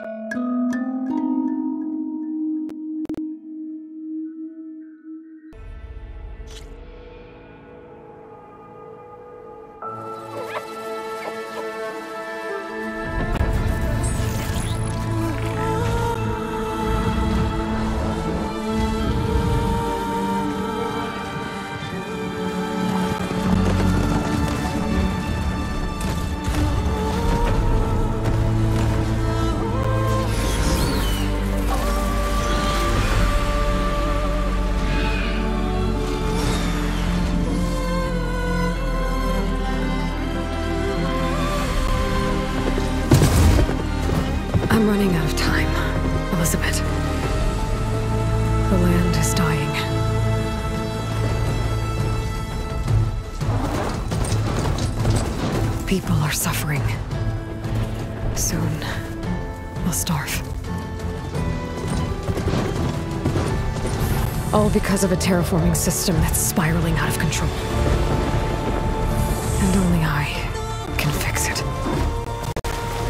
I'm All because of a terraforming system that's spiraling out of control. And only I can fix it.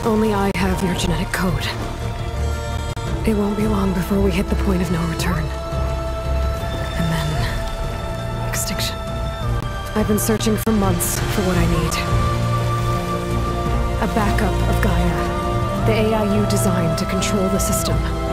Only I have your genetic code. It won't be long before we hit the point of no return. And then... extinction. I've been searching for months for what I need. A backup of Gaia. The AI you designed to control the system.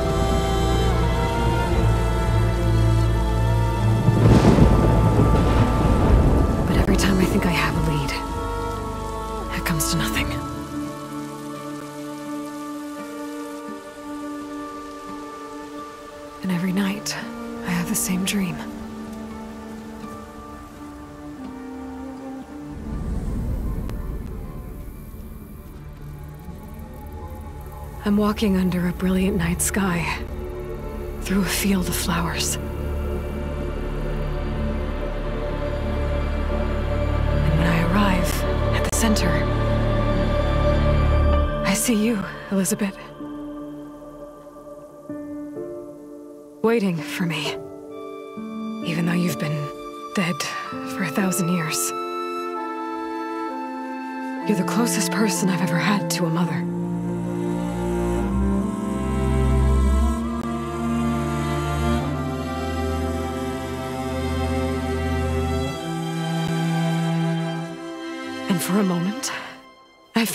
Walking under a brilliant night sky, through a field of flowers. And when I arrive at the center, I see you, Elizabeth. Waiting for me. Even though you've been dead for a thousand years. You're the closest person I've ever had to a mother.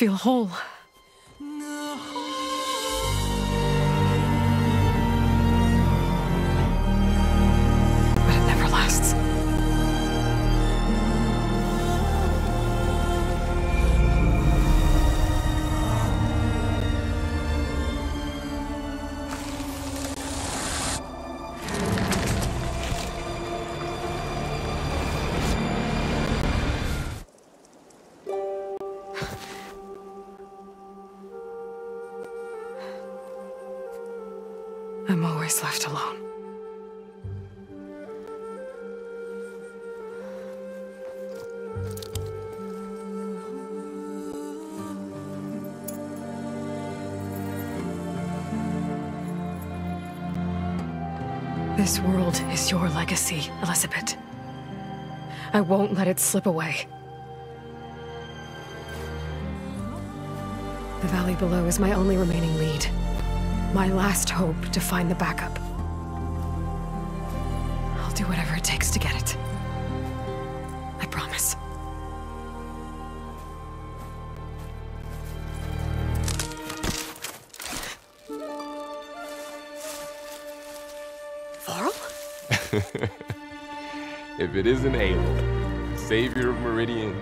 Feel whole. Legacy, Elizabeth. I won't let it slip away. The valley below is my only remaining lead. My last hope to find the backup. I'll do whatever it takes to get it. If it isn't Aloy, savior of Meridian,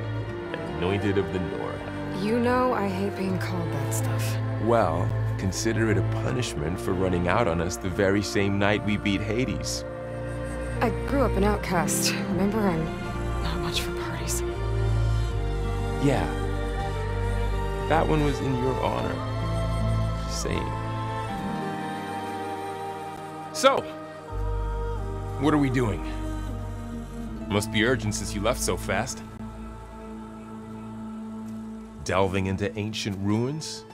anointed of the Nora. You know I hate being called that stuff. Well, consider it a punishment for running out on us the very same night we beat Hades. I grew up an outcast. Remember, I'm not much for parties. Yeah. That one was in your honor. Same. So, what are we doing? Must be urgent since you left so fast. Delving into ancient ruins?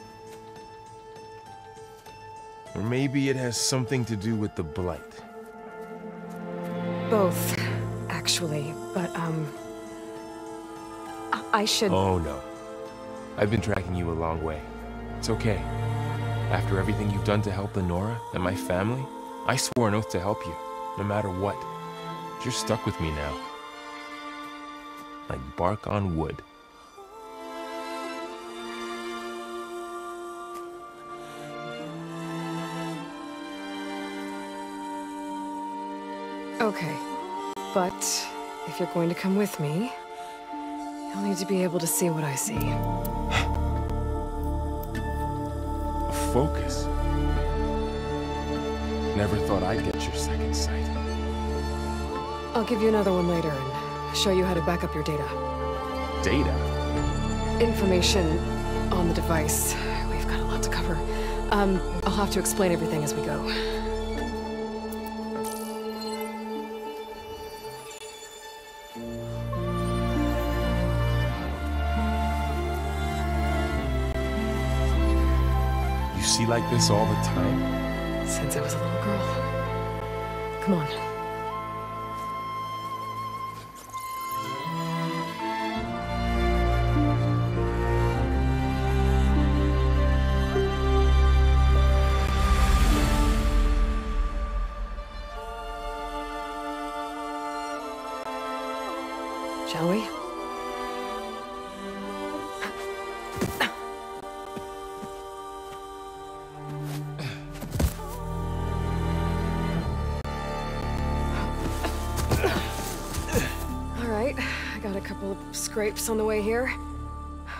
Or maybe it has something to do with the Blight. Both, actually. But, um... I- I should... Oh no. I've been tracking you a long way. It's okay. After everything you've done to help the Nora and my family, I swore an oath to help you, no matter what. You're stuck with me now. Like bark on wood. Okay. But if you're going to come with me, you'll need to be able to see what I see. Focus. Never thought I'd get your second sight. I'll give you another one later and show you how to back up your data. Data? Information on the device. We've got a lot to cover. Um, I'll have to explain everything as we go. You see like this all the time? Since I was a little girl. Come on. Of scrapes on the way here.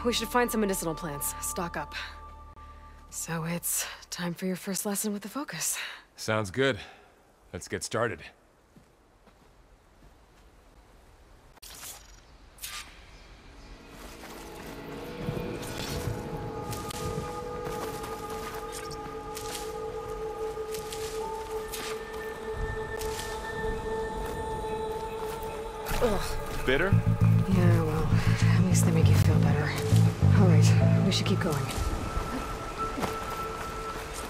We should find some medicinal plants, stock up. So it's time for your first lesson with the Focus. Sounds good. Let's get started. Ugh. Bitter? They make you feel better. All right, we should keep going.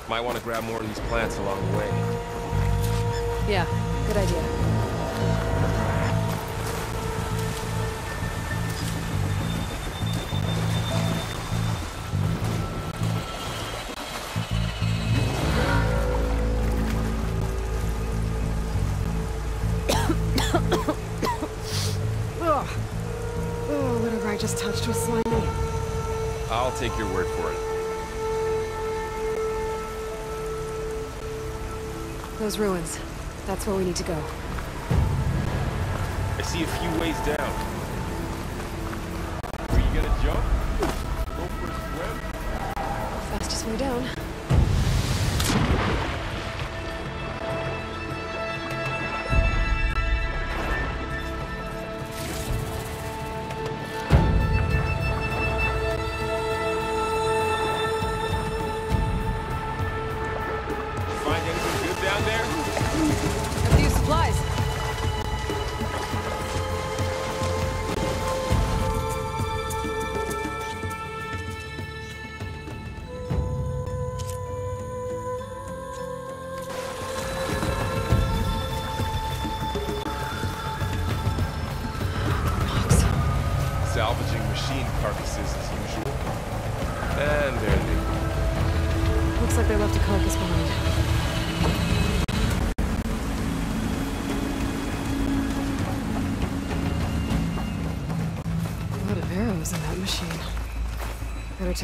Might want to grab more of these plants along the way. Yeah, good idea. I'll take your word for it. Those ruins. That's where we need to go. I see a few ways down.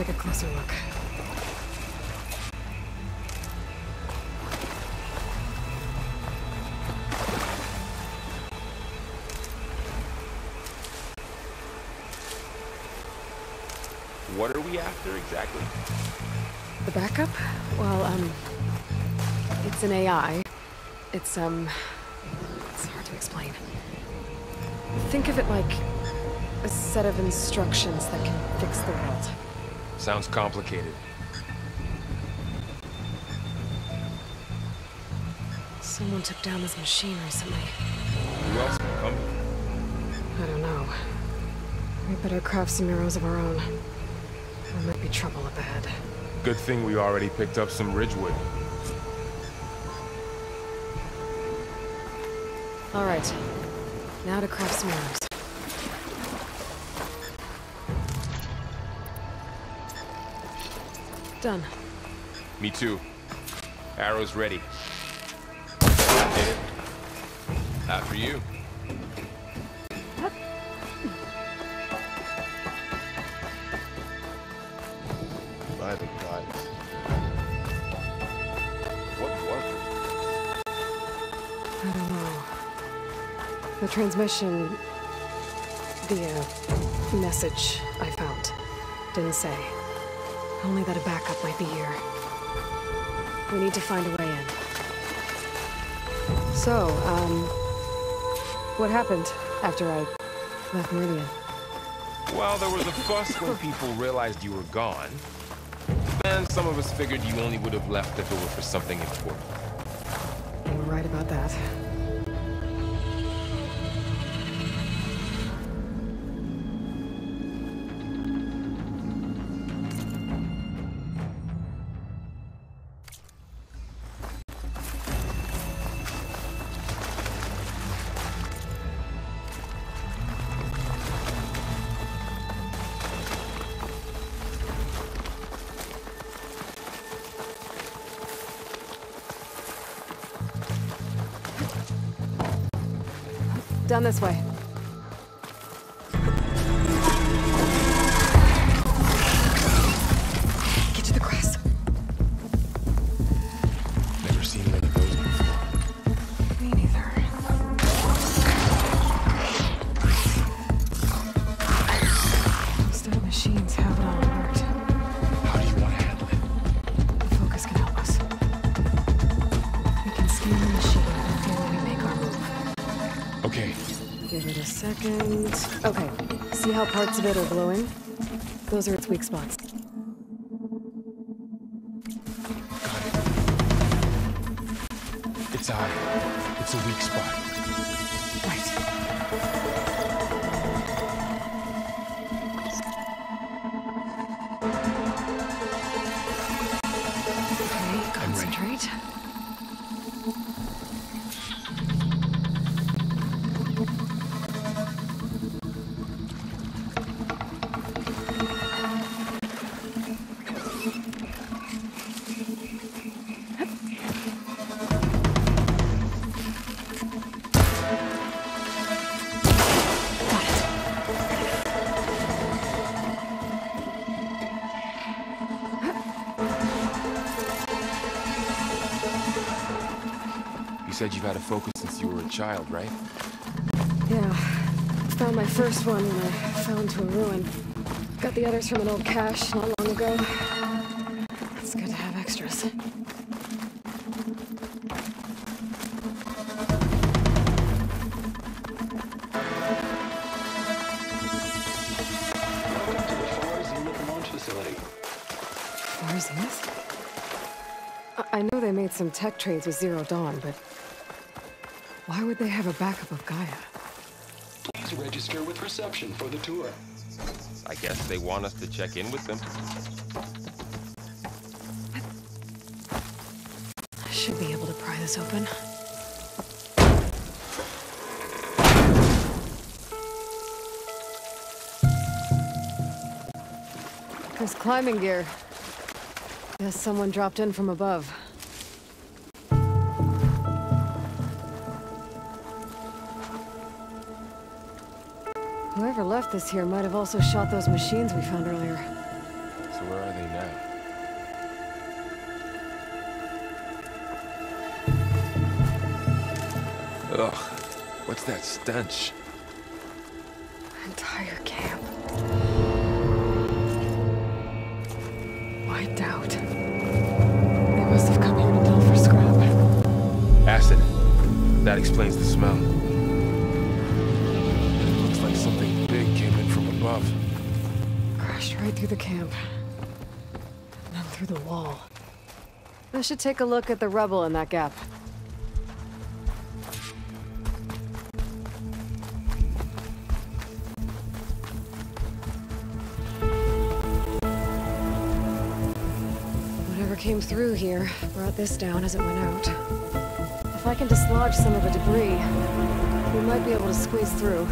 Take a closer look. What are we after exactly? The backup? Well, um, it's an AI. It's, um, it's hard to explain. Think of it like a set of instructions that can fix the world. Sounds complicated. Someone took down this machine recently. Who else can come? I don't know. We better craft some arrows of our own. There might be trouble up ahead. Good thing we already picked up some Ridgewood. All right. Now to craft some arrows. Done. Me too. Arrow's ready. After you. By the gods. What was it? I don't know. The transmission... The, uh, message I found didn't say. Only that a backup might be here. We need to find a way in. So, um... What happened after I left Meridian? Well, there was a fuss when people realized you were gone. Then some of us figured you only would have left if it were for something important. You were right about that. This way. How parts of it are glowing? Those are its weak spots. You've had a focus since you were a child, right? Yeah. Found my first one when I fell into a ruin. Got the others from an old cache not long ago. It's good to have extras. I know they made some tech trades with Zero Dawn, but why would they have a backup of Gaia? Please register with reception for the tour. I guess they want us to check in with them. I should be able to pry this open. There's climbing gear. Guess someone dropped in from above. This here might have also shot those machines we found earlier. So where are they now? Ugh, what's that stench? Entire camp. Wiped out. They must have come here to delve for scrap. Acid. That explains the smell. Crashed right through the camp. And then through the wall. I should take a look at the rubble in that gap. Whatever came through here brought this down as it went out. If I can dislodge some of the debris, we might be able to squeeze through.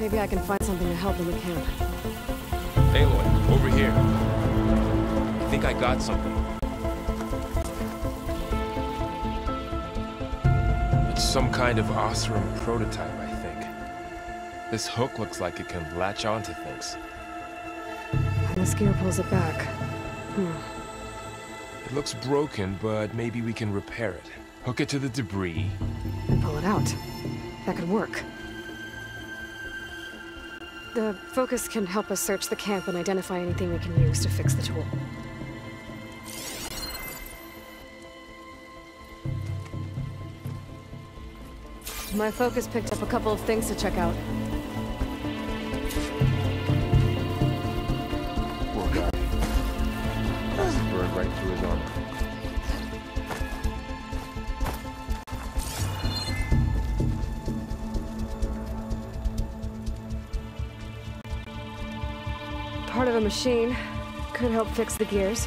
Maybe I can find something to help in the camp. Aloy, over here. I think I got something. It's some kind of Oseram prototype, I think. This hook looks like it can latch onto things. And this gear pulls it back. Hmm. It looks broken, but maybe we can repair it. Hook it to the debris. And pull it out. That could work. The focus can help us search the camp and identify anything we can use to fix the tool. My focus picked up a couple of things to check out. Machine. Could help fix the gears.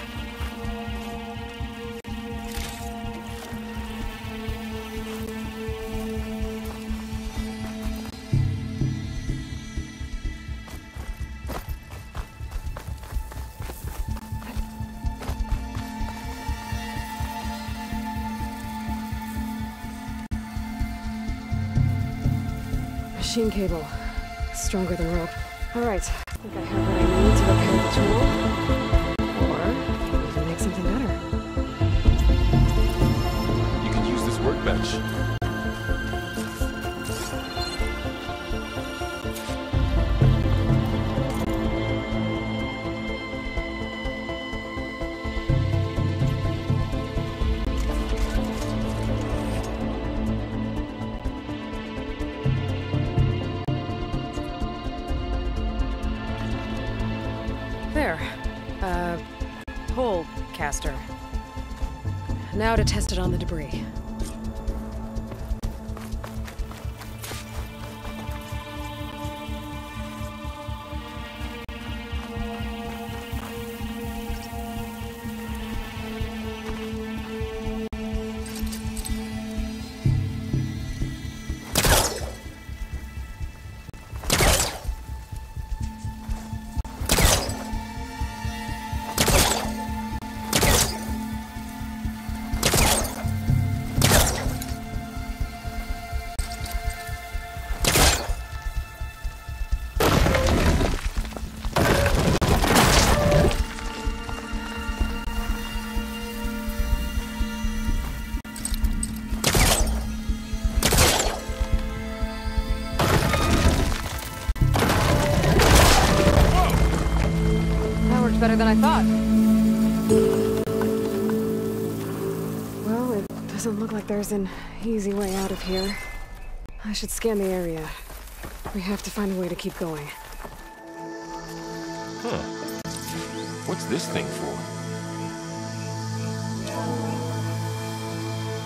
Machine cable. Stronger than rope. Now to test it on the debris. There's an easy way out of here. I should scan the area. We have to find a way to keep going. Huh. What's this thing for?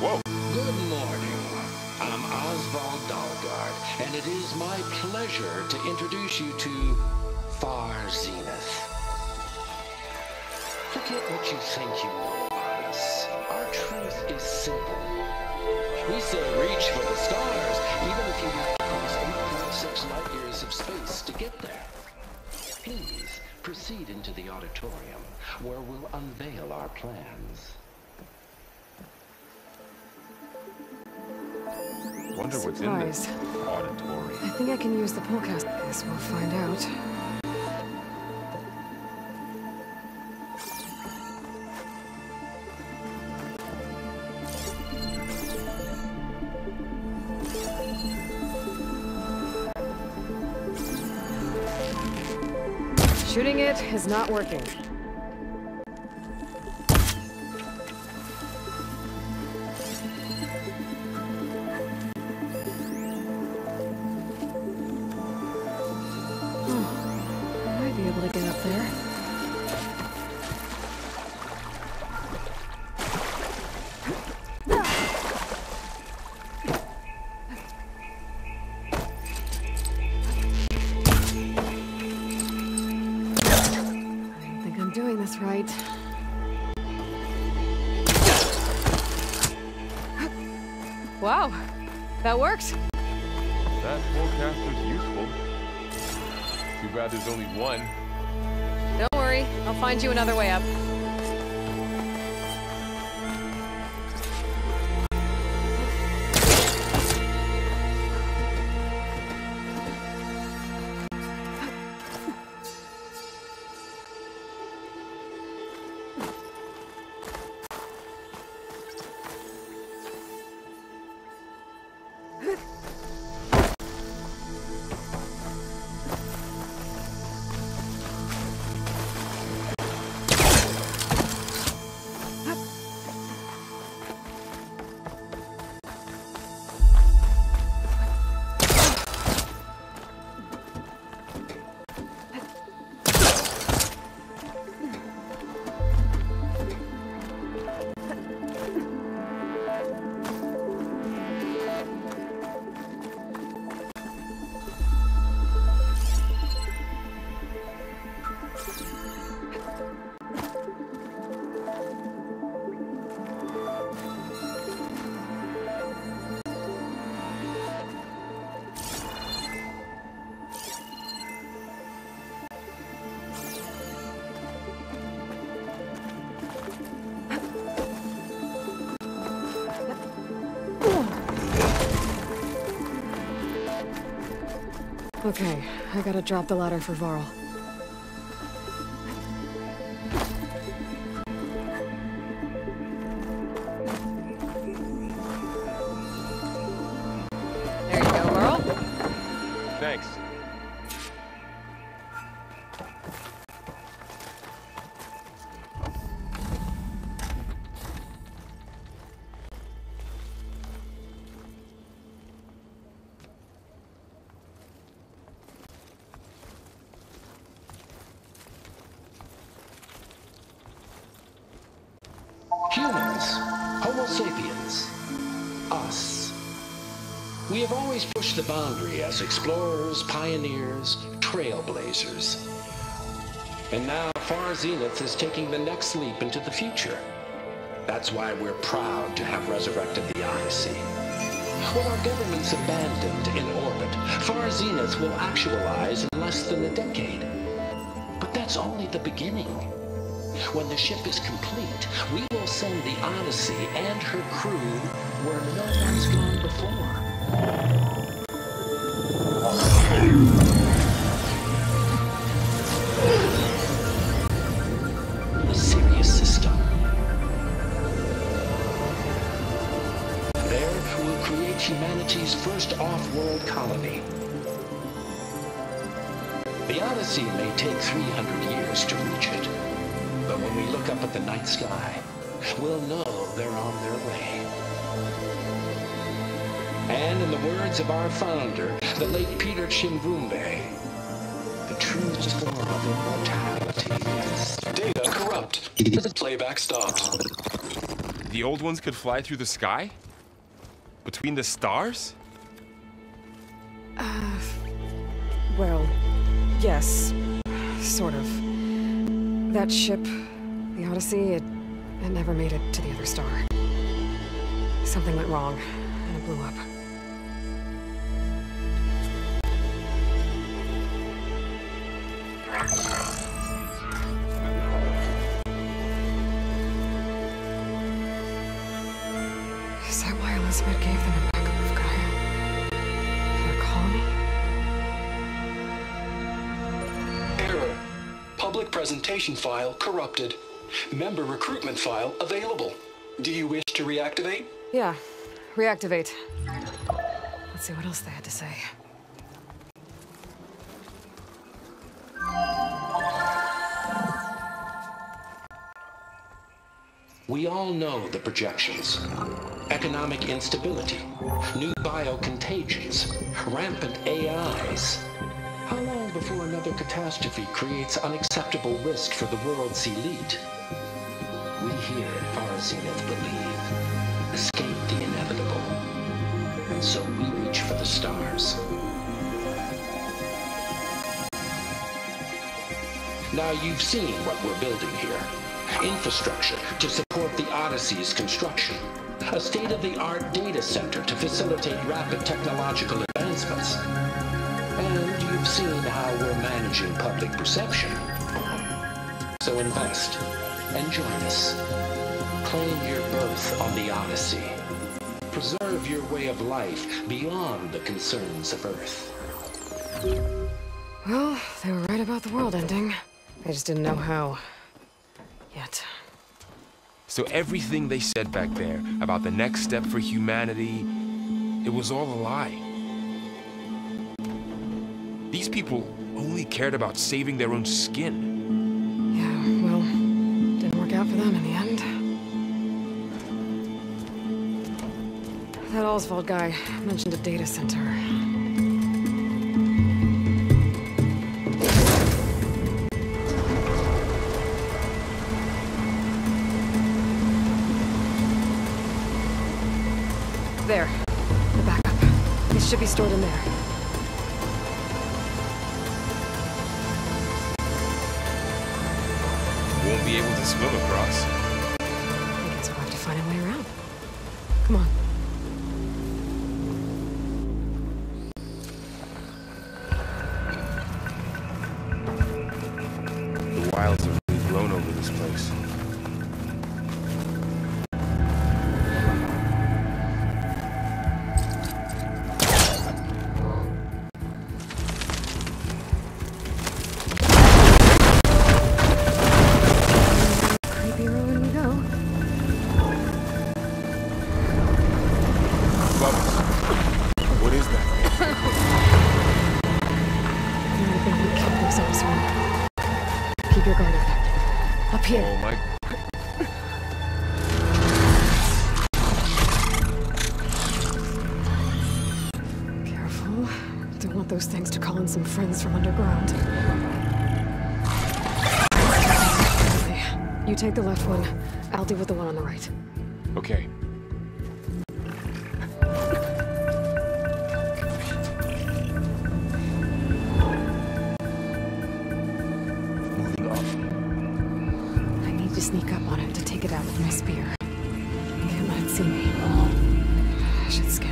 Whoa! Good morning. I'm Oswald Dalgard, and it is my pleasure to introduce you to Far Zenith. Forget what you think you know about us. Our truth is simple. We say reach for the stars, even if you have to cross 8.6 light years of space to get there. Please proceed into the auditorium, where we'll unveil our plans. Wonder what's in this auditorium. I think I can use the pullcast. Guess we'll find out. Is not working. That. That forecaster's useful. Too bad there's only one. Don't worry, I'll find you another way up. Okay, I gotta drop the ladder for Varl. As explorers, pioneers, trailblazers. And now Far Zenith is taking the next leap into the future. That's why we're proud to have resurrected the Odyssey. When our government's abandoned in orbit, Far Zenith will actualize in less than a decade. But that's only the beginning. When the ship is complete, we will send the Odyssey and her crew where no one's gone before. Up at the night sky, we'll know they're on their way. And in the words of our founder, the late Peter Chimvumbe, the true form of immortality is Data corrupt. Playback stopped. The old ones could fly through the sky? Between the stars? Uh, well, yes. Sort of. That ship, the Odyssey, it, it never made it to the other star. Something went wrong, and it blew up. Presentation file corrupted. Member recruitment file available. Do you wish to reactivate? Yeah, reactivate. Let's see what else they had to say. We all know the projections. Economic instability, new biocontagions, rampant AIs. How long before another catastrophe creates unacceptable risk for the world's elite? We here at Far Zenith believe escape the inevitable. And so we reach for the stars. Now you've seen what we're building here. Infrastructure to support the Odyssey's construction. A state-of-the-art data center to facilitate rapid technological advancements. And you've seen how we're managing public perception. So invest and join us. Claim your berth on the Odyssey. Preserve your way of life beyond the concerns of Earth. Well, they were right about the world ending. I just didn't know how. Yet. So everything they said back there about the next step for humanity, it was all a lie. These people only cared about saving their own skin. Yeah, well, didn't work out for them in the end. That Oswald guy mentioned a data center. There. The backup. It should be stored in there. Be You take the left one. I'll deal with the one on the right. Okay. Moving up. I need to sneak up on it to take it out with my spear. Can't let it see me. I should scan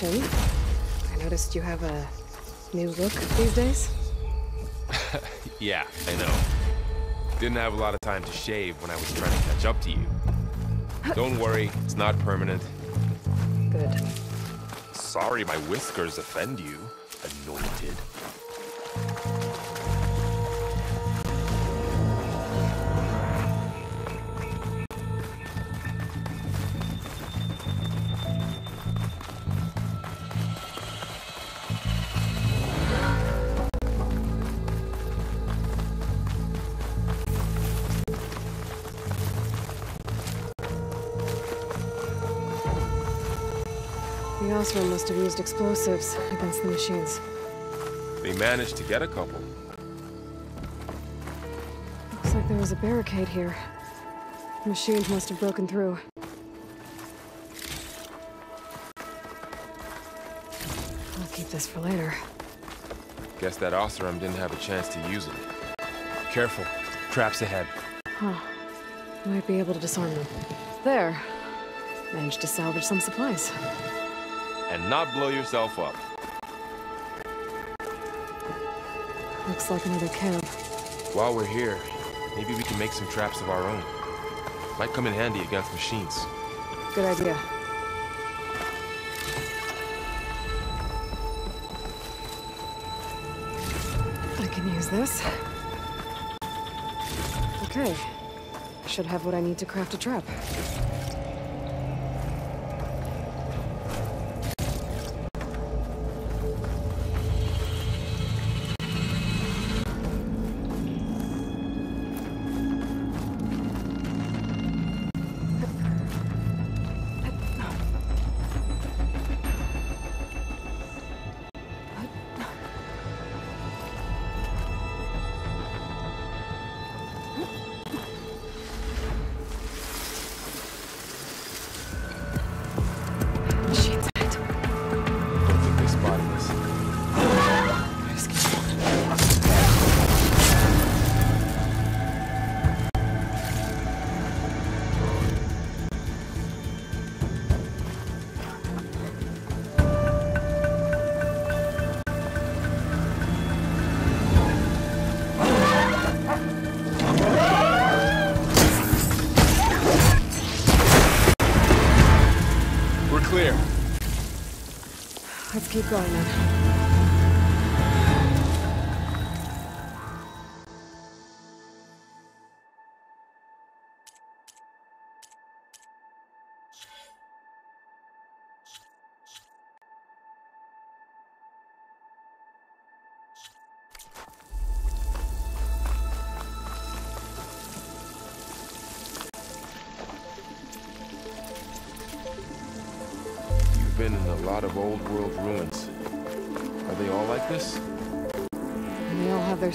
been meaning to mention. I noticed you have a new look these days. Yeah, I know. Didn't have a lot of time to shave when I was trying to catch up to you. Don't worry, it's not permanent. Good. Sorry my whiskers offend you, Must have used explosives against the machines. They managed to get a couple. Looks like there was a barricade here. The Machines must have broken through. I'll keep this for later. Guess that Oseram didn't have a chance to use it. Careful, traps ahead. Huh. Might be able to disarm them. There. Managed to salvage some supplies. And not blow yourself up. Looks like another camp. While we're here, maybe we can make some traps of our own. Might come in handy against machines. Good idea. I can use this. Okay. Should have what I need to craft a trap.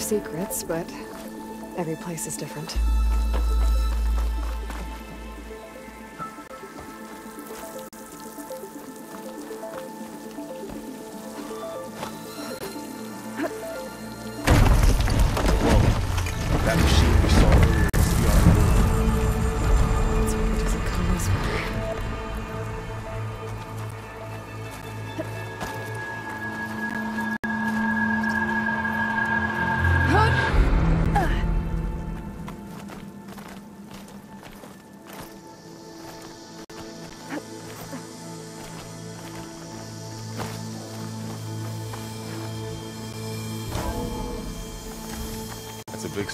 Secrets, but every place is different.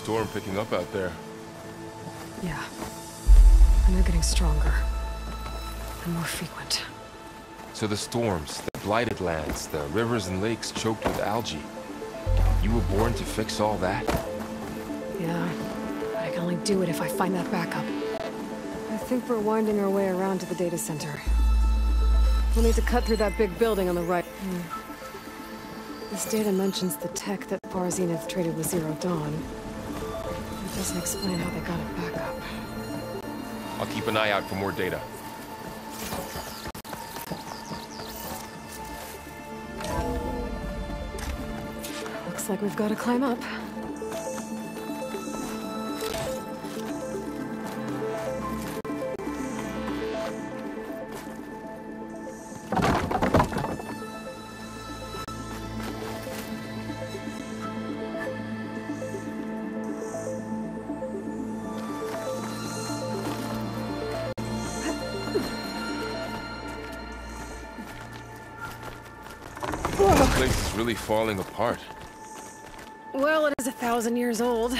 Storm picking up out there. Yeah. And they're getting stronger. And more frequent. So the storms, the blighted lands, the rivers and lakes choked with algae. You were born to fix all that? Yeah. But I can only do it if I find that backup. I think we're winding our way around to the data center. We'll need to cut through that big building on the right. Hmm. This data mentions the tech that Far Zenith traded with Zero Dawn. Doesn't explain how they got it back up. I'll keep an eye out for more data. Looks like we've got to climb up. The place is really falling apart. Well, it is a thousand years old.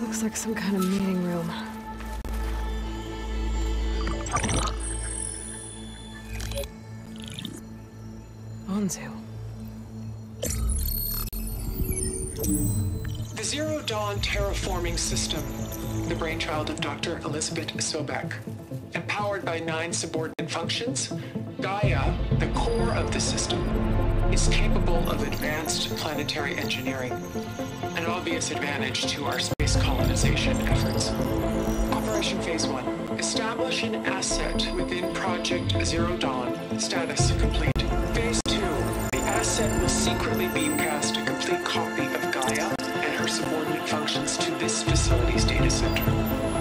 Looks like some kind of meeting room. Onzu. The Zero Dawn terraforming system, the brainchild of Dr. Elizabeth Sobek. Empowered by nine subordinate functions, Gaia, the core of the system, is capable of advanced planetary engineering, an obvious advantage to our space colonization efforts. Operation Phase 1. Establish an asset within Project Zero Dawn. Status complete. Phase 2. The asset will secretly beamcast a complete copy of Gaia and her subordinate functions to this facility's data center.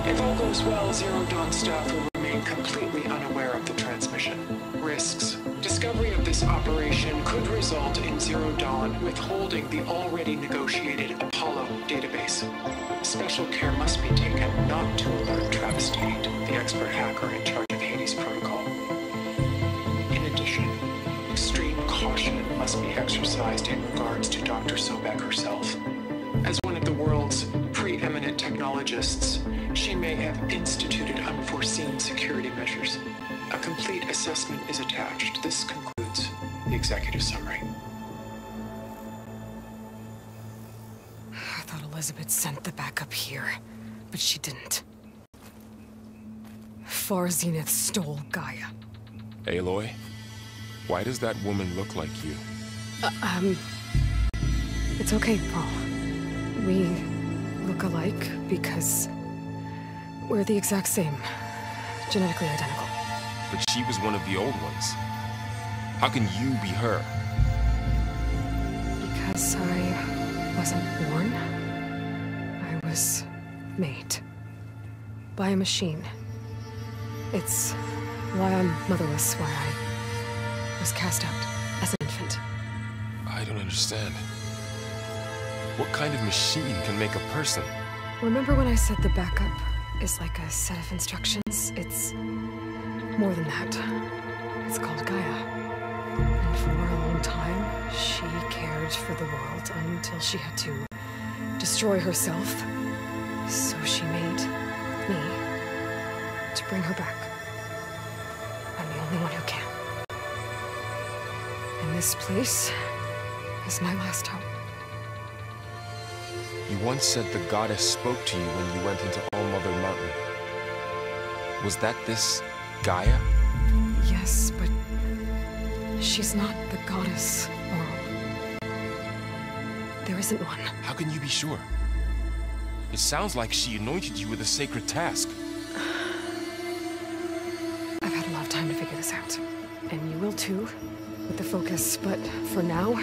If all goes well, Zero Dawn staff will completely unaware of the transmission. Risks. Discovery of this operation could result in Zero Dawn withholding the already negotiated Apollo database. Special care must be taken not to alert Travis Tate, the expert hacker in charge of Hades Protocol. In addition, extreme caution must be exercised in regards to Dr. Sobek herself. As one of the world's preeminent technologists, she may have instituted unforeseen security measures. A complete assessment is attached. This concludes the executive summary. I thought Elizabeth sent the backup here, but she didn't. Far Zenith stole Gaia. Aloy, why does that woman look like you? Um, it's okay, Varl. We look alike because we're the exact same. Genetically identical. But she was one of the old ones. How can you be her? Because I wasn't born, I was made. By a machine. It's why I'm motherless, why I was cast out as an infant. I don't understand. What kind of machine can make a person? Remember when I said the backup is like a set of instructions. It's more than that. It's called Gaia. And for a long time, she cared for the world until she had to destroy herself. So she made me to bring her back. I'm the only one who can. And this place is my last hope. You once said the goddess spoke to you when you went into All Mother Mountain. Was that this Gaia? Yes, but she's not the goddess, Varl. There isn't one. How can you be sure? It sounds like she anointed you with a sacred task. I've had a lot of time to figure this out. And you will too, with the focus. But for now,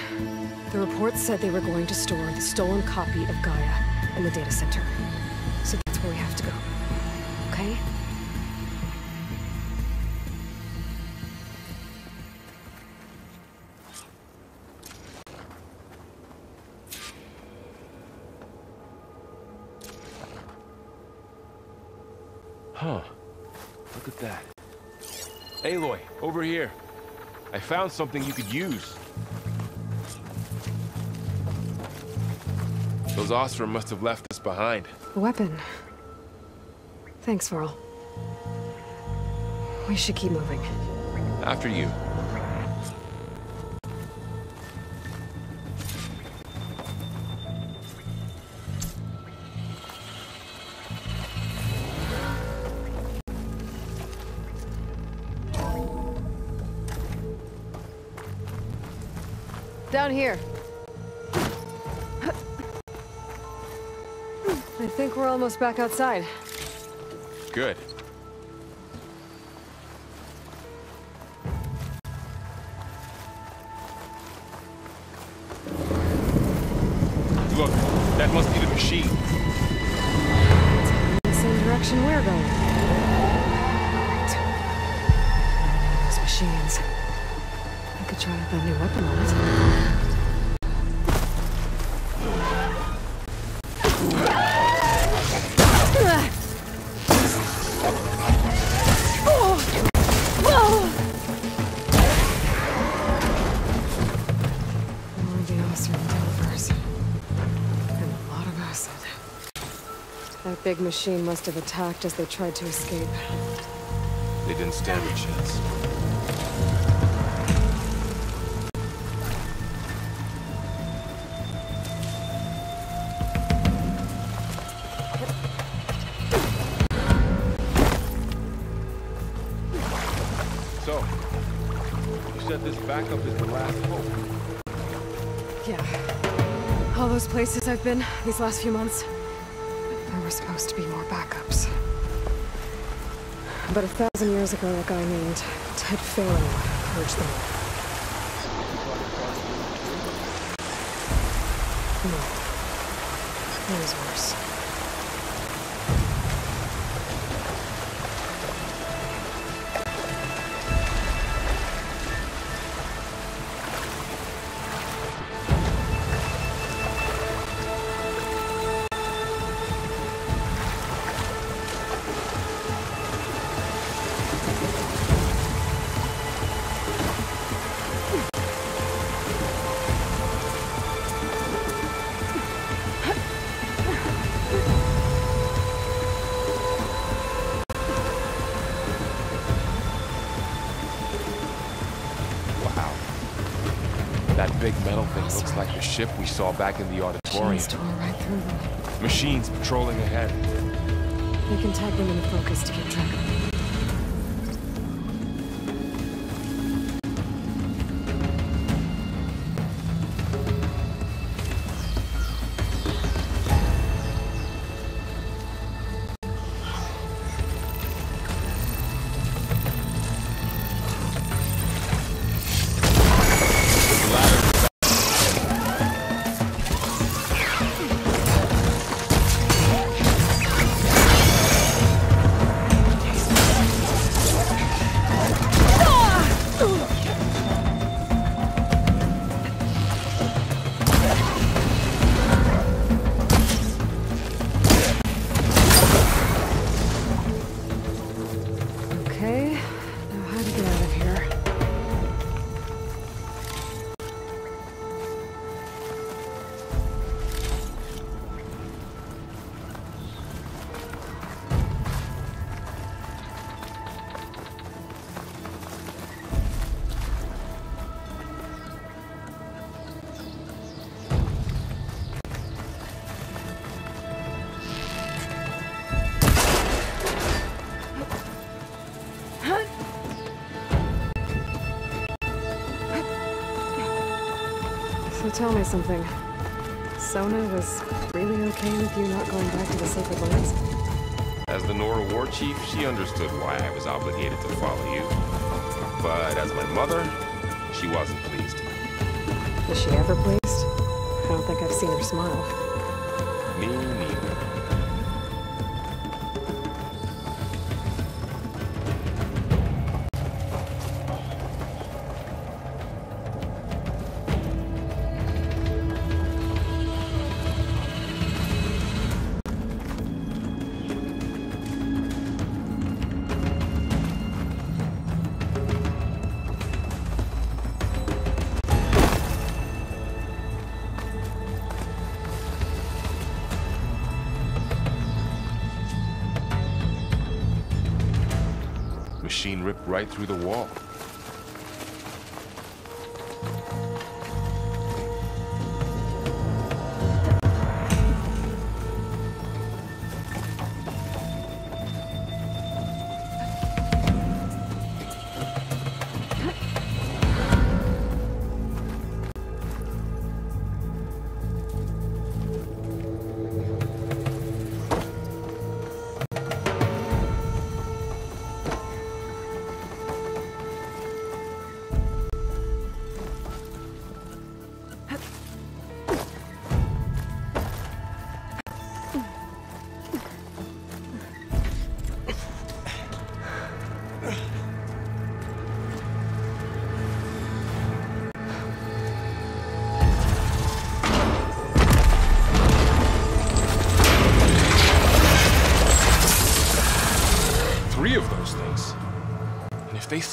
the report said they were going to store the stolen copy of Gaia in the data center. So that's where we have to go. Okay? Huh. Look at that. Aloy, over here. I found something you could use. Those Oseram must have left us behind. A weapon. Thanks, Varl. We should keep moving. After you. Down here. Think we're almost back outside. Good. Look, that must be the machine. In the same direction we're going. Right. Those machines. I could try out that new weapon on it. Big machine must have attacked as they tried to escape. They didn't stand a chance. So, you said this backup is the last hope. Yeah. All those places I've been these last few months, supposed to be more backups. But a thousand years ago, a guy named Ted Faro purged them all. No. It was worse. Ship we saw back in the auditorium. Machines tore right through them. Machines patrolling ahead. We can tag them into focus to keep track of them. Tell me something. Sona was really okay with you not going back to the Sacred Lands? As the Nora war chief, she understood why I was obligated to follow you. But as my mother, she wasn't pleased. Is she ever pleased? I don't think I've seen her smile.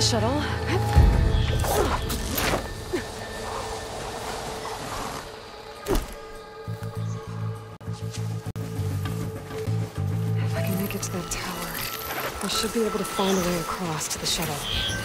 The shuttle. If I can make it to that tower, I should be able to find a way across to the shuttle.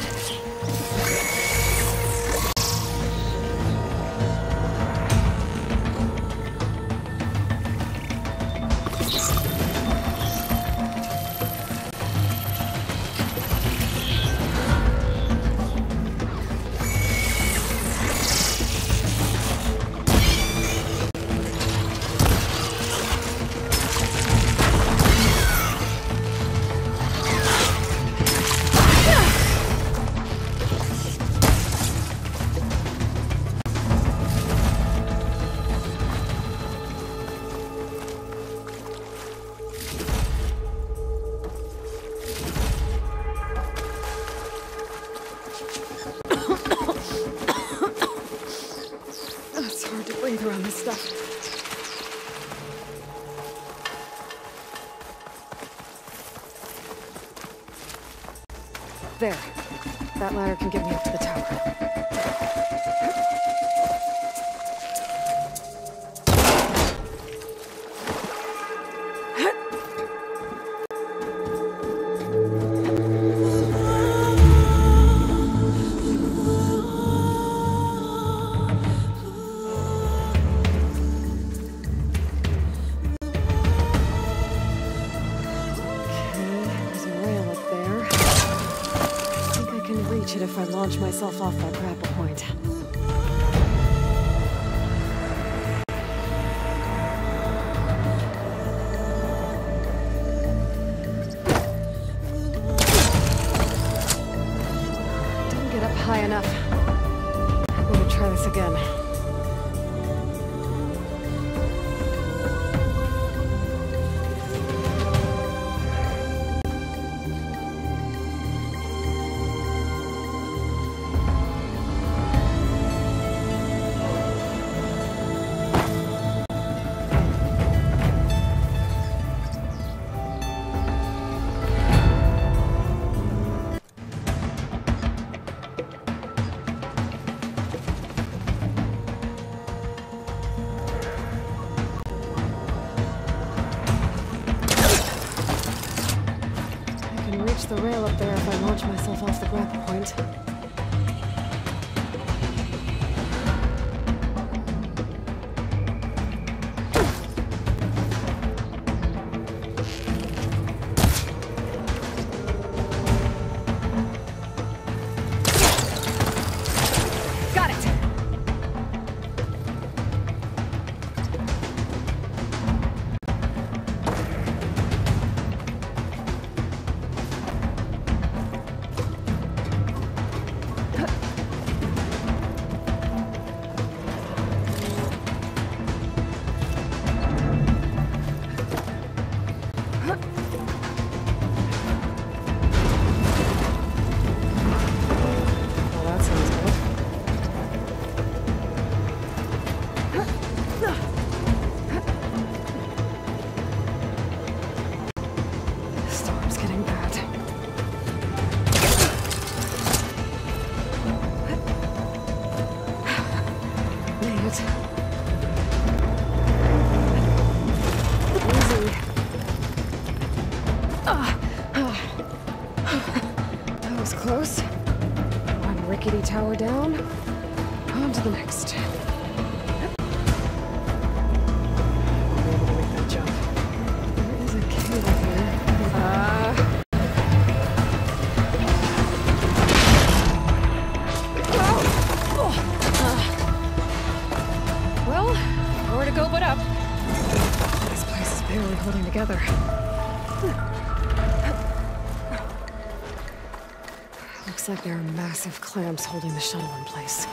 Clamps holding the shuttle in place.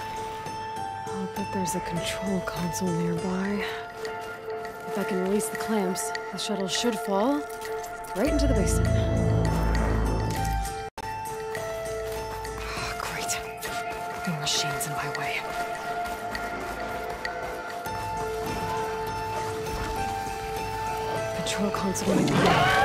I'll bet there's a control console nearby. If I can release the clamps, the shuttle should fall right into the basin. Ah, Great. Machines in my way. Control console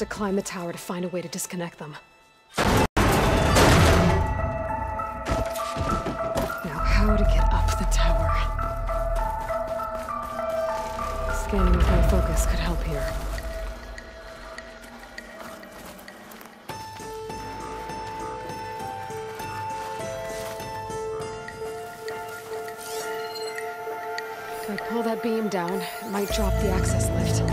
to climb the tower to find a way to disconnect them. Now, how to get up the tower? Scanning with my focus could help here. If I pull that beam down, it might drop the access lift.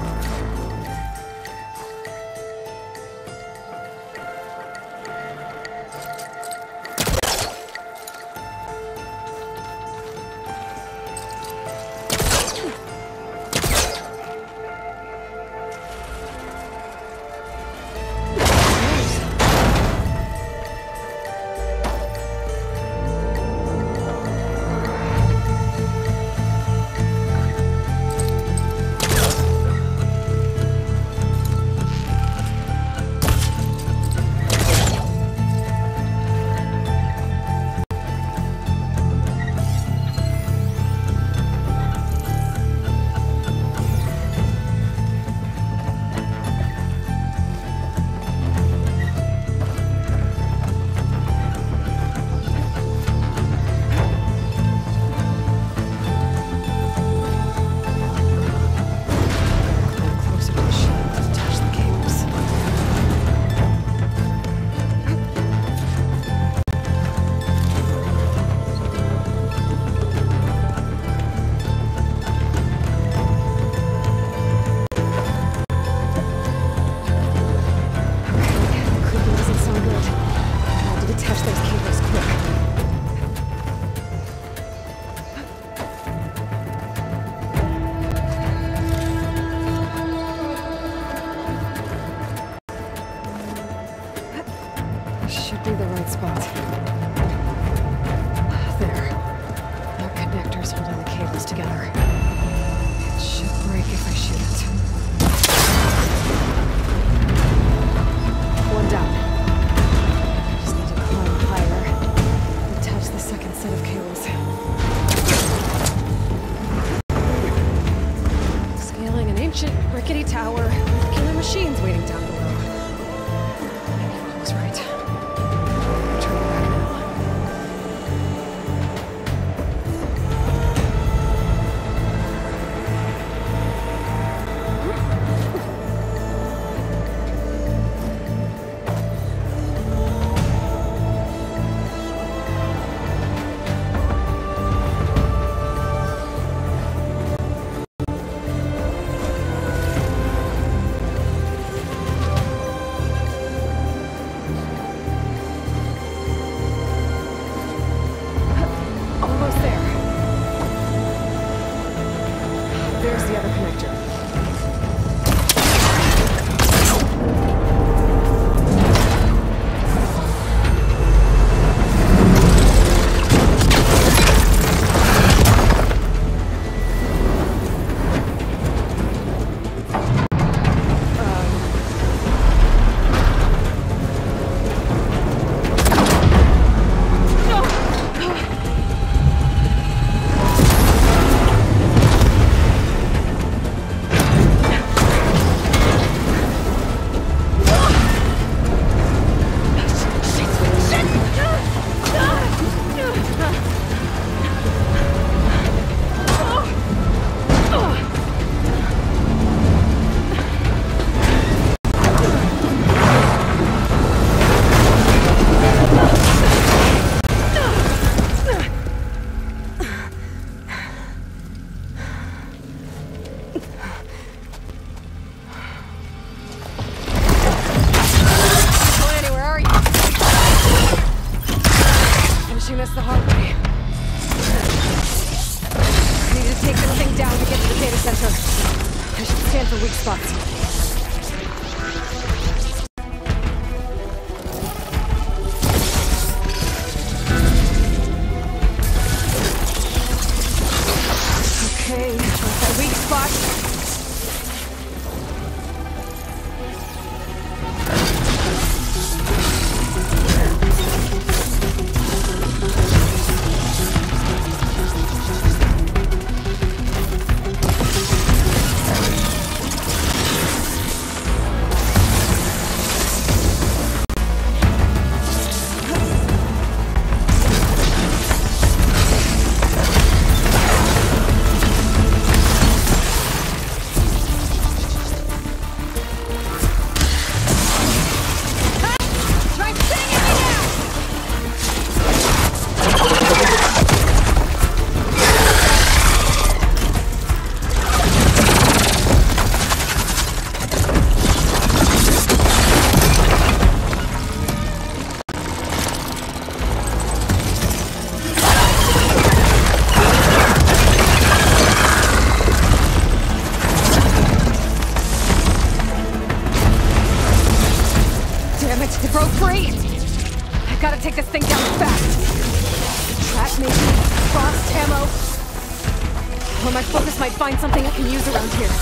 不能去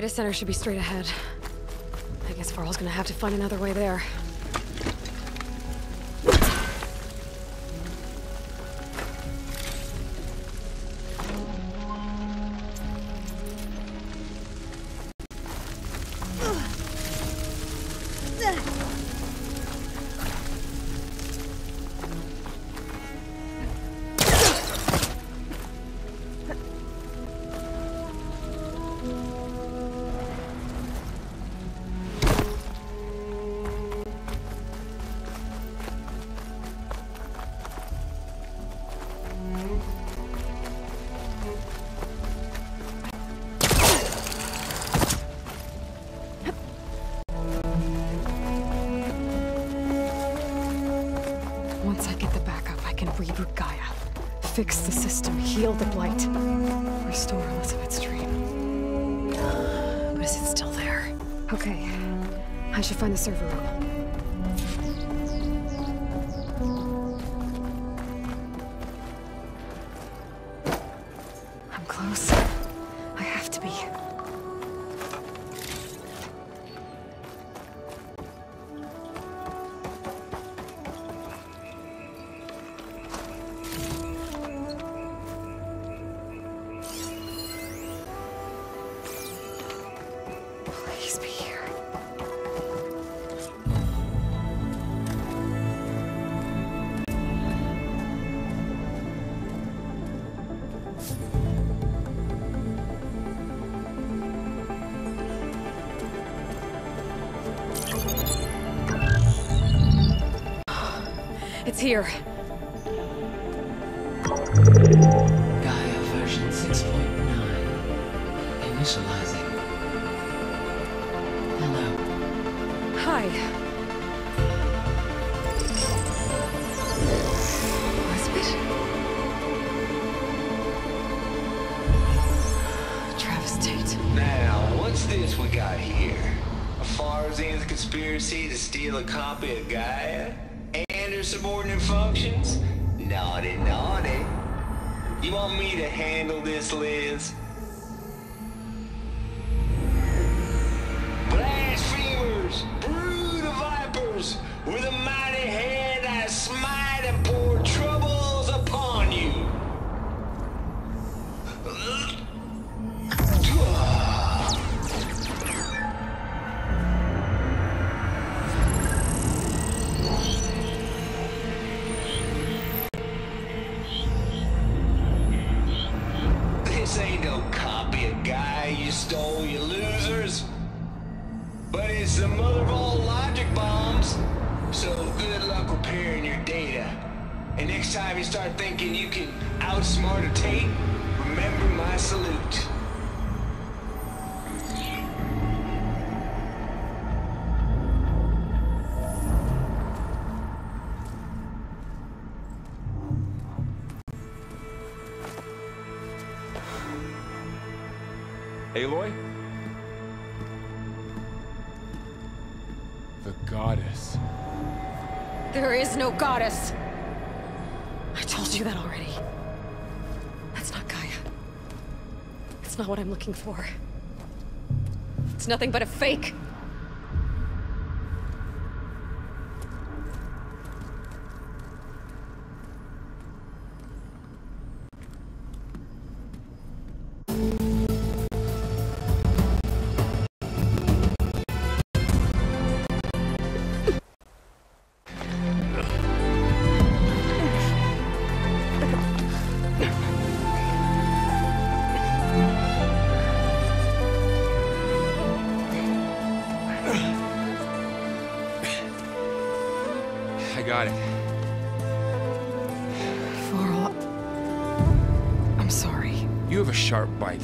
Data center should be straight ahead. I guess Varl's gonna have to find another way there. server room. here. Honestly, goddess. There is no goddess. I told you that already. That's not Gaia. It's not what I'm looking for. It's nothing but a fake.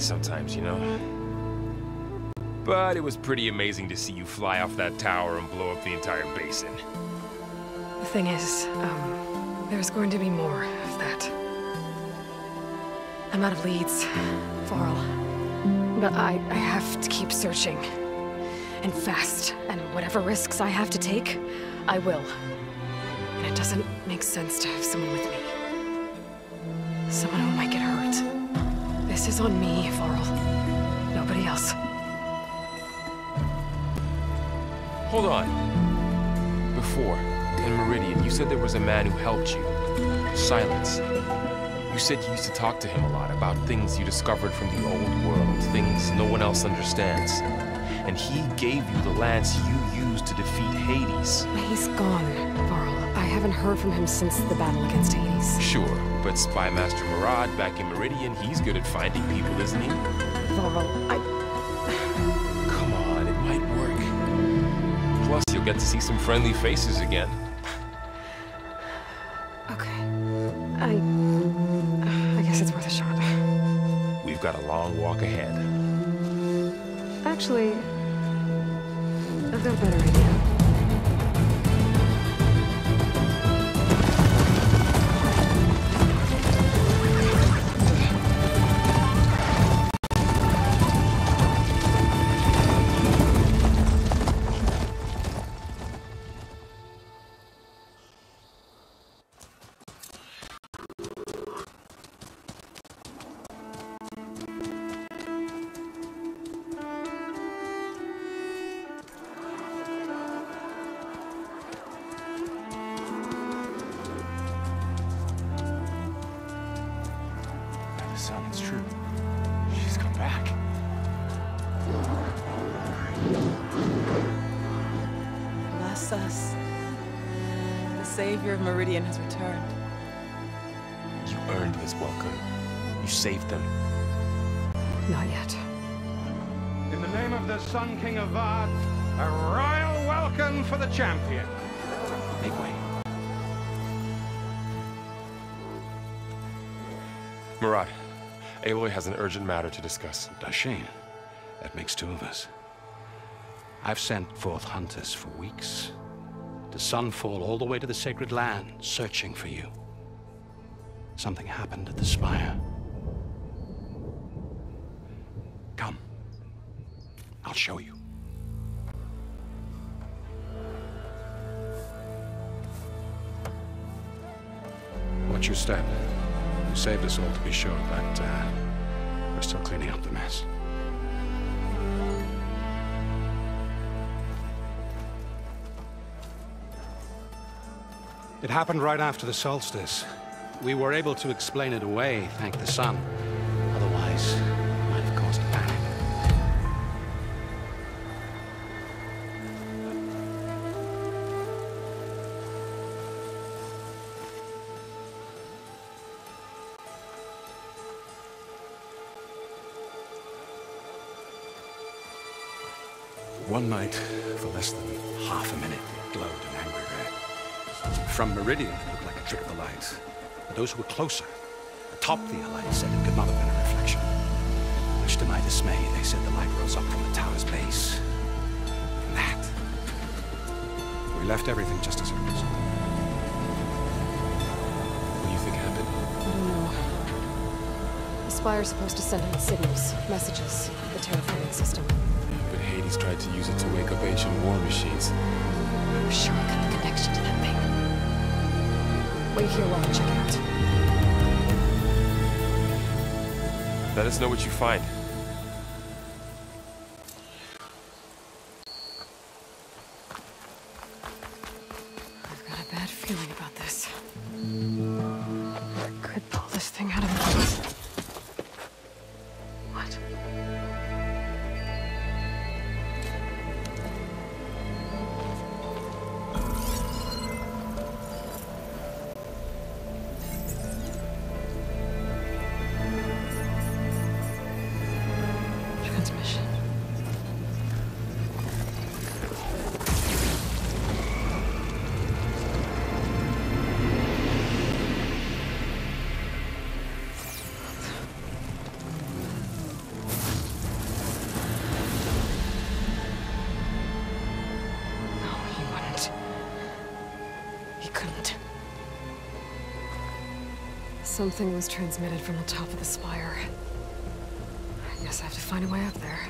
Sometimes, you know? But it was pretty amazing to see you fly off that tower and blow up the entire basin. The thing is, um, there's going to be more of that. I'm out of leads, Varl. But I, I have to keep searching. And fast. And whatever risks I have to take, I will. And it doesn't make sense to have someone with me. Someone who might. This is on me, Varl. Nobody else. Hold on. Before, in Meridian, you said there was a man who helped you. Sylens. You said you used to talk to him a lot about things you discovered from the old world, things no one else understands. And he gave you the lance you used to defeat Hades. He's gone, Varl. I haven't heard from him since the battle against Hades. Sure, but Spy Master Marad back in Meridian, he's good at finding people, isn't he? Varl, I... Come on, it might work. Plus, you'll get to see some friendly faces again. Okay. I... I guess it's worth a shot. We've got a long walk ahead. Actually... I've got a better idea. Has an urgent matter to discuss. Dashane, that makes two of us. I've sent forth hunters for weeks. To Sunfall all the way to the Sacred Land, searching for you. Something happened at the Spire. Come. I'll show you. Watch your step. You saved us all to be sure, but uh, we're still cleaning up the mess. It happened right after the solstice. We were able to explain it away, thank the sun. Otherwise, night, for less than half a minute, it glowed an angry red. From Meridian, it looked like a trick of the light. But those who were closer, atop the Alliance, said it could not have been a reflection. Much to my dismay, they said the light rose up from the tower's base. And that. We left everything just as it was. What do you think happened? I don't know. The Spire's supposed to send out signals, messages, the terraforming system. But Hades tried to use it to wake up ancient war machines. I'm sure I got the connection to that thing. Wait here while I check it out. Let us know what you find. Something was transmitted from the top of the spire. I guess I have to find a way up there.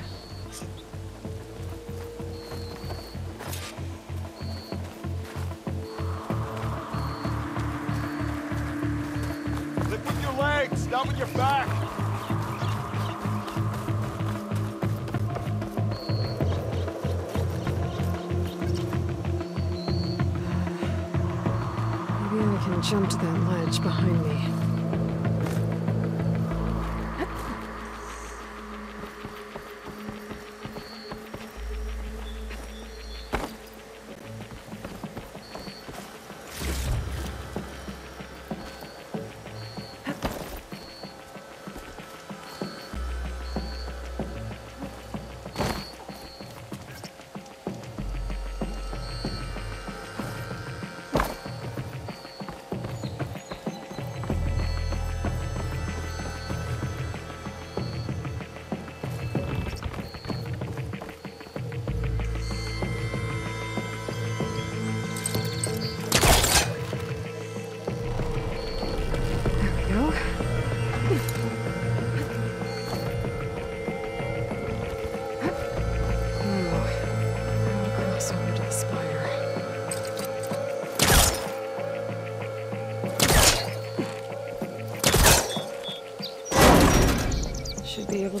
Lift with your legs, not with your back. Maybe I can jump to that ledge behind me.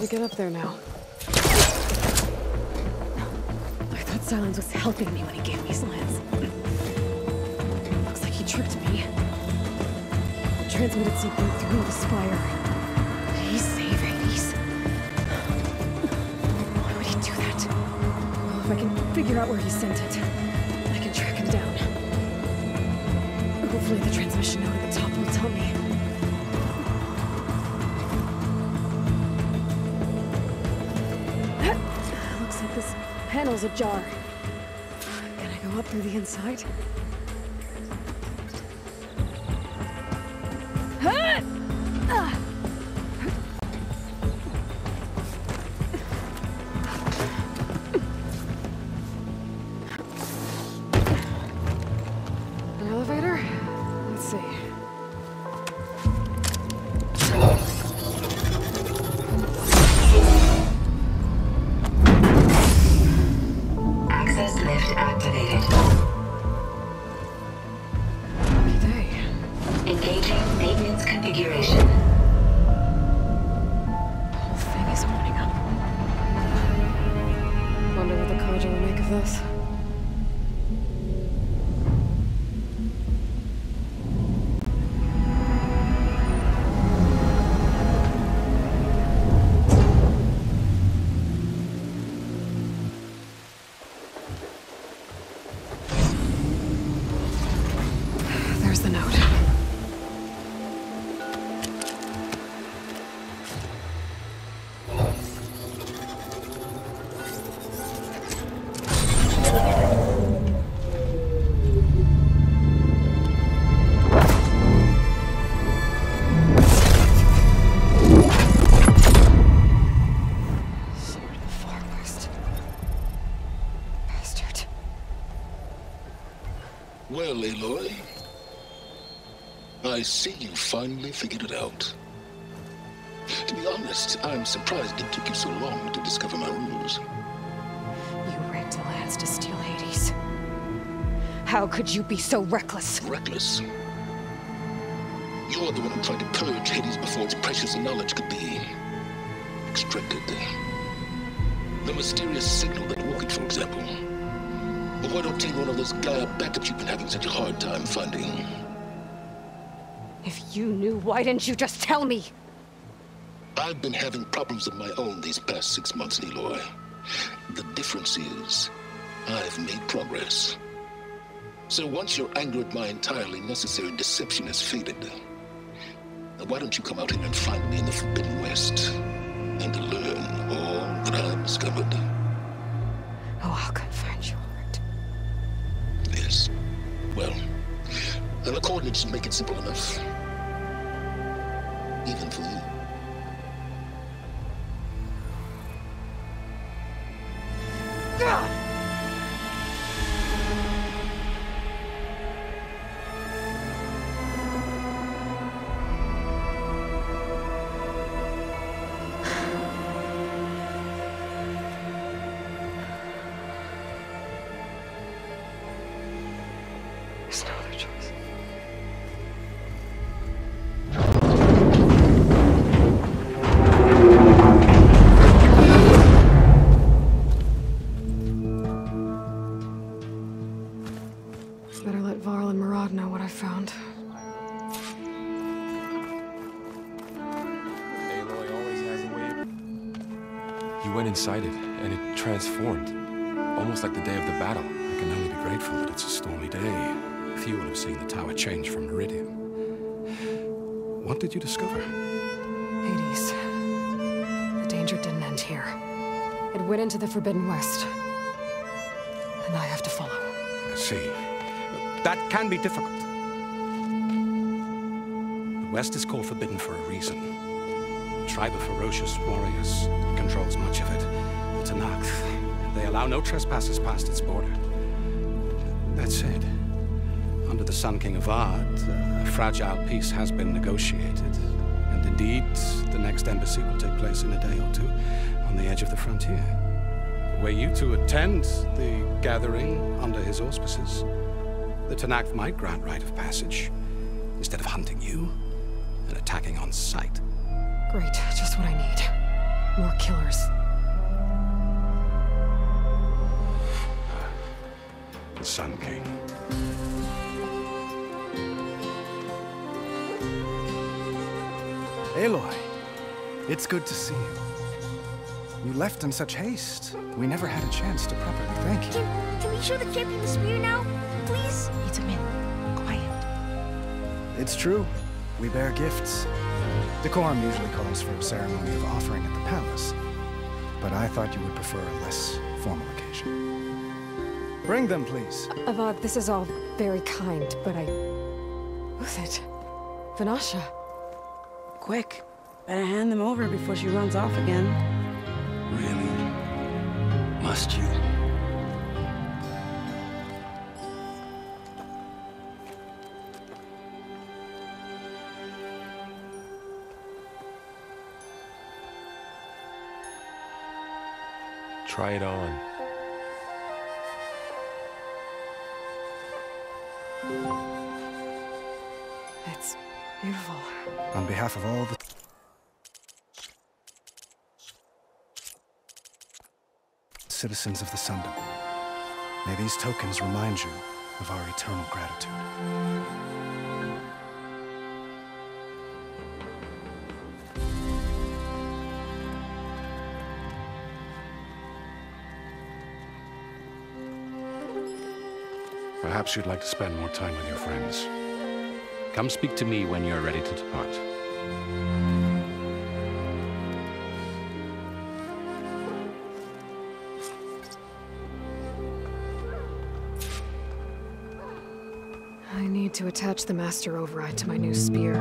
Get up there now. I thought Sylens was helping me when he gave me slants. Looks like he tricked me. Transmitted something through the spire. Please save Hades. Why would he do that? Well, if I can figure out where he sent it, ajar. Can I go up through the inside? I see you finally figured it out. To be honest, I'm surprised it took you so long to discover my rules. You rigged the lands to steal Hades. How could you be so reckless? Reckless? You're the one who tried to purge Hades before its precious knowledge could be extracted. The mysterious signal that woke it, for example. But why don't take one of those Gaia backups you've been having such a hard time finding? You knew, why didn't you just tell me? I've been having problems of my own these past six months, Aloy. The difference is, I've made progress. So once your anger at my entirely necessary deception has faded, why don't you come out here and find me in the Forbidden West and learn all that I've discovered? Oh, I'll confine you, Heart. Yes. Well, the coordinates make it simple enough. Way. You went inside it, and it transformed. Almost like the day of the battle. I can only be grateful that it's a stormy day. Few will have seen the tower change from Meridian. What did you discover? Hades. The danger didn't end here. It went into the Forbidden West. And I have to follow. I see. That can be difficult. The West is called Forbidden for a reason. Tribe of ferocious warriors controls much of it. The Tenakth. They allow no trespassers past its border. That said, under the Sun King Avad, a fragile peace has been negotiated. And indeed, the next embassy will take place in a day or two on the edge of the frontier. Were you to attend the gathering under his auspices, the Tenakth might grant right of passage instead of hunting you and attacking on sight. Great, just what I need. More killers. The Sun King. Aloy, it's good to see you. You left in such haste. We never had a chance to properly thank you. Can, can we show the champion the spear now? Please? It's a minute. Quiet. It's true. We bear gifts. Decorum usually calls for a ceremony of offering at the palace. But I thought you would prefer a less formal occasion. Bring them, please. Avad, this is all very kind, but I... Who's it? Vanasha. Quick. Better hand them over before she runs off again. Really? Must you? Try it on. It's beautiful. On behalf of all the citizens of the Sundom, may these tokens remind you of our eternal gratitude. Perhaps you'd like to spend more time with your friends. Come speak to me when you're ready to depart. I need to attach the Master Override to my new spear.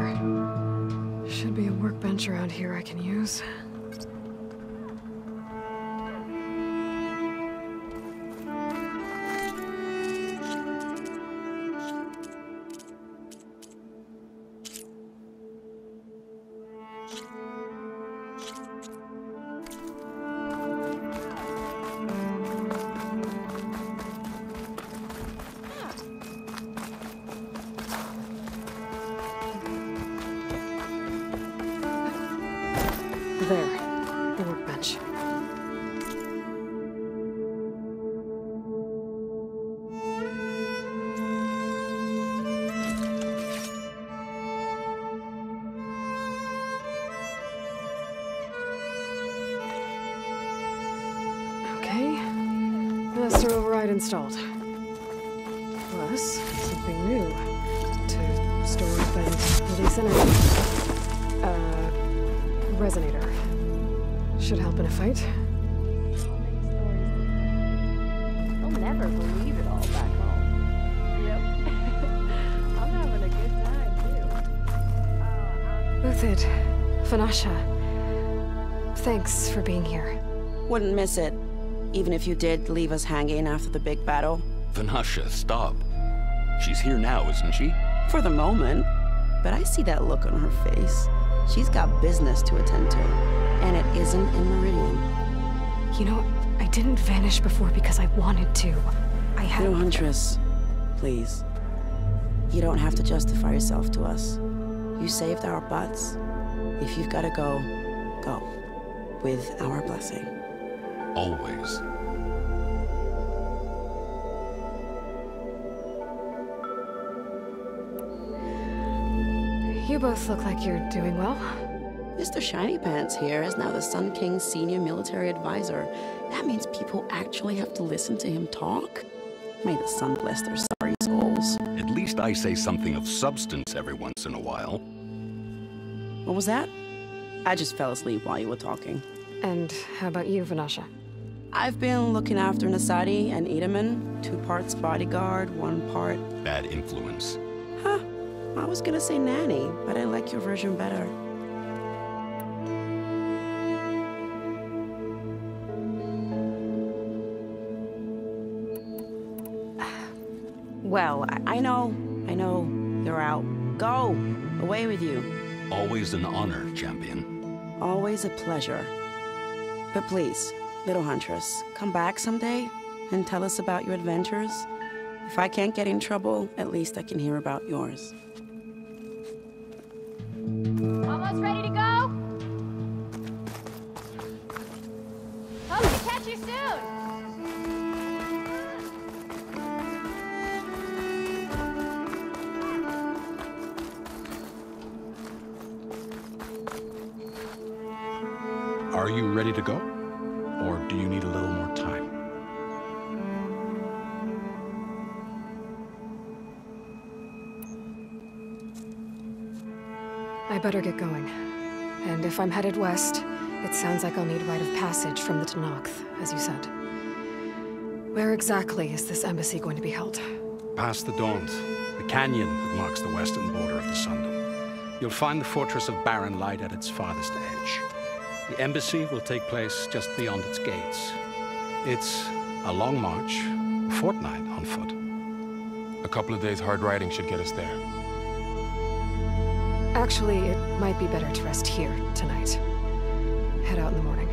Should be a workbench around here I can use. Miss it. Even if you did leave us hanging after the big battle. Vanasha, stop. She's here now, isn't she? For the moment. But I see that look on her face. She's got business to attend to. And it isn't in Meridian. You know, I didn't vanish before because I wanted to. I had. No, Huntress, please. You don't have to justify yourself to us. You saved our butts. If you've gotta go, go. With our blessing. Always. You both look like you're doing well. Mr. Shiny Pants here is now the Sun King's senior military advisor. That means people actually have to listen to him talk? May the sun bless their sorry souls. At least I say something of substance every once in a while. What was that? I just fell asleep while you were talking. And how about you, Vanasha? I've been looking after Nasadi and Itamen. Two parts bodyguard, one part... Bad influence. Huh. I was gonna say nanny, but I like your version better. Well, I, I know, I know, you're out. Go! Away with you. Always an honor, champion. Always a pleasure. But please, little huntress, come back someday and tell us about your adventures. If I can't get in trouble, at least I can hear about yours. Better get going. And if I'm headed west, it sounds like I'll need rite of passage from the Tenakth, as you said. Where exactly is this embassy going to be held? Past the Daunt, the canyon that marks the western border of the Sundom. You'll find the fortress of Barren Light at its farthest edge. The embassy will take place just beyond its gates. It's a long march, a fortnight on foot. A couple of days hard riding should get us there. Actually, it might be better to rest here tonight. Head out in the morning.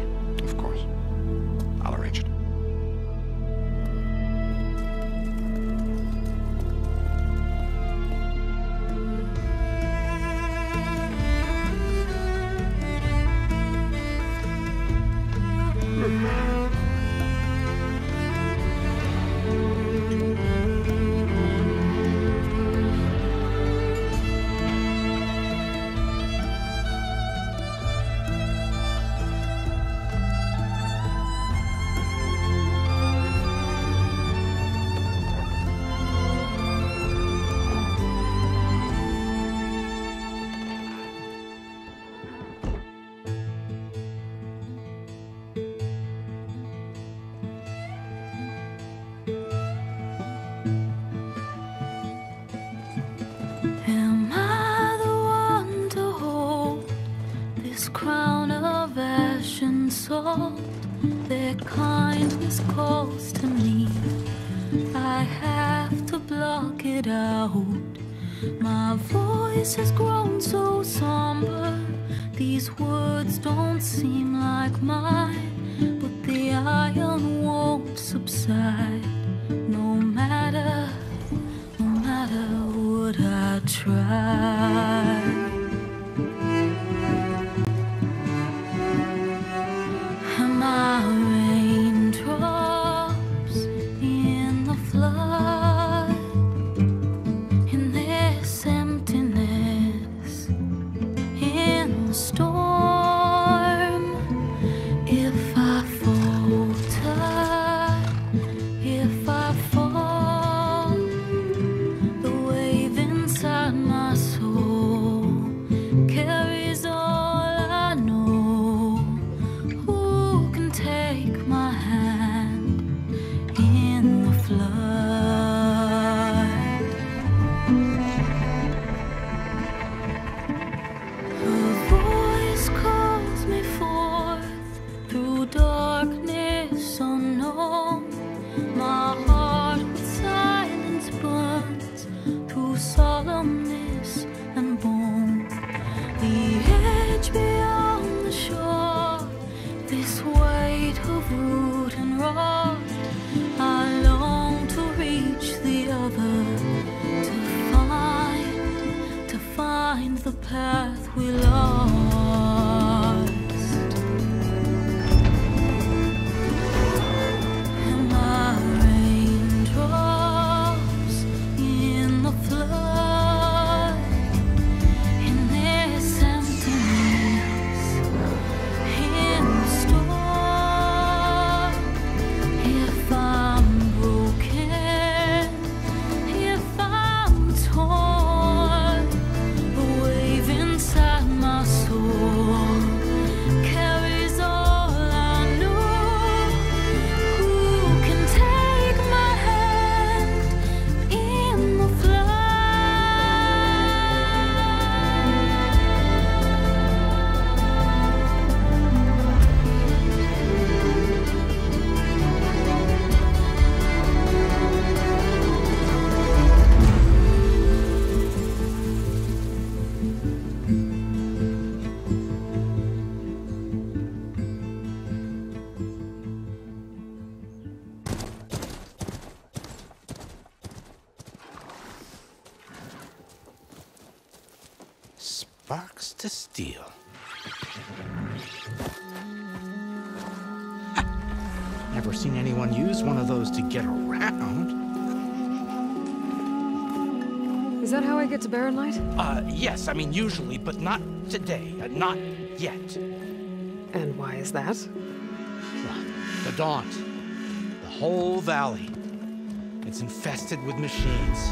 That how I get to Barren Light? Uh, yes, I mean usually, but not today. Uh, not yet. And why is that? The Daunt. The whole valley. It's infested with machines.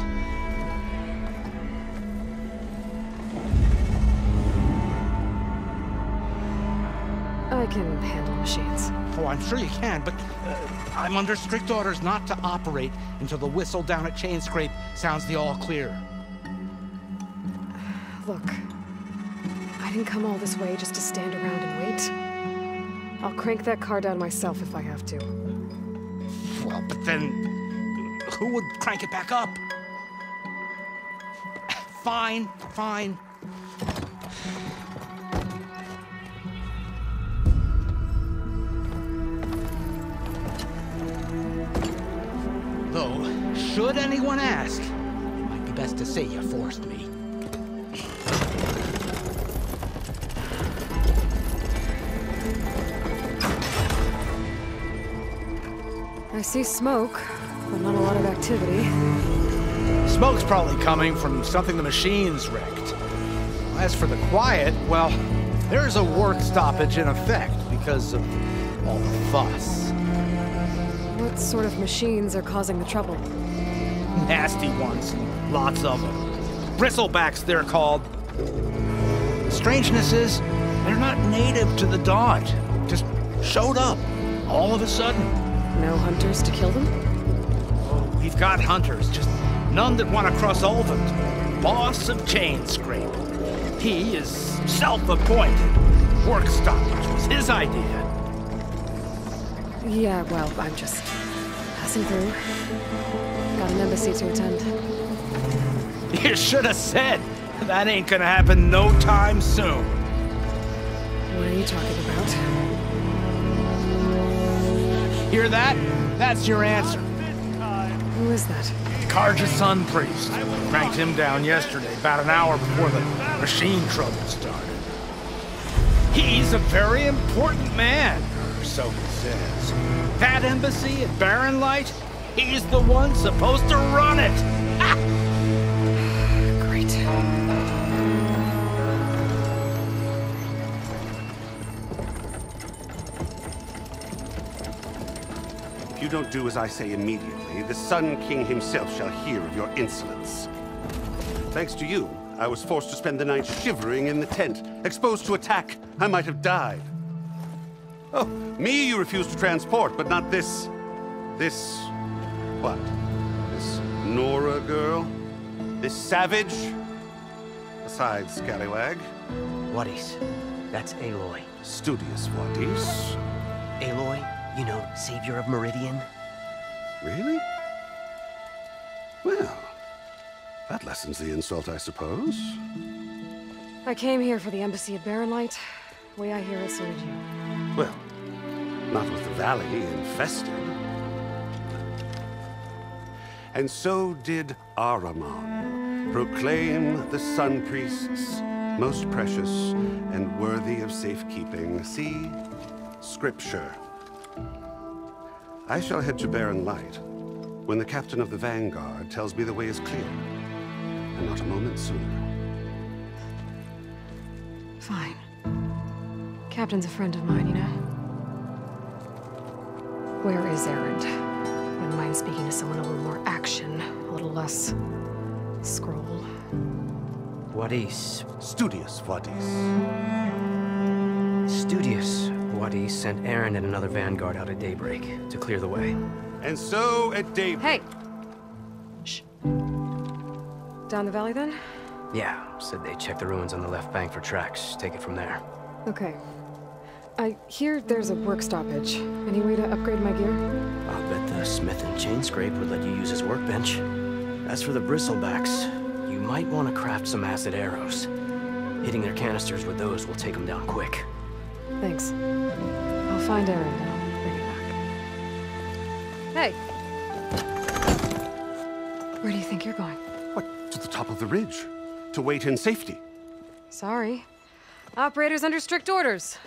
I can handle machines. Oh, I'm sure you can, but uh, I'm under strict orders not to operate until the whistle down at Chain Scrape sounds the all clear. Look, I didn't come all this way just to stand around and wait. I'll crank that car down myself if I have to. Well, but then who would crank it back up? Fine, fine. Though, should anyone ask, it might be best to say you forced me. I see smoke, but not a lot of activity. Smoke's probably coming from something the machines wrecked. As for the quiet, well, there's a work stoppage in effect because of all the fuss. What sort of machines are causing the trouble? Nasty ones, lots of them. Bristlebacks, they're called. The strangeness is, they're not native to the Daunt. Just showed up, all of a sudden. No hunters to kill them? Oh, we've got hunters, just none that want to cross Ulvund. Boss of Chain Scrape. He is self-appointed. Work stoppage was his idea. Yeah, well, I'm just passing through. Got an embassy to attend. You should have said. That ain't gonna happen no time soon. What are you talking about? Hear that? That's your answer. Who is that? Carja Sun Priest. Cranked him down yesterday, about an hour before the machine trouble started. He's a very important man, or so he says. That embassy at Barren Light, he's the one supposed to run it. Don't do as I say immediately, the Sun King himself shall hear of your insolence. Thanks to you, I was forced to spend the night shivering in the tent. Exposed to attack, I might have died. Oh, me you refuse to transport, but not this... This... what? This Nora girl? This savage? Besides, scallywag. Wadis. That's Aloy. Studious Wadis. Aloy, you know, savior of Meridian. Really? Well, that lessens the insult, I suppose. I came here for the embassy at Barren Light. Way I hear it, so did you. Well, not with the valley infested. And so did Ahriman. Proclaim the Sun Priests most precious and worthy of safekeeping. See Scripture. I shall head to Barren Light when the captain of the Vanguard tells me the way is clear, and not a moment sooner. Fine. Captain's a friend of mine, you know? Where is Erend? Wouldn't mind speaking to someone a little more action, a little less scroll. Wadis. Studious Wadis. Studious Wadis sent Erend and another vanguard out at daybreak to clear the way. And so at daybreak. Hey! Shh. Down the valley then? Yeah, said they checked the ruins on the left bank for tracks. Take it from there. Okay. I hear there's a work stoppage. Any way to upgrade my gear? I'll bet the smith and chain scrape would let you use his workbench. As for the bristlebacks, you might want to craft some acid arrows. Hitting their canisters with those will take them down quick. Thanks. I'll find Erend and I'll bring it back. Hey! Where do you think you're going? What? To the top of the ridge. To wait in safety. Sorry. Operator's under strict orders.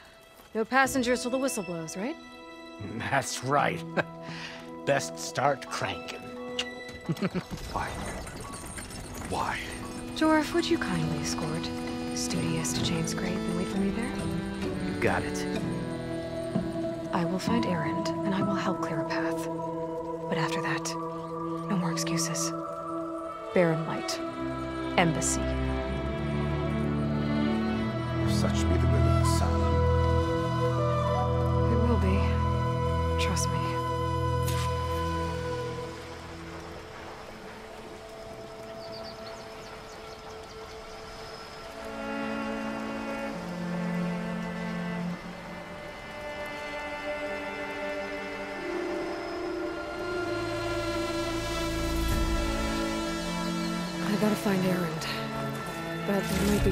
No passengers till the whistle blows, right? That's right. Best start cranking. Why? Why? Jorf, would you kindly escort Studious to Chain Scrape and wait for me there? You got it. I will find Erend, and I will help clear a path. But after that, no more excuses. Barren Light. Embassy. If such be the will of the sun. It will be. Trust me.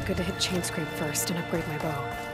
Good to hit Chainscrape first and upgrade my bow.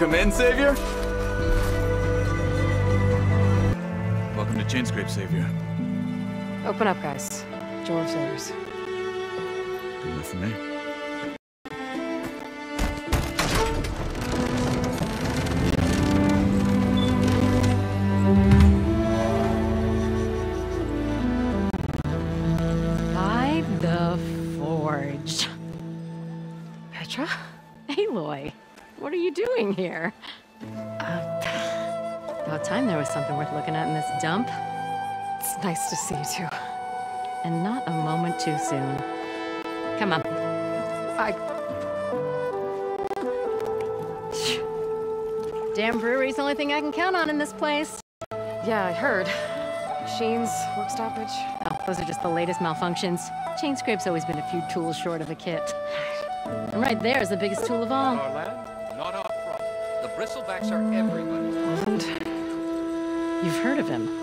Come in, Savior? Welcome to Chainscrape, Savior. Open up, guys. To see you too. And not a moment too soon. Come on. I. Damn brewery's the only thing I can count on in this place. Yeah, I heard. Machines, work stoppage. Oh, those are just the latest malfunctions. Chainscrape's always been a few tools short of a kit. And right there is the biggest tool of all. Our land, not our problem. The bristlebacks are everybody's And you've heard of him.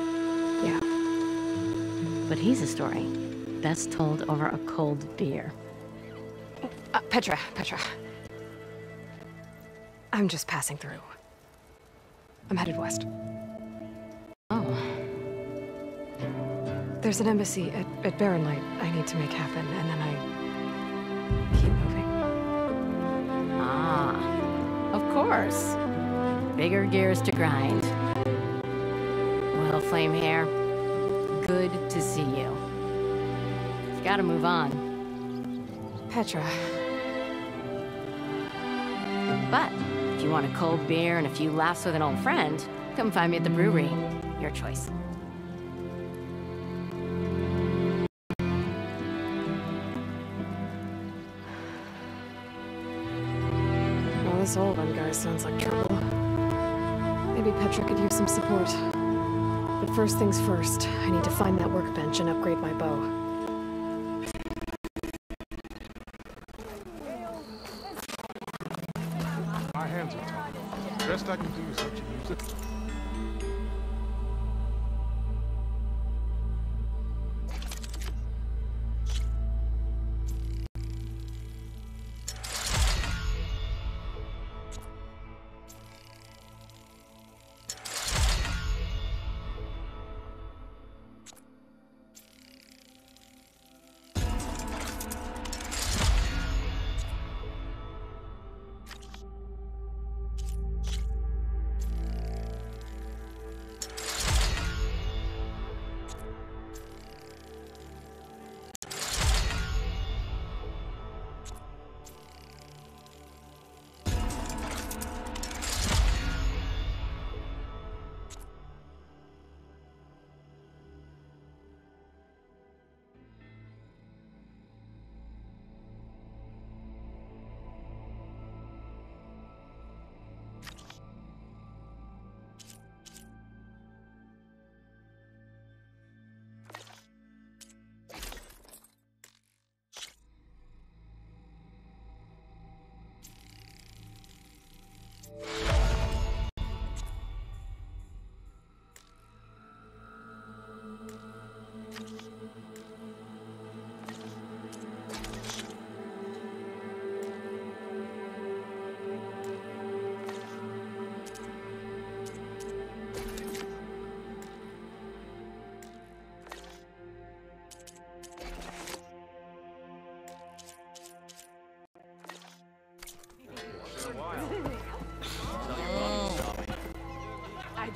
But he's a story best told over a cold beer. Uh, Petra, Petra. I'm just passing through. I'm headed west. Oh. There's an embassy at, at Barren Light I need to make happen, and then I keep moving. Ah, of course. Bigger gears to grind. Well, Flame Hair, good to see you. Gotta move on. Petra. But if you want a cold beer and a few laughs with an old friend, come find me at the brewery. Your choice. Well, this old one guy sounds like trouble. Maybe Petra could use some support. But first things first, I need to find that workbench and upgrade my bow. My hands are tied. Best I can do is let you use it.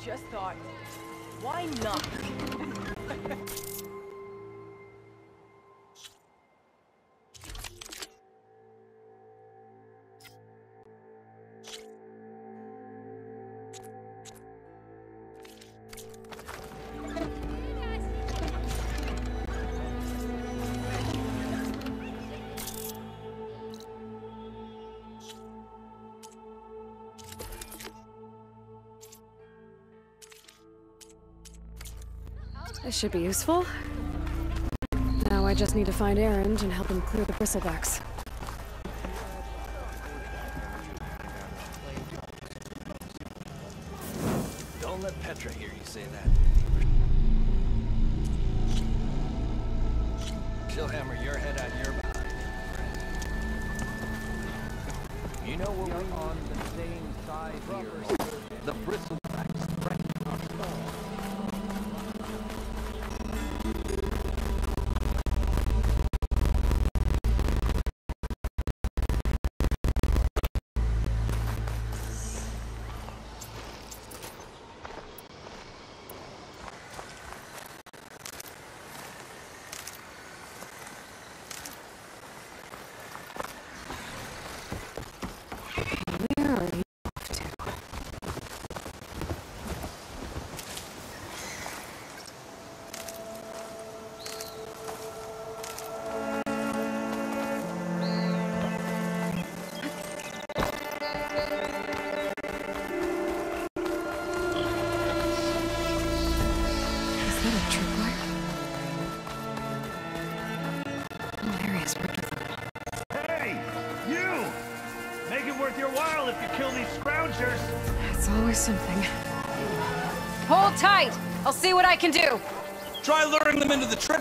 Just thought, why not? This should be useful. Now I just need to find Erend and help him clear the bristlebacks. Tight! I'll see what I can do! Try luring them into the tripwires.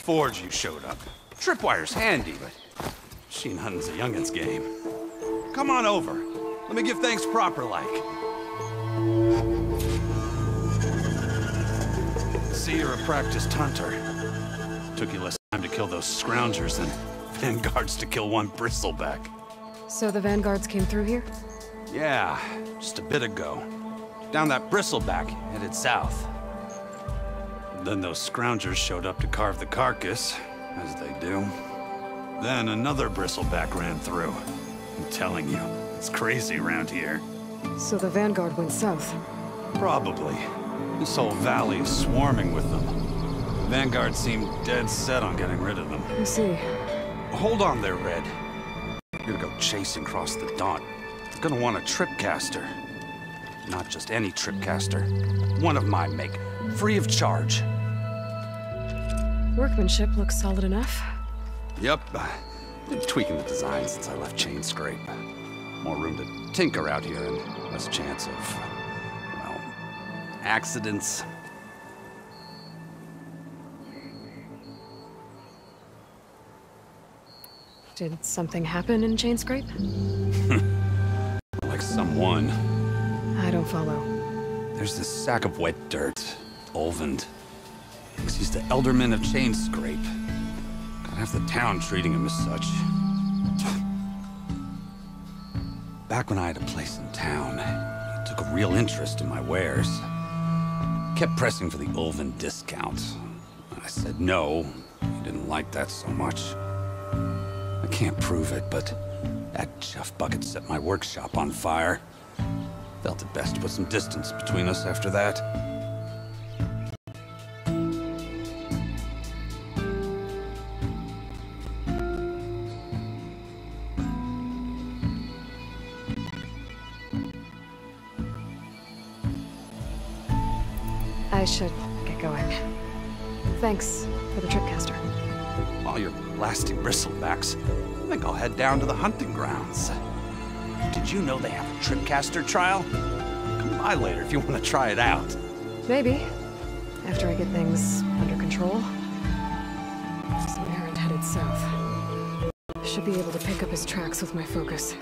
Forge you showed up. Tripwire's handy, but machine hunting's a youngin's game. Come on over. Let me give thanks proper like. See, you're a practiced hunter. Took you less time to kill those scroungers than vanguards to kill one bristleback. So the vanguards came through here? Yeah, just a bit ago. Down that bristleback, headed south. Then those scroungers showed up to carve the carcass, as they do. Then another bristleback ran through. I'm telling you, it's crazy around here. So the vanguard went south. Probably. This whole valley is swarming with them. Vanguard seemed dead set on getting rid of them. I see. Hold on there, Red. You're gonna go chasing across the Daunt. You're gonna want a tripcaster. Not just any tripcaster. One of my make. Free of charge. Workmanship looks solid enough. Yep. Been tweaking the design since I left Chainscrape. More room to tinker out here and less chance of, well, accidents. Did something happen in Chainscrape? Like someone. I don't follow. There's this sack of wet dirt. Olvend. He's the elderman of Chainscrape. Got half the town treating him as such. Back when I had a place in town, he took a real interest in my wares. Kept pressing for the Olvend discount. I said no. He didn't like that so much. I can't prove it, but that chuff bucket set my workshop on fire. Felt it best to put some distance between us after that. I should get going. Thanks for the tripcaster. While you're blasting bristlebacks, I think I'll head down to the hunting grounds. Did you know they have a tripcaster trial? Come by later if you want to try it out. Maybe. After I get things under control. Some Erend headed south. Should be able to pick up his tracks with my focus.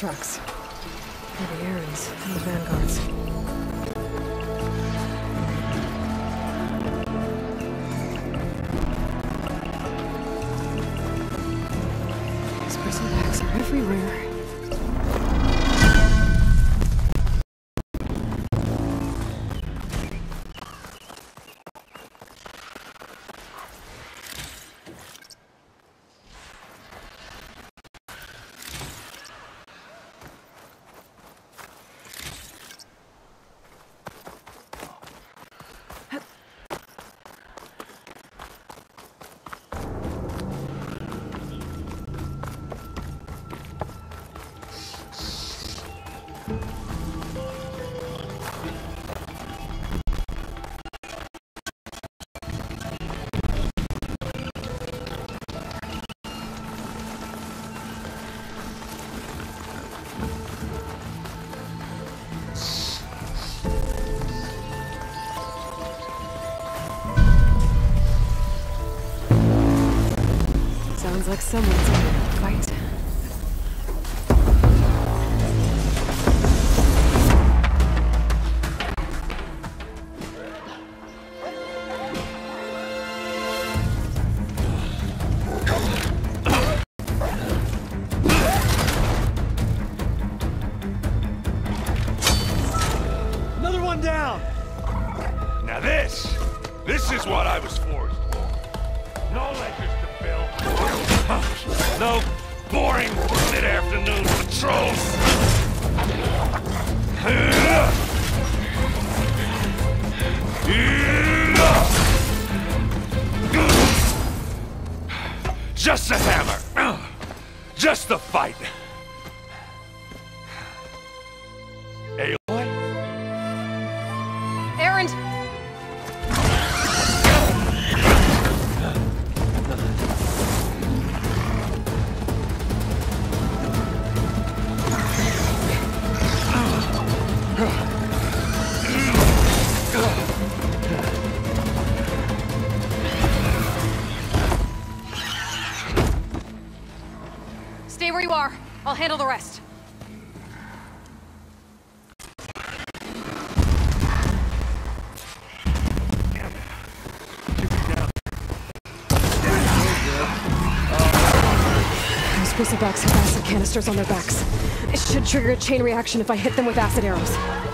Trucks. Maybe errands and the vanguards. Sounds the fight. Handle the rest. Those bristlebacks have acid canisters on their backs. It should trigger a chain reaction if I hit them with acid arrows.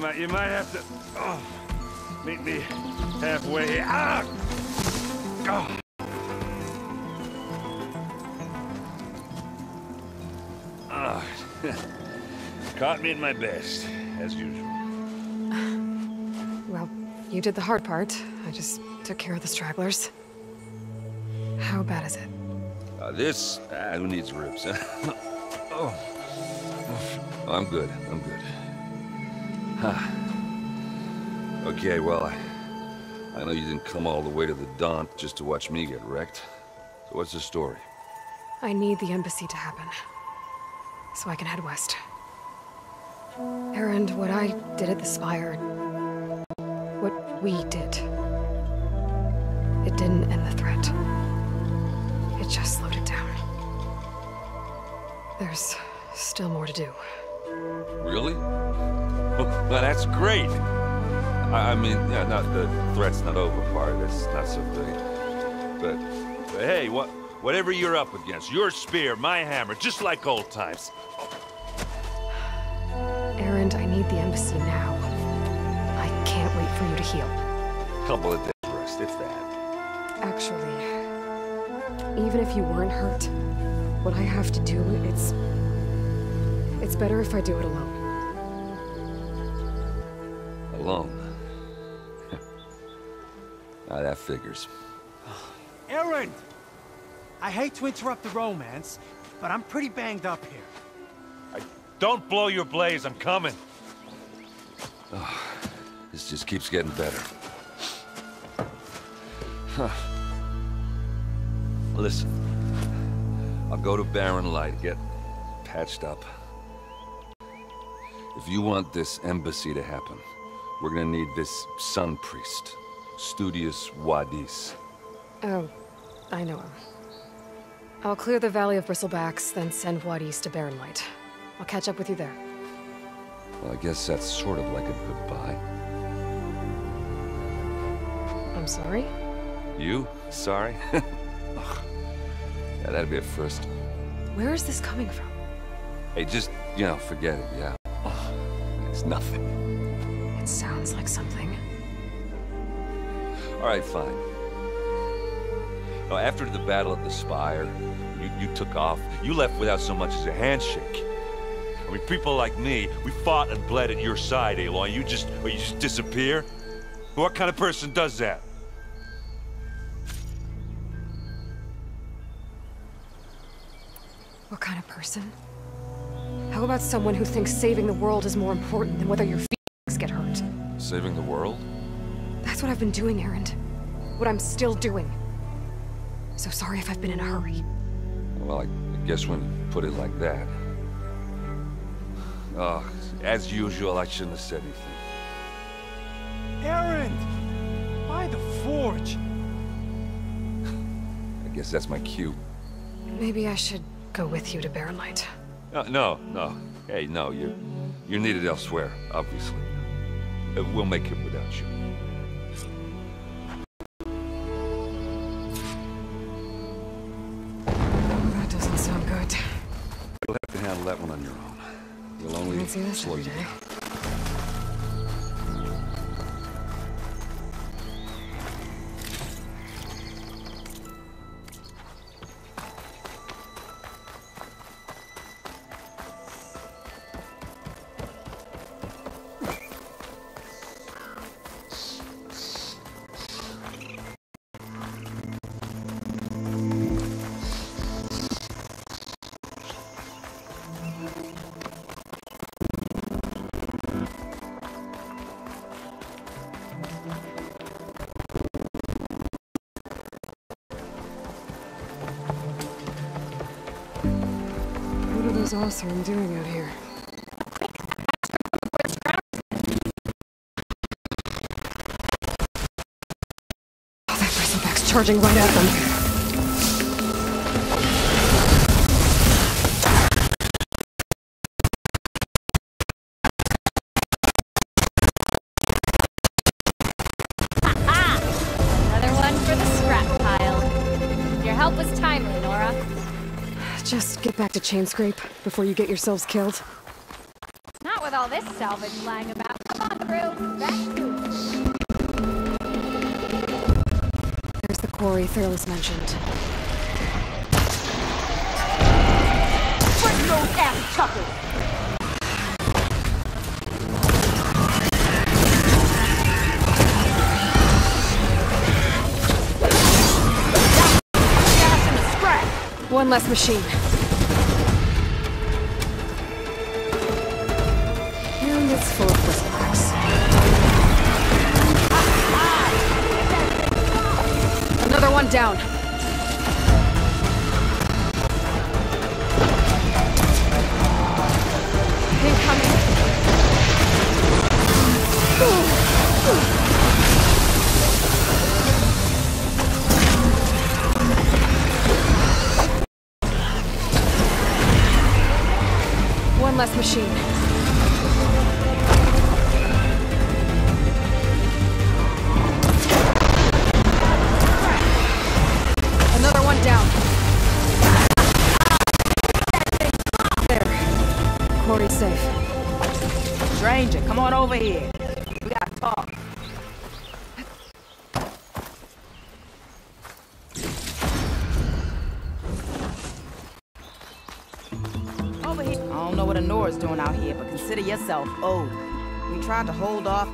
Might, you might have to oh, meet me halfway. Ah! Oh. Ah. Caught me at my best, as usual. Well, you did the hard part. I just took care of the stragglers. How bad is it? Uh, this, ah, who needs ribs? oh. oh, I'm good. I'm good. Huh. Okay, well, I, I know you didn't come all the way to the Daunt just to watch me get wrecked. So what's the story? I need the embassy to happen. So I can head west. Erend, what I did at the Spire... What we did... It didn't end the threat. It just slowed it down. There's still more to do. Really? Well, that's great. I, I mean, yeah, not the threat's not over part. That's not so great. But, but hey, what, whatever you're up against, your spear, my hammer, just like old times. Erend, I need the embassy now. I can't wait for you to heal. Couple of days rest, if that. Actually, even if you weren't hurt, what I have to do, it's... It's better if I do it alone. Alone. ah, that figures. Erend! I hate to interrupt the romance, but I'm pretty banged up here. Don't blow your blaze, I'm coming. Oh, this just keeps getting better. Huh. Listen, I'll go to Barren Light, get patched up. If you want this embassy to happen, we're gonna need this sun priest, Studius Wadis. Oh, I know him. I'll clear the Valley of Bristlebacks, then send Wadis to Barren Light. I'll catch up with you there. Well, I guess that's sort of like a goodbye. I'm sorry? You? Sorry? Ugh. Yeah, that'd be a first. Where is this coming from? Hey, just, you know, forget it, yeah. Ugh. It's nothing. Sounds like something. All right, fine. Now, after the battle at the Spire, you, you took off. You left without so much as a handshake. I mean, people like me, we fought and bled at your side, Aloy. You just, or you just disappear? What kind of person does that? What kind of person? How about someone who thinks saving the world is more important than whether your feelings get hurt? Saving the world? That's what I've been doing, Erend. What I'm still doing. So sorry if I've been in a hurry. Well, I, I guess when you put it like that. Oh, as usual, I shouldn't have said anything. Erend! Why the Forge? I guess that's my cue. Maybe I should go with you to Barren Light. No, uh, no, no. Hey, no, you're, you're needed elsewhere, obviously. Uh, We'll make it without you. That doesn't sound good. You'll have to handle that one on your own. We'll only don't see this slow you down. Are those doing out here? Oh, that charging right at them. Just get back to Chainscrape before you get yourselves killed. Not with all this salvage lying about. Come on, crew. Back to. There's the quarry Fairless mentioned. Put those ass chuckles! One less machine. Down.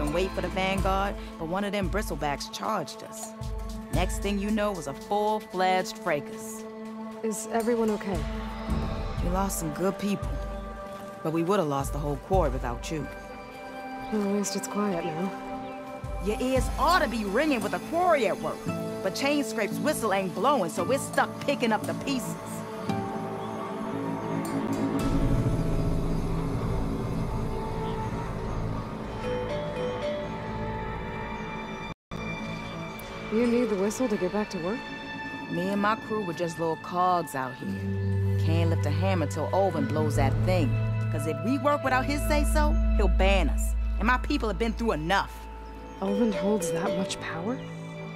And wait for the Vanguard, but one of them bristlebacks charged us. Next thing you know was a full-fledged fracas. Is everyone okay? We lost some good people, but we would have lost the whole quarry without you. Well, at least it's quiet now. Your ears ought to be ringing with a quarry at work, but Chainscrape's whistle ain't blowing, so we're stuck picking up the pieces. You need the whistle to get back to work? Me and my crew were just little cogs out here. Can't lift a hammer till Olvend blows that thing. Cause if we work without his say-so, he'll ban us. And my people have been through enough. Olvend holds that much power?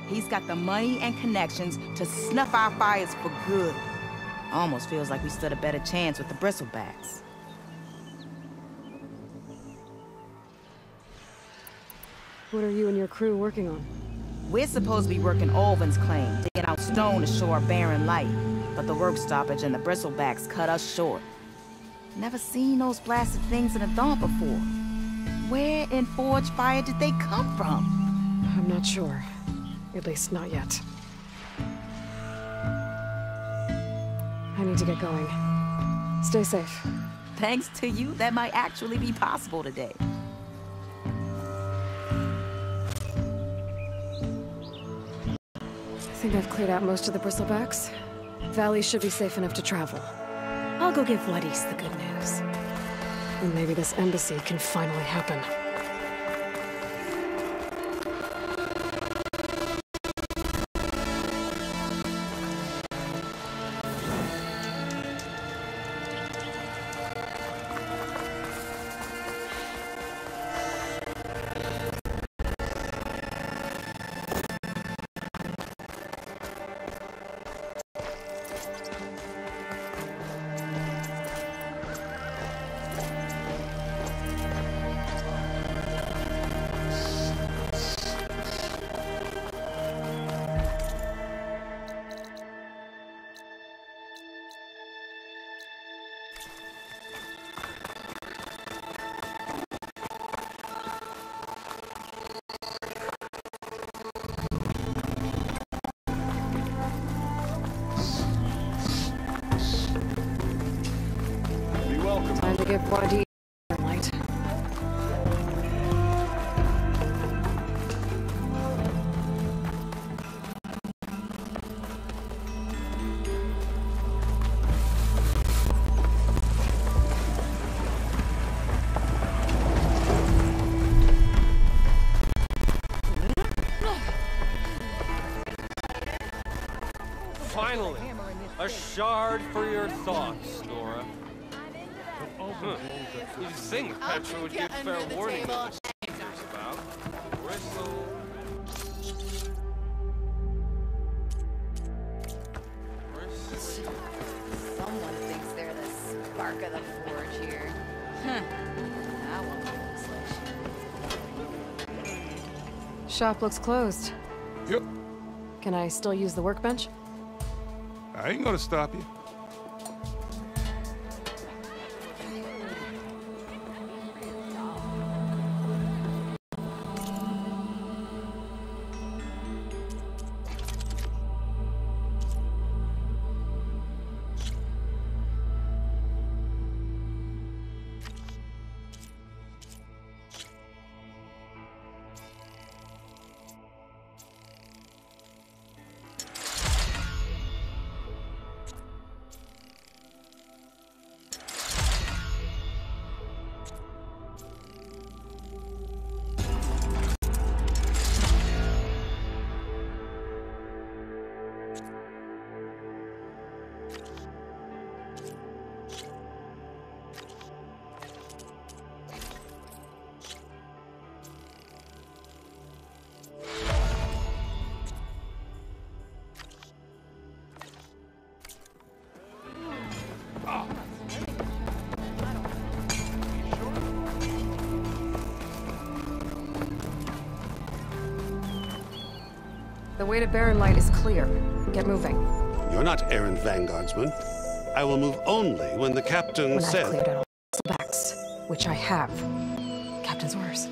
He's got the money and connections to snuff our fires for good. Almost feels like we stood a better chance with the bristlebacks. What are you and your crew working on? We're supposed to be working Olvend's claim, digging out stone to show our barren light. But the work stoppage and the bristlebacks cut us short. Never seen those blasted things in a dawn before. Where in Forge Fire did they come from? I'm not sure. At least not yet. I need to get going. Stay safe. Thanks to you, that might actually be possible today. Think I've cleared out most of the bristlebacks. Valley should be safe enough to travel. I'll go give Wadis the good news. And maybe this embassy can finally happen. Shard for your thoughts, Nora. Huh. You'd think Petra would give fair warning of what she's about. Someone thinks they're the spark of the forge here. Huh. That one looks like Shop looks closed. Yep. Can I still use the workbench? I ain't gonna stop you. Way to Barren Light is clear. Get moving. You're not errant vanguardsman. I will move only when the captain When I've says. cleared out all the backs, which I have. Captain's orders.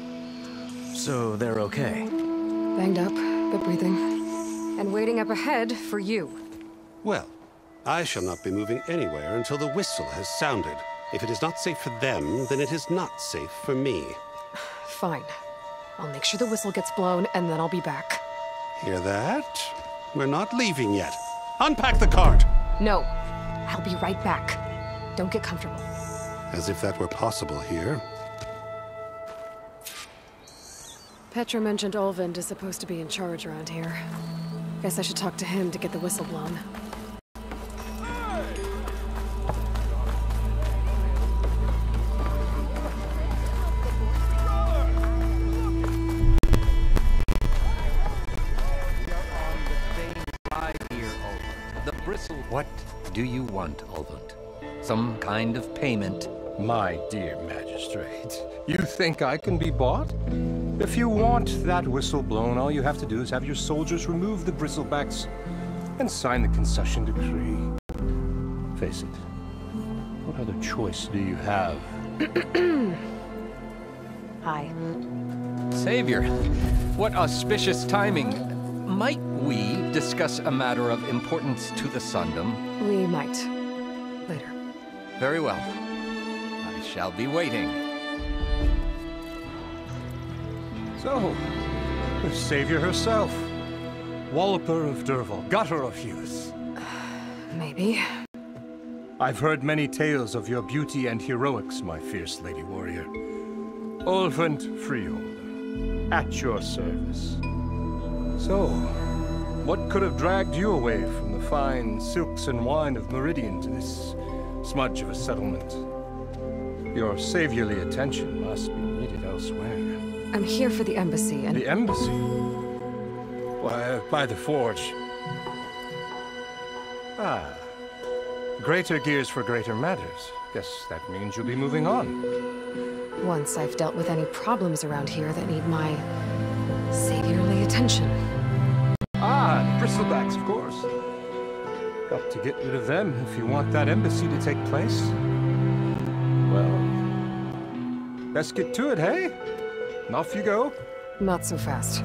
So they're okay. Banged up, but breathing. And waiting up ahead for you. Well, I shall not be moving anywhere until the whistle has sounded. If it is not safe for them, then it is not safe for me. Fine. I'll make sure the whistle gets blown, and then I'll be back. Hear that? We're not leaving yet. Unpack the cart! No. I'll be right back. Don't get comfortable. As if that were possible here. Petra mentioned Olvend is supposed to be in charge around here. Guess I should talk to him to get the whistle blown. Some kind of payment? My dear magistrate, you think I can be bought? If you want that whistle blown, all you have to do is have your soldiers remove the bristlebacks and sign the concession decree. Face it, what other choice do you have? Hi. Savior, what auspicious timing. Might we discuss a matter of importance to the Sundom? We might. Later. Very well. I shall be waiting. So, the savior herself. Walloper of Dervahl, gutter of youth. Maybe. I've heard many tales of your beauty and heroics, my fierce lady warrior. Olvend Freeholder, at your service. So, what could have dragged you away from the fine silks and wine of Meridian to this smudge of a settlement? Your saviorly attention must be needed elsewhere. I'm here for the embassy and... The embassy? Why, by the forge. Ah. Greater gears for greater matters. Guess that means you'll be moving on. Once I've dealt with any problems around here that need my saviorly attention. Ah, the bristlebacks, of course. Got to get rid of them if you want that embassy to take place. Well, let's get to it, hey? And off you go. Not so fast.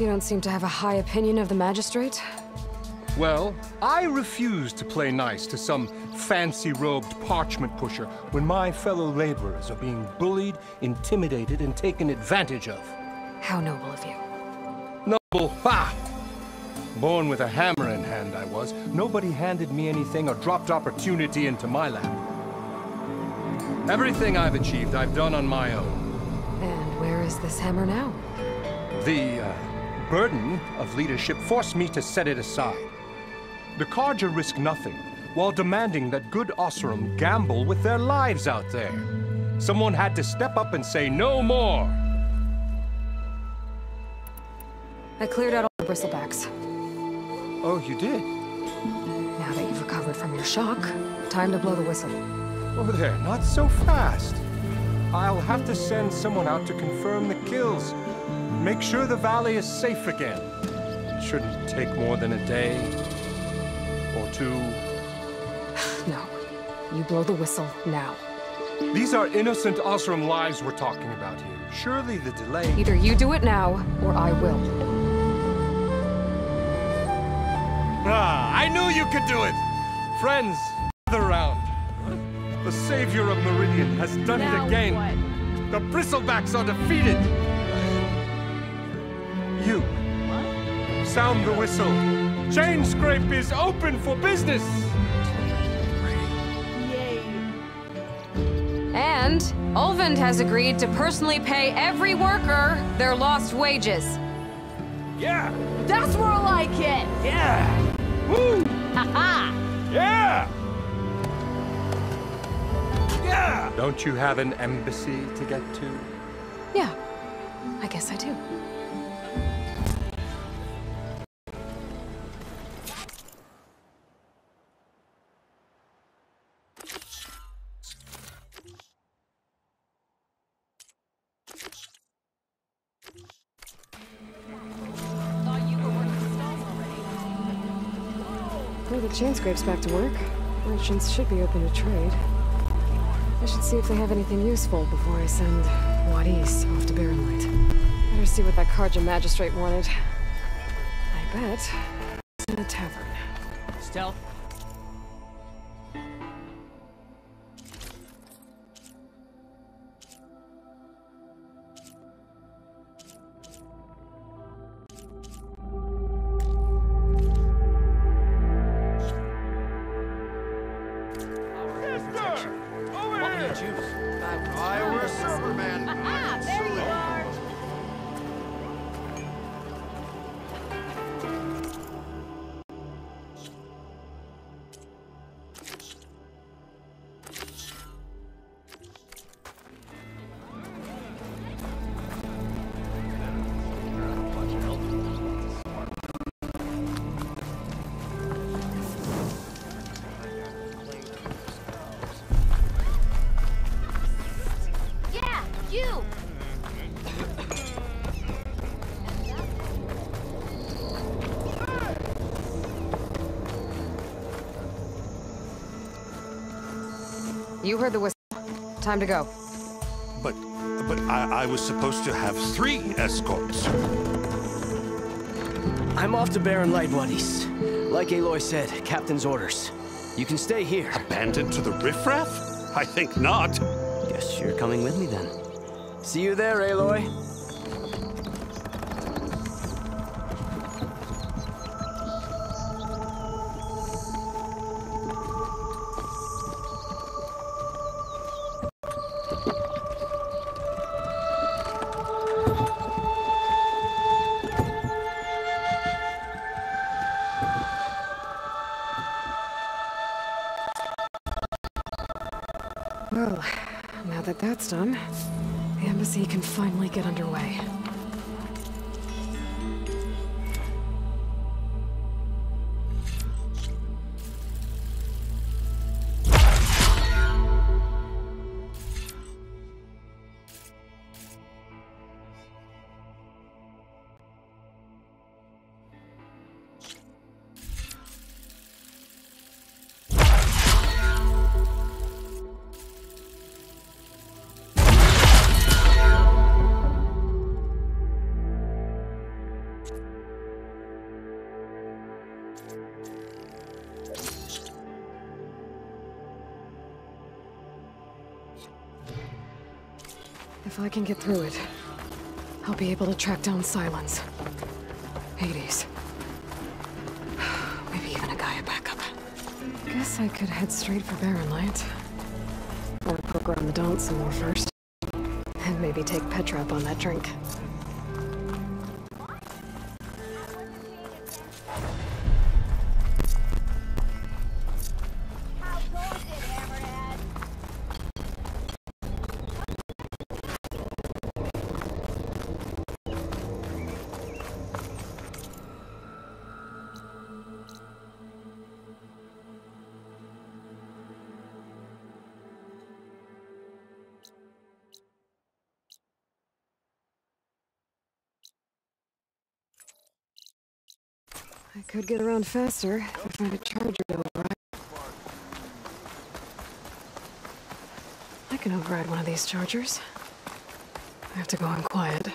You don't seem to have a high opinion of the magistrate? Well, I refuse to play nice to some fancy-robed parchment pusher when my fellow laborers are being bullied, intimidated, and taken advantage of. How noble of you. Noble, ha! Born with a hammer in hand, I was. Nobody handed me anything or dropped opportunity into my lap. Everything I've achieved, I've done on my own. And where is this hammer now? The uh, burden of leadership forced me to set it aside. The Carja risk nothing, while demanding that good Oseram gamble with their lives out there. Someone had to step up and say no more. I cleared out all the bristlebacks. Oh, you did? Now that you've recovered from your shock, time to blow the whistle. Oh there, not so fast. I'll have to send someone out to confirm the kills. Make sure the valley is safe again. It shouldn't take more than a day. Or two. No. You blow the whistle now. These are innocent Oseram lives we're talking about here. Surely the delay... Either you do it now, or I will. Ah, I knew you could do it! Friends, gather around. The savior of Meridian has done Now it again. what? The Bristlebacks are defeated. You. Sound the whistle. Chainscrape is open for business. Yay. And Olvend has agreed to personally pay every worker their lost wages. Yeah! That's more like it! Yeah! Woo! Ha Yeah! Yeah! Don't you have an embassy to get to? Yeah, I guess I do. Well, the Chainscrape's back to work. Merchants should be open to trade. I should see if they have anything useful before I send Wadis off to Barren Light. Better see what that Carja magistrate wanted. I bet it's in a tavern. Stealth. Heard the whistle. Time to go. But, but I, I was supposed to have three escorts. I'm off to Baron Lightbodies. Like Aloy said, Captain's orders. You can stay here. Abandoned to the riffraff? I think not. Guess you're coming with me then. See you there, Aloy. I can get through it, I'll be able to track down Sylens. Hades. Maybe even a Gaia backup. Guess I could head straight for Barren Light. Or poke around the Daunt some more first. And maybe take Petra up on that drink. Could get around faster if I find a charger to override. I can override one of these chargers. I have to go on quiet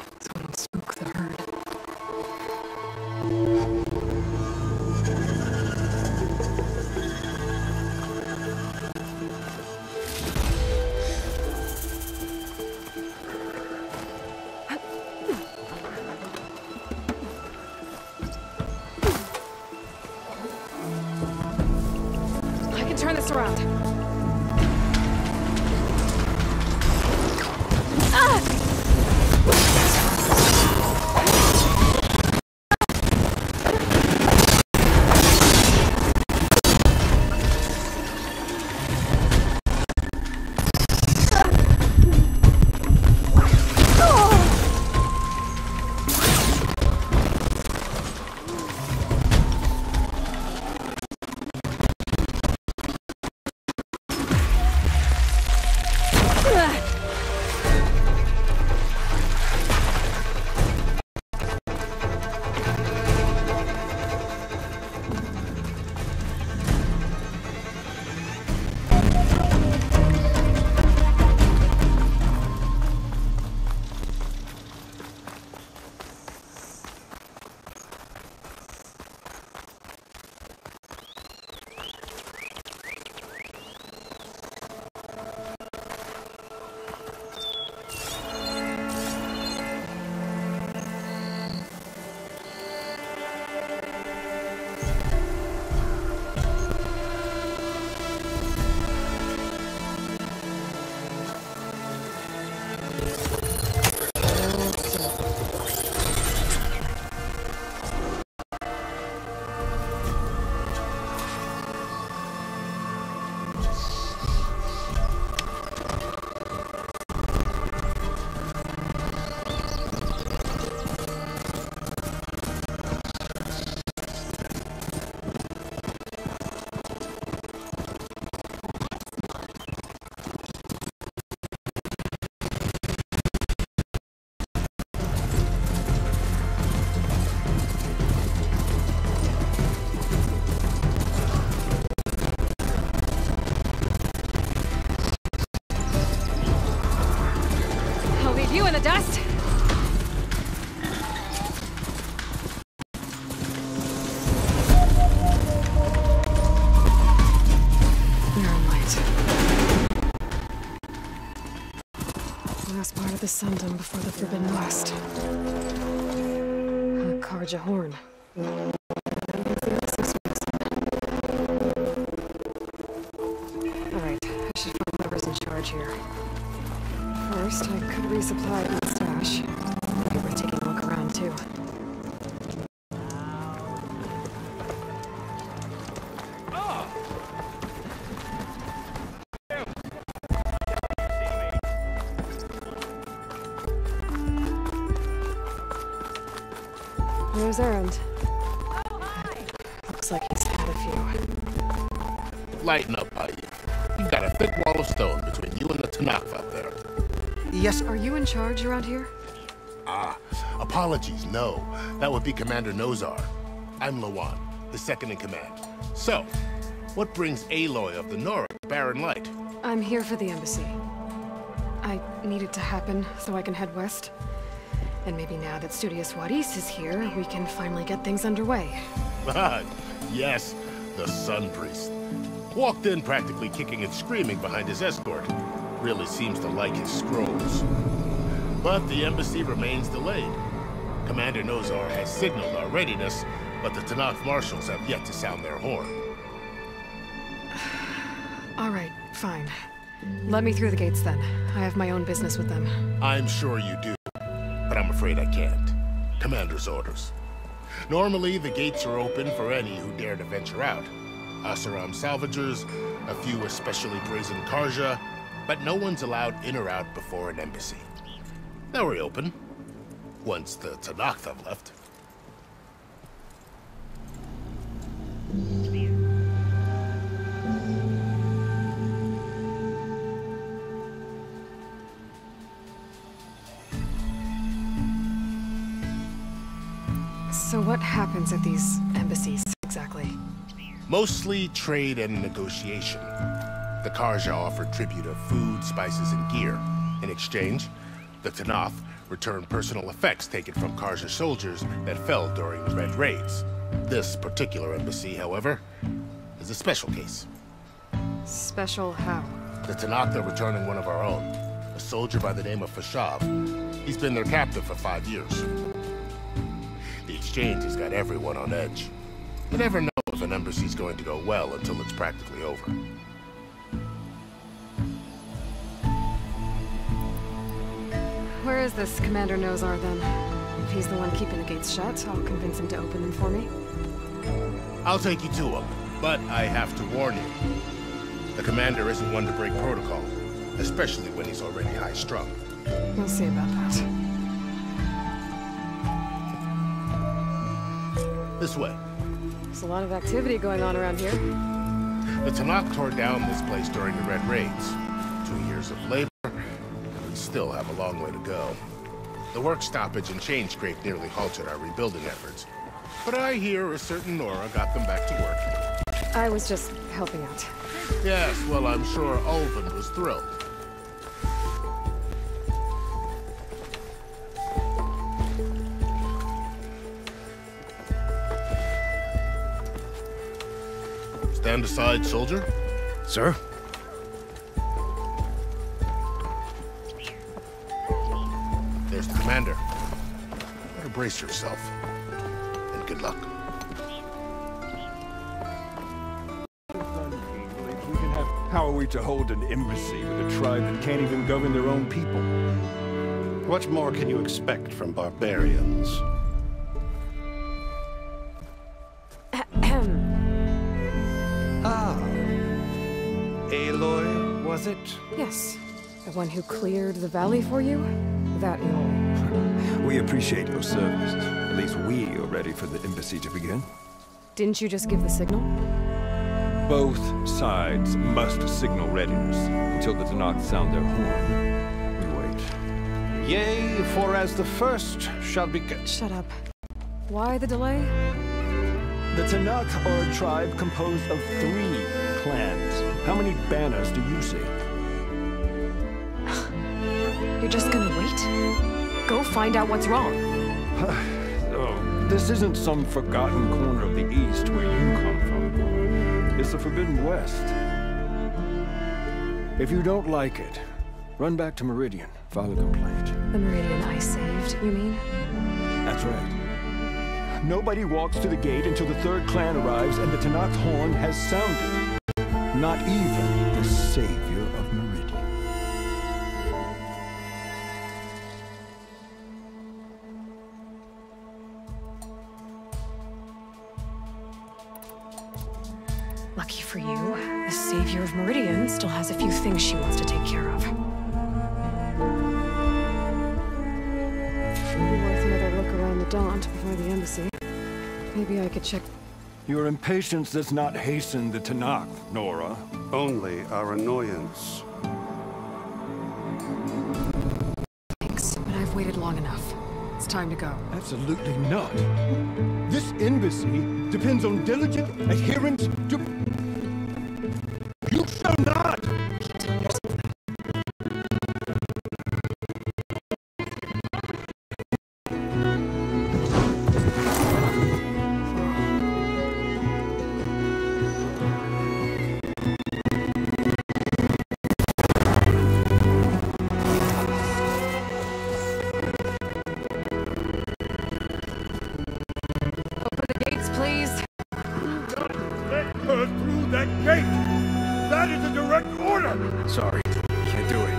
Last part of the Sundom before the Forbidden West. Carja horn. Alright, I should find whoever's in charge here. First, I could resupply Erend? Looks like he's had a few. Lighten up, are you? You got a thick wall of stone between you and the Tenakth up there. Yes. Are you in charge around here? Ah, apologies, no. That would be Commander Nozar. I'm Lawan, the second in command. So, what brings Aloy of the Nora Barren Light? I'm here for the embassy. I need it to happen so I can head west. And maybe now that Studious Wadis is here, we can finally get things underway. Ah, yes, the Sun Priest. Walked in practically kicking and screaming behind his escort. Really seems to like his scrolls. But the embassy remains delayed. Commander Nozar has signaled our readiness, but the Tenakth marshals have yet to sound their horn. All right, fine. Let me through the gates then. I have my own business with them. I'm sure you do, but I'm afraid I can't. Commander's orders. Normally, the gates are open for any who dare to venture out. Oseram salvagers, a few especially brazen Carja, but no one's allowed in or out before an embassy. They'll reopen, once the Tenakth have left. So what happens at these embassies, exactly? Mostly trade and negotiation. The Carja offered tribute of food, spices, and gear. In exchange, the Tenakth returned personal effects taken from Carja soldiers that fell during the Red Raids. This particular embassy, however, is a special case. Special how? The Tenakth are returning one of our own, a soldier by the name of Fashav. He's been their captive for five years. Exchange has got everyone on edge. You never know if an embassy's going to go well until it's practically over. Where is this Commander Nozar then? If he's the one keeping the gates shut, I'll convince him to open them for me. I'll take you to him, but I have to warn you. The commander isn't one to break protocol, especially when he's already high-strung. We'll see about that. This way. There's a lot of activity going on around here. The Tenakth tore down this place during the Red Raids. Two years of labor, and we still have a long way to go. The work stoppage and Chainscrape nearly halted our rebuilding efforts. But I hear a certain Nora got them back to work. I was just helping out. Yes, well, I'm sure Olvend was thrilled. Stand aside, soldier. Sir? There's the commander. Better brace yourself. And good luck. How are we to hold an embassy with a tribe that can't even govern their own people? What more can you expect from barbarians? Aloy, was it? Yes. The one who cleared the valley for you? That Aloy. We appreciate your service. At least we are ready for the embassy to begin. Didn't you just give the signal? Both sides must signal readiness until the Tenakth sound their horn. We wait. Yea, for as the first shall be... Cut. Shut up. Why the delay? The Tenakth are a tribe composed of three clans. How many banners do you see? You You're just gonna wait? Go find out what's wrong. oh, this isn't some forgotten corner of the East where you come from. It's the Forbidden West. If you don't like it, run back to Meridian, file a complaint. The Meridian I saved, you mean? That's right. Nobody walks to the gate until the third clan arrives and the Tenakth horn has sounded. Not even the savior of Meridian. Lucky for you, the savior of Meridian still has a few things she wants to take care of. Maybe worth another look around the Daunt before the embassy. Maybe I could check Your impatience does not hasten the Tenakth, Nora. Only our annoyance. Thanks, but I've waited long enough. It's time to go. Absolutely not. This embassy depends on diligent adherence to... Sorry, can't do it.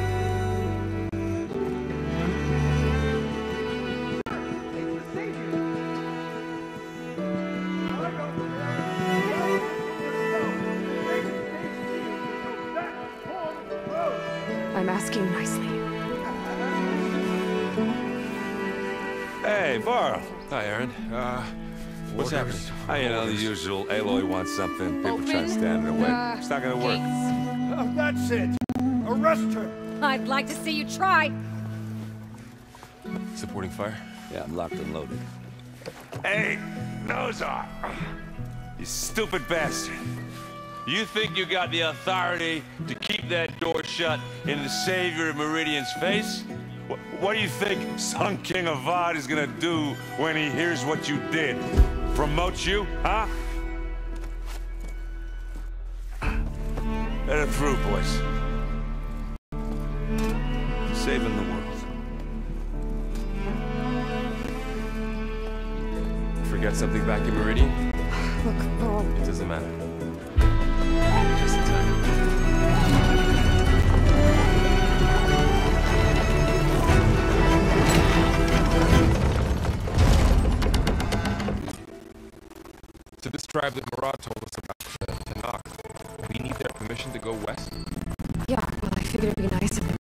I'm asking nicely. Hey, Varl. Hi, Erend. Uh, what's happening? Ah, you know, the usual. Aloy wants something. People try to stand in the way. It's not gonna work. Oh, that's it! Arrest her! I'd like to see you try. Supporting fire? Yeah, I'm locked and loaded. Hey, Nozar! You stupid bastard. You think you got the authority to keep that door shut in the savior of Meridian's face? What, what do you think Sun King Avad is gonna do when he hears what you did? Promote you, huh? Let it through, boys. Saving the world. Forget something back in Meridian? Look, Paul. It doesn't matter. Just in time. To this tribe that Marad told us about, the Tenakth, we need their permission to go west? Yeah, well, I figured it'd be nice if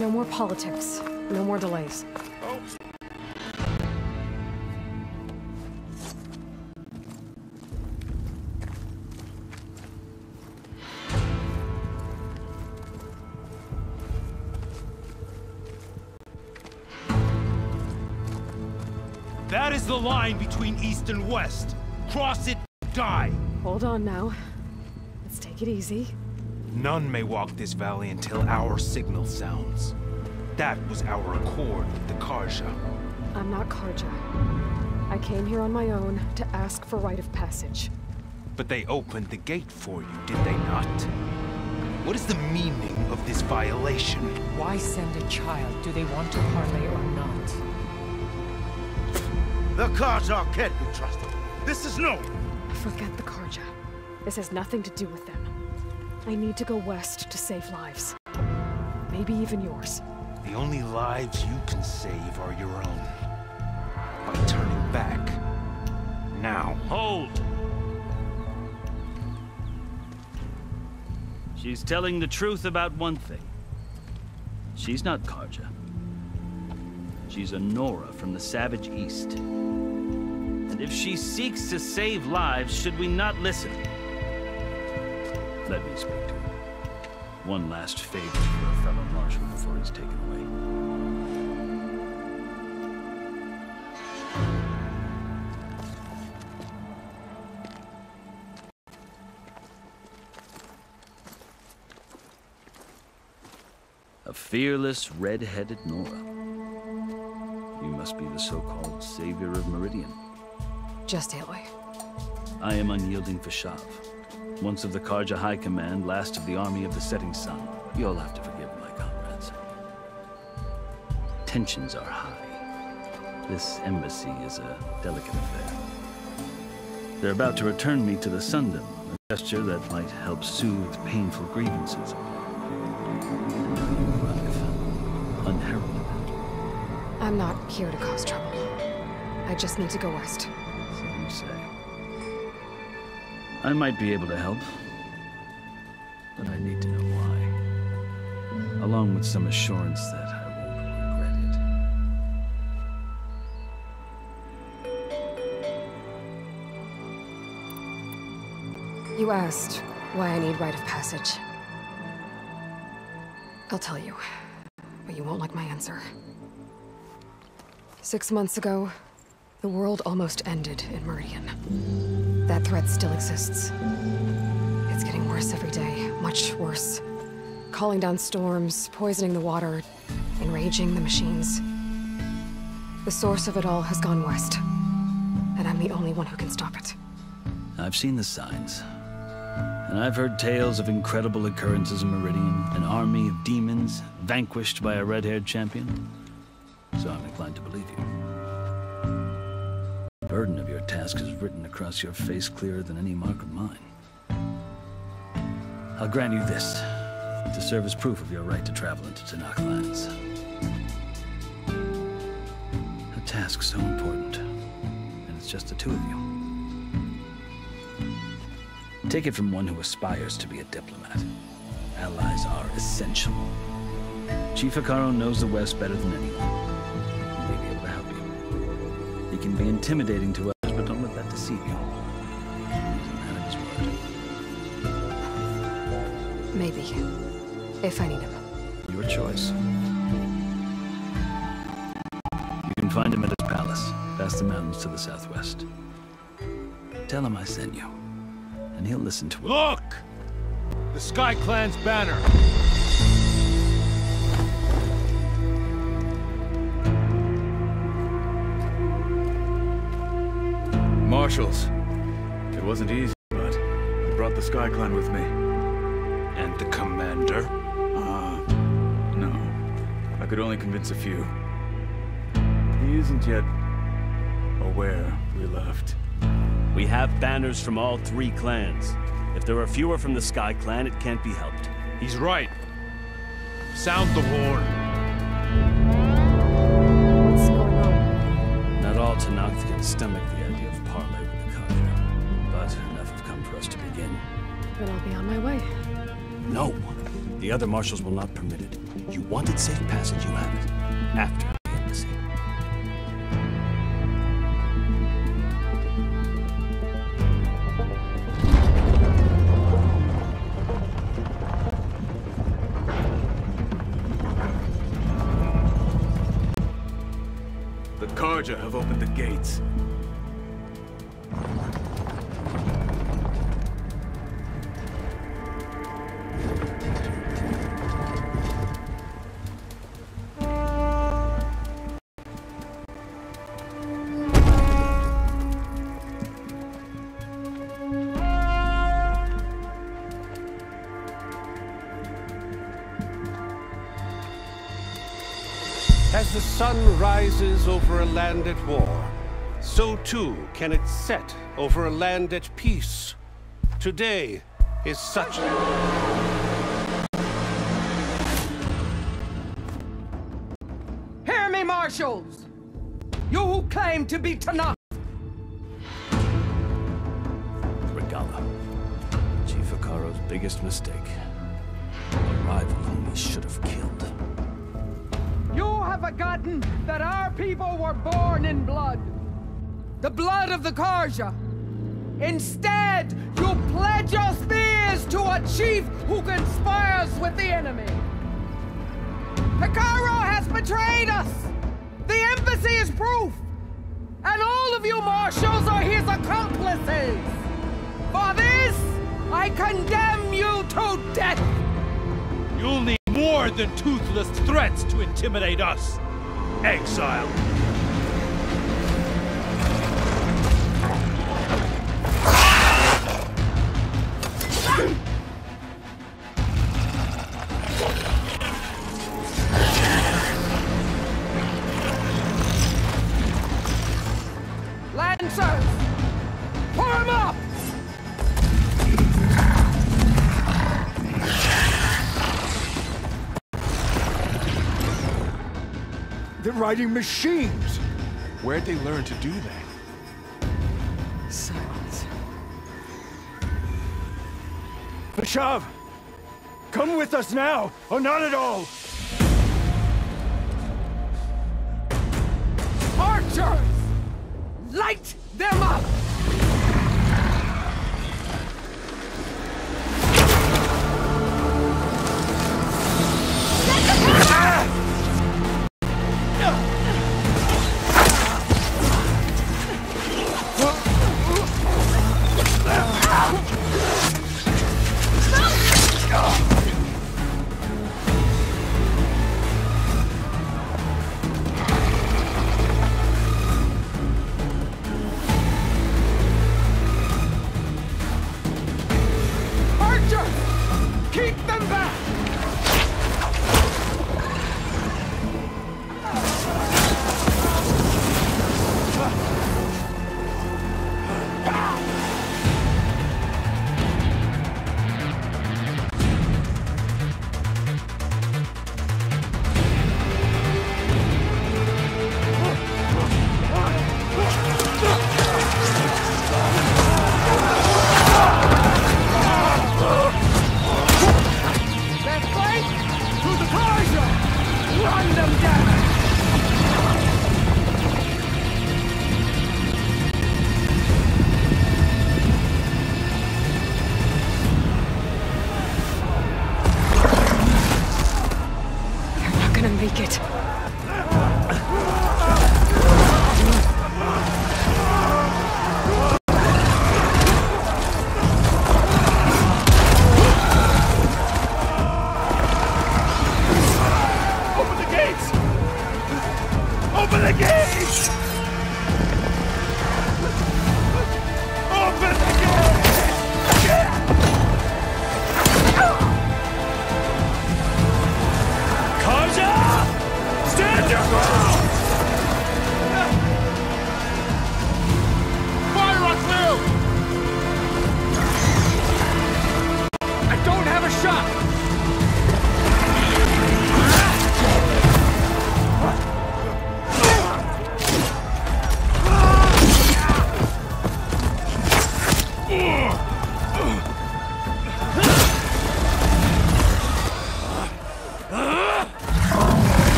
no more politics. No more delays. That is the line between East and West. Cross it, die. Hold on now. Let's take it easy. None may walk this valley until our signal sounds. That was our accord with the Carja. I'm not Carja. I came here on my own to ask for rite of passage. But they opened the gate for you, did they not? What is the meaning of this violation? Why send a child? Do they want to parley or not? The Carja can't be trusted. This is no. Forget the Carja. This has nothing to do with them. I need to go west to save lives. Maybe even yours. The only lives you can save are your own. By turning back. Now. Hold! She's telling the truth about one thing. She's not Carja. She's a Nora from the Savage East. And if she seeks to save lives, should we not listen? Let me speak to her. One last favor for a fellow Marshal before he's taken away. A fearless, red-headed Nora. You must be the so-called savior of Meridian. Just Aloy. I am unyielding Fashav. Once of the Carja High Command, last of the army of the setting sun. You'll have to forgive my comrades. Tensions are high. This embassy is a delicate affair. They're about to return me to the Sundom, a gesture that might help soothe painful grievances. And now you arrive, unheralded. I'm not here to cause trouble. I just need to go west. So you say. I might be able to help, but I need to know why. Along with some assurance that I won't regret it. You asked why I need rite of passage. I'll tell you, but you won't like my answer. Six months ago, the world almost ended in Meridian. That threat still exists. It's getting worse every day, much worse. Calling down storms, poisoning the water, enraging the machines. The source of it all has gone west, and I'm the only one who can stop it. I've seen the signs. And I've heard tales of incredible occurrences in Meridian, an army of demons vanquished by a red-haired champion. So I'm inclined to believe you. Task is written across your face clearer than any mark of mine. I'll grant you this, to serve as proof of your right to travel into Tenakth lands. A task so important, and it's just the two of you. Take it from one who aspires to be a diplomat. Allies are essential. Chief Hekarro knows the West better than anyone. He may be able to help you. He can be intimidating to others, deceive you. He's a man of his word. Maybe. If I need him. Your choice. You can find him at his palace, past the mountains to the southwest. Tell him I sent you, and he'll listen to it. Look! The Sky Clan's banner! Marshals. It wasn't easy, but I brought the Sky Clan with me. And the commander? Ah, no. I could only convince a few. He isn't yet aware we left. We have banners from all three clans. If there are fewer from the Sky Clan, it can't be helped. He's right. Sound the horn. What's going on? Not all Tenakth can stomach the Then I'll be on my way. No! The other marshals will not permit it. You wanted safe passage, you have it. After As the sun rises over a land at war, so too can it set over a land at peace. Today is such Hear me, marshals! You who claim to be Tenakth! Regalla. Chief Hekarro's biggest mistake. A rival whom he should have killed have forgotten that our people were born in blood. The blood of the Carja. Instead, you pledge your spears to a chief who conspires with the enemy. Hekarro has betrayed us! The embassy is proof! And all of you marshals are his accomplices! For this, I condemn you to death! You'll need more than toothless threats to intimidate us. Exile. fighting machines. Where'd they learn to do that? Silence. Fashav! Come with us now, or not at all!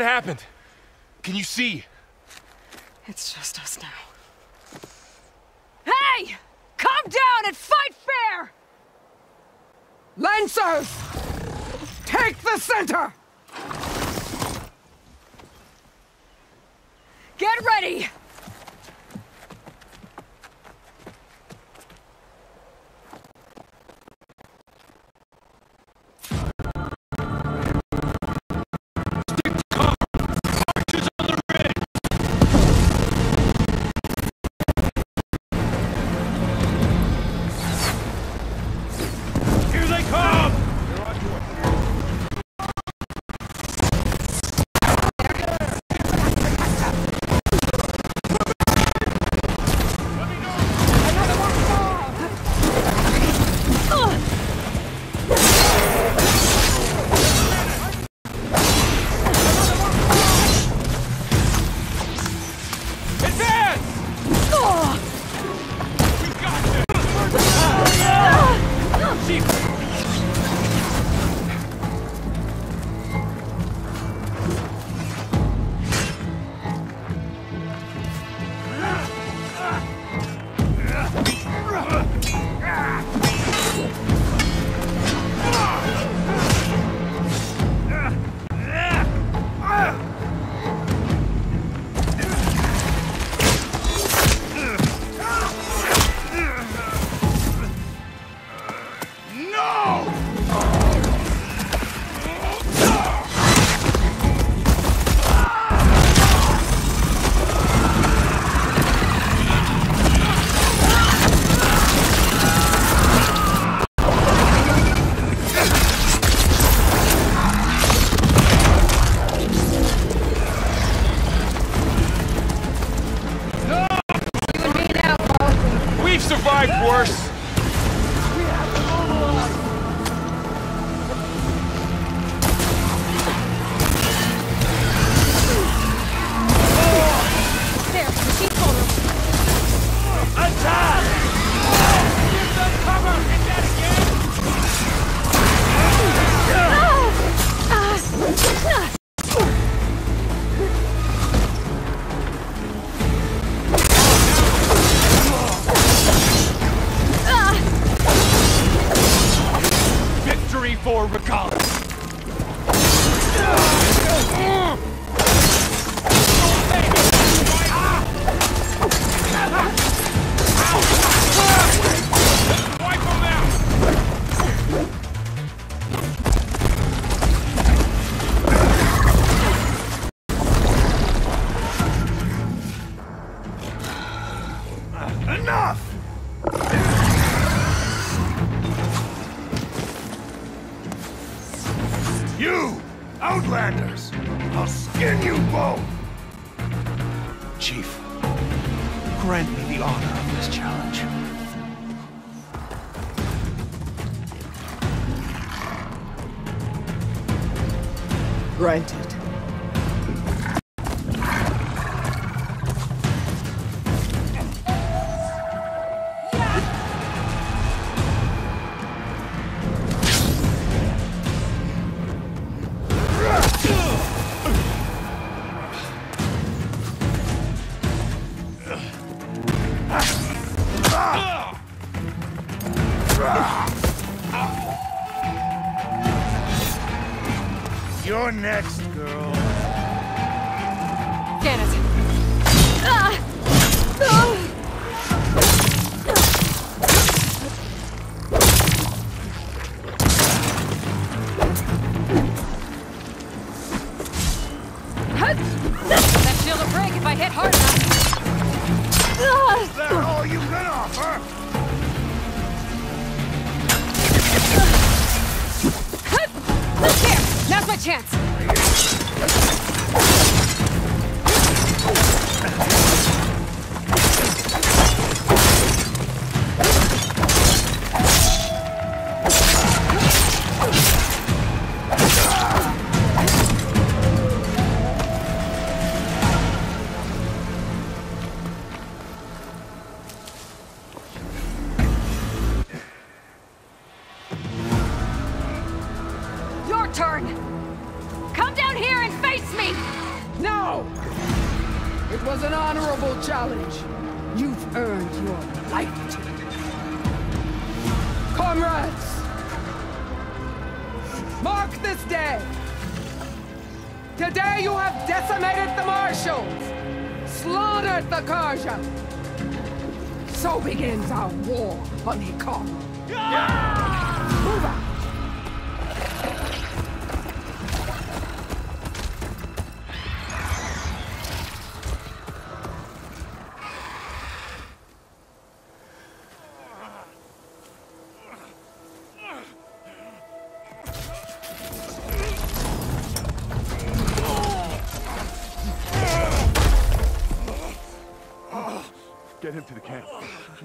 What happened? Can you see?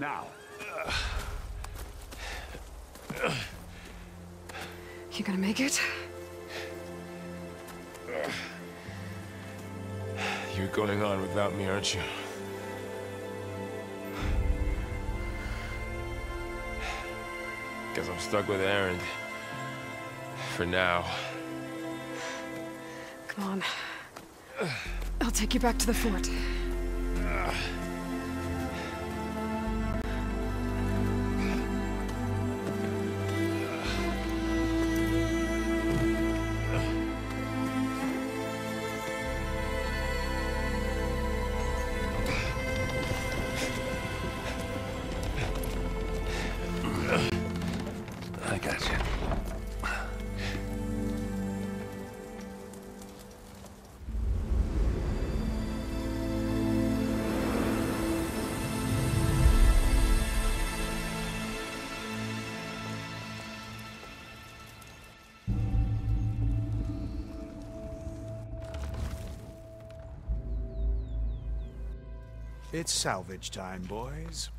now. You gonna make it? You're going on without me, aren't you? Guess I'm stuck with Erend. For now. Come on. I'll take you back to the fort. It's salvage time, boys.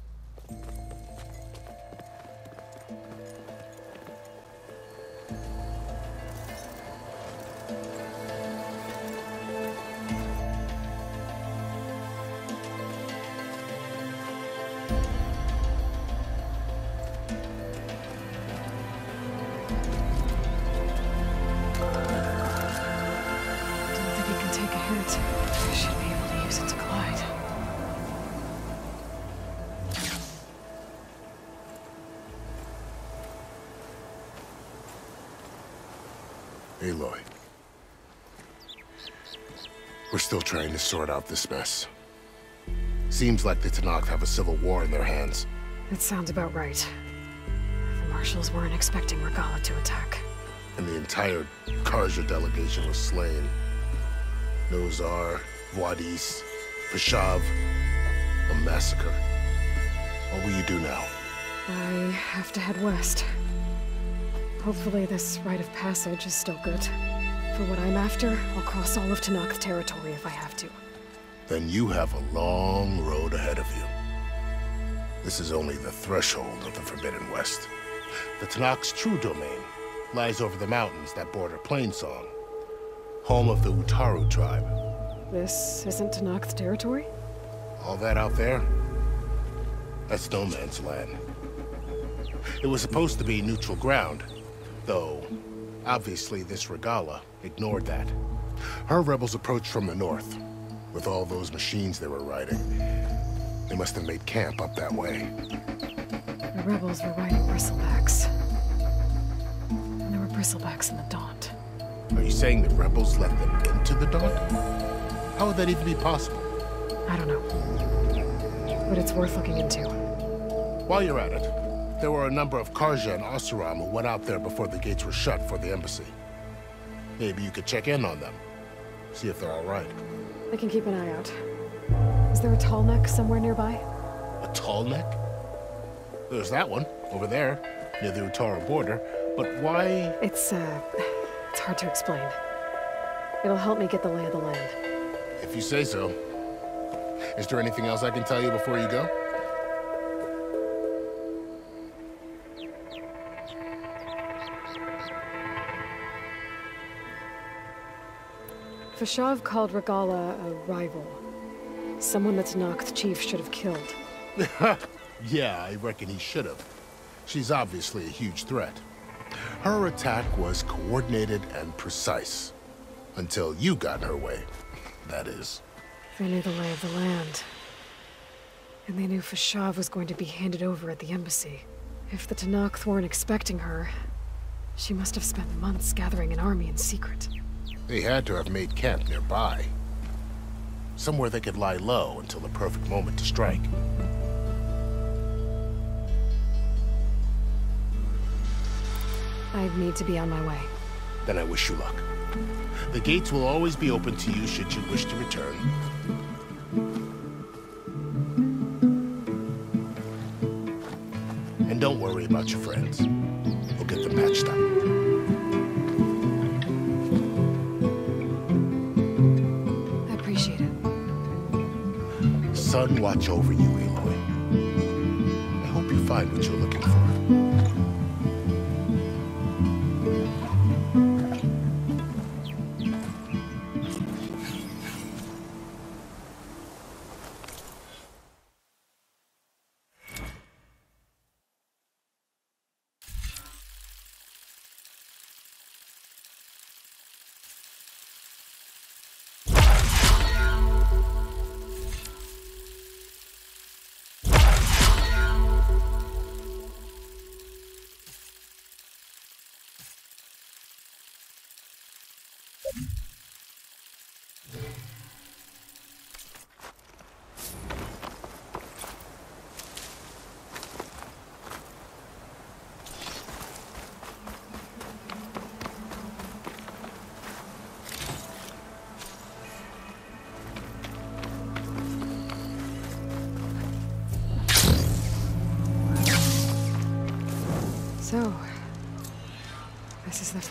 Sort out this mess. Seems like the Tenakth have a civil war in their hands. It sounds about right. The Marshals weren't expecting Regalla to attack. And the entire Carja delegation was slain. Nozar, Wadis, Fashav. A massacre. What will you do now? I have to head west. Hopefully this rite of passage is still good. For what I'm after, I'll cross all of Tenakth territory if I have to. Then you have a long road ahead of you. This is only the threshold of the Forbidden West. The Tenakth's true domain lies over the mountains that border Plainsong, home of the Utaru tribe. This isn't Tenakth territory? All that out there? That's no man's land. It was supposed to be neutral ground, though obviously this Regalla ignored that. Her rebels approached from the north, with all those machines they were riding. They must have made camp up that way. The rebels were riding bristlebacks. And there were bristlebacks in the Daunt. Are you saying the rebels let them into the Daunt? How would that even be possible? I don't know. But it's worth looking into. While you're at it, there were a number of Carja and Oseram who went out there before the gates were shut for the embassy. Maybe you could check in on them. See if they're all right. I can keep an eye out. Is there a tall neck somewhere nearby? A tall neck? There's that one, over there, near the Utaru border. But why... It's, uh... It's hard to explain. It'll help me get the lay of the land. If you say so. Is there anything else I can tell you before you go? Fashav called Regalla a rival. Someone that Tenakth chief should have killed. yeah, I reckon he should have. She's obviously a huge threat. Her attack was coordinated and precise. Until you got in her way, that is. They knew the lay of the land. And they knew Fashav was going to be handed over at the embassy. If the Tenakth weren't expecting her, she must have spent months gathering an army in secret. They had to have made camp nearby. Somewhere they could lie low until the perfect moment to strike. I need to be on my way. Then I wish you luck. The gates will always be open to you should you wish to return. And don't worry about your friends. We'll get them patched up. Sun watch over you, Aloy. I hope you find what you're looking for.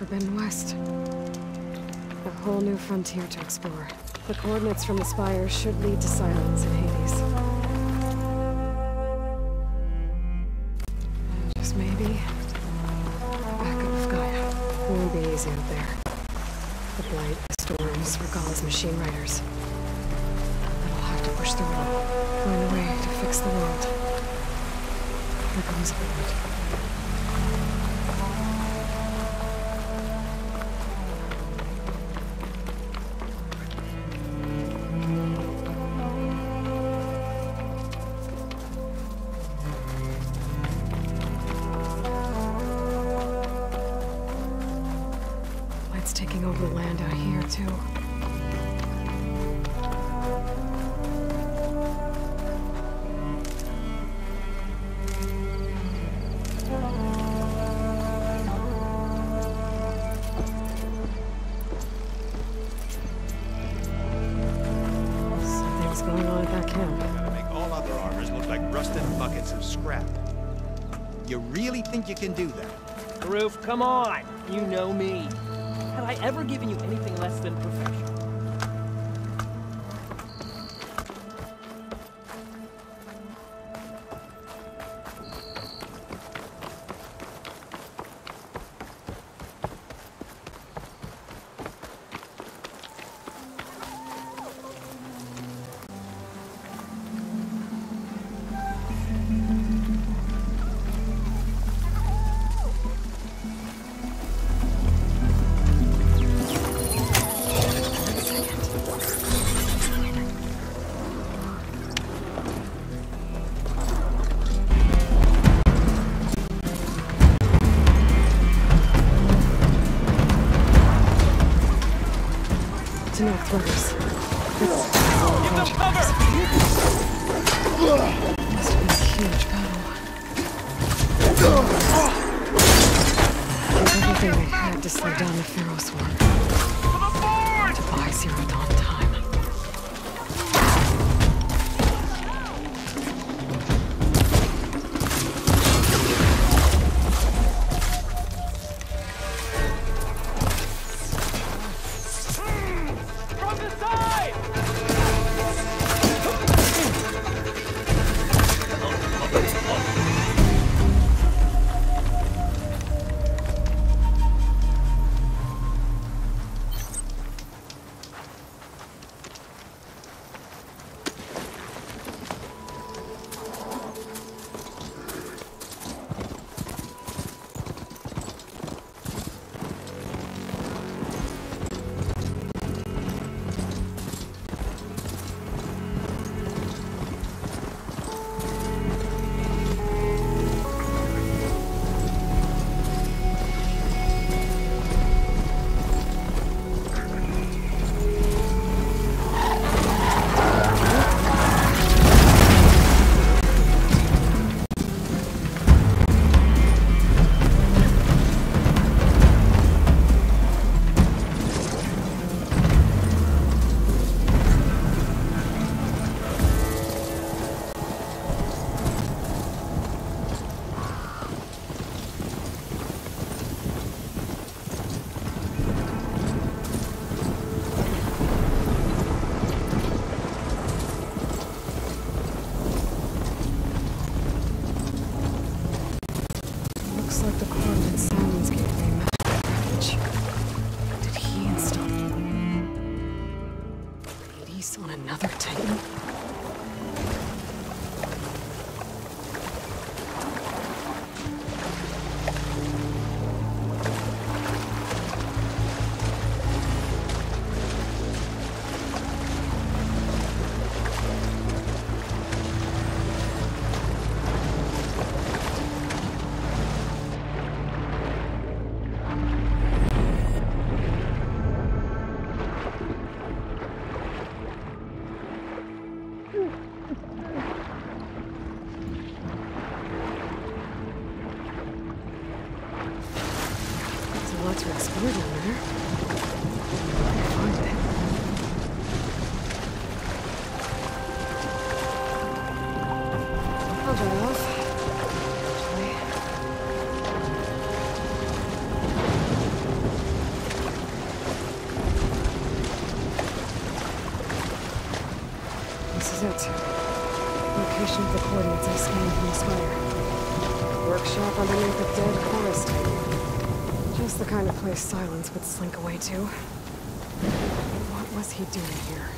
Forbidden West. A whole new frontier to explore. The coordinates from the spire should lead to Sylens in Hades. think you can do that? Roof, come on! You know me. Have I ever given Sylens would slink away too. What was he doing here?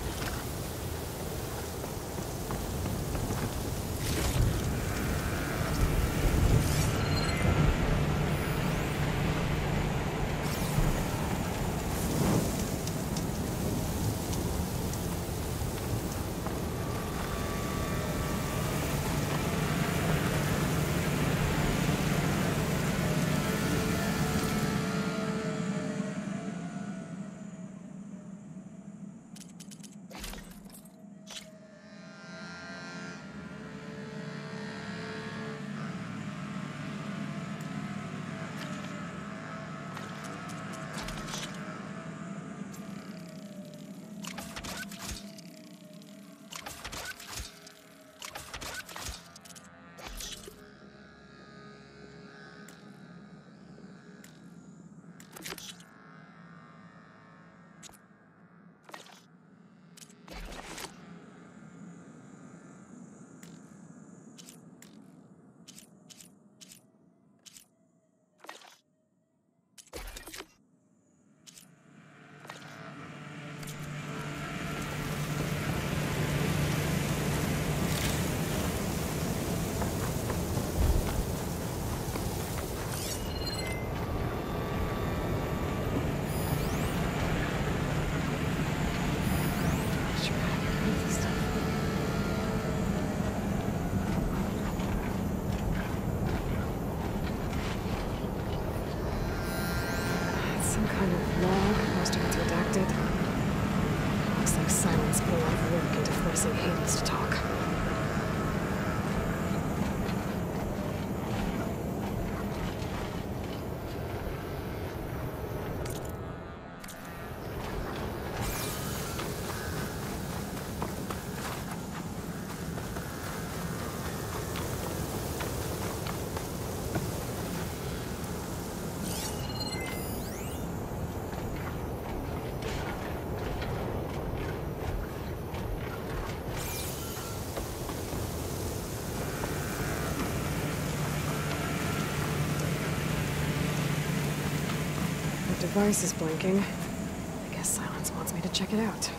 Device is blinking. I guess Sylens wants me to check it out.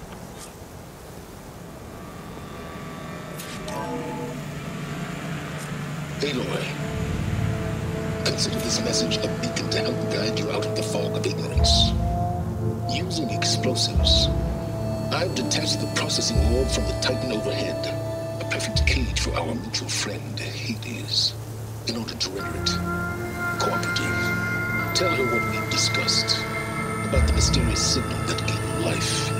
Aloy, consider this message a beacon to help guide you out of the fog of ignorance. Using explosives, I've detached the processing orb from the Titan overhead, a perfect cage for our mutual friend, Hades, in order to render it cooperative. Tell her what we've discussed about the mysterious signal that gave life.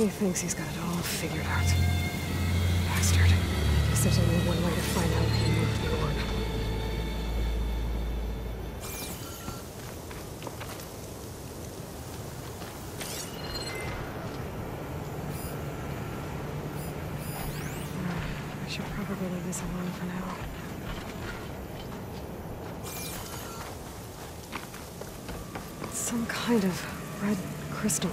He thinks he's got it all figured out. Bastard. Guess there's only one way to find out he moved the orb. I should probably leave this alone for now. Some kind of red crystal.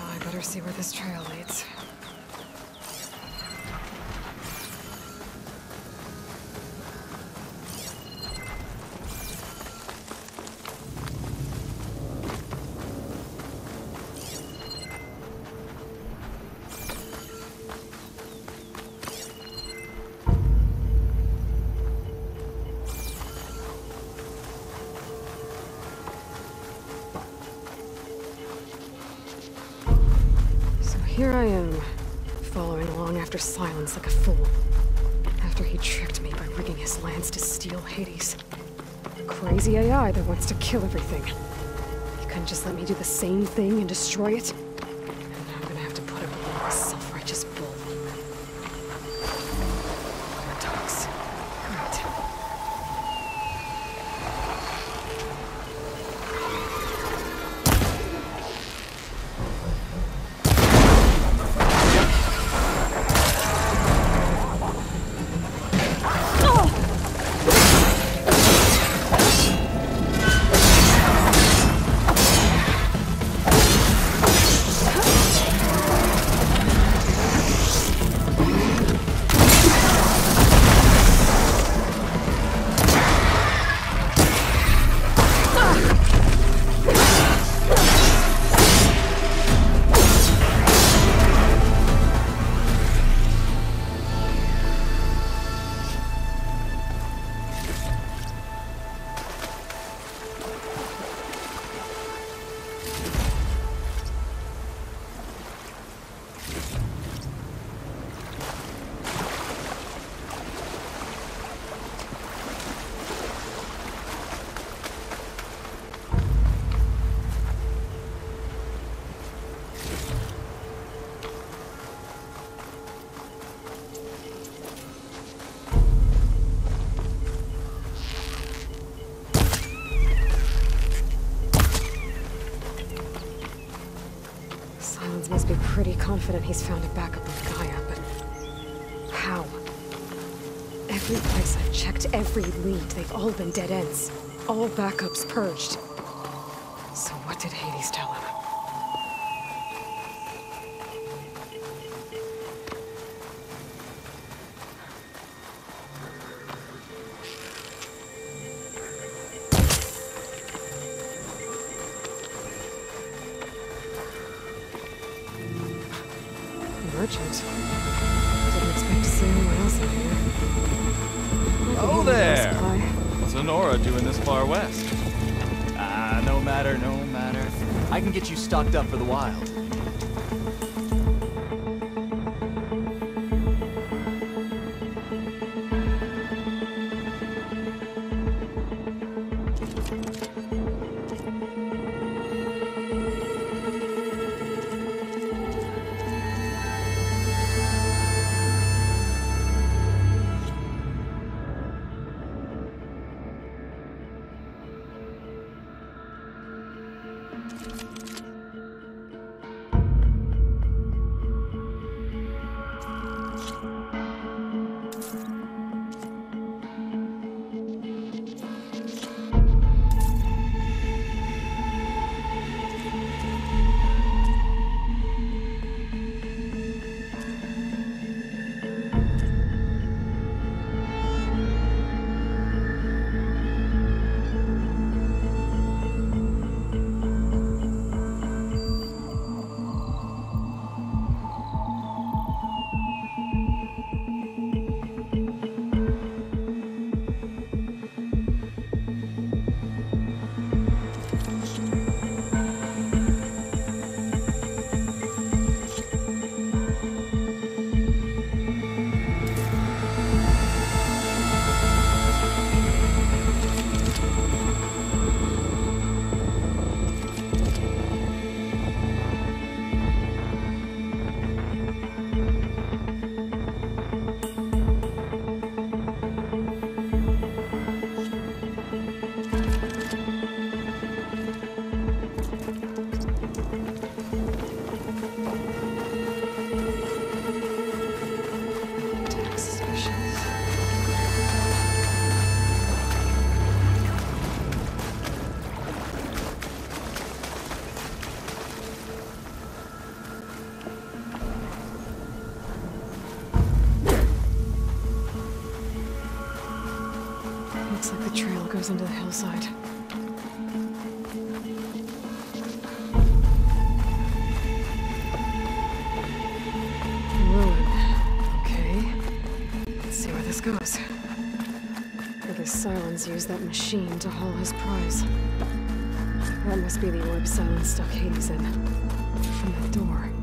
Well, I better see where this trail am, following along after Sylens like a fool. After he tricked me by rigging his lance to steal Hades. Crazy AI that wants to kill everything. He couldn't just let me do the same thing and destroy it? And I'm gonna have to put up with this all been dead ends. All backups purged. Stocked up for the wild. Into the hillside. Ruin. Okay. Let's see where this goes. Guess Sylens used that machine to haul his prize. That must be the orb Sylens stuck Hades in. From that door.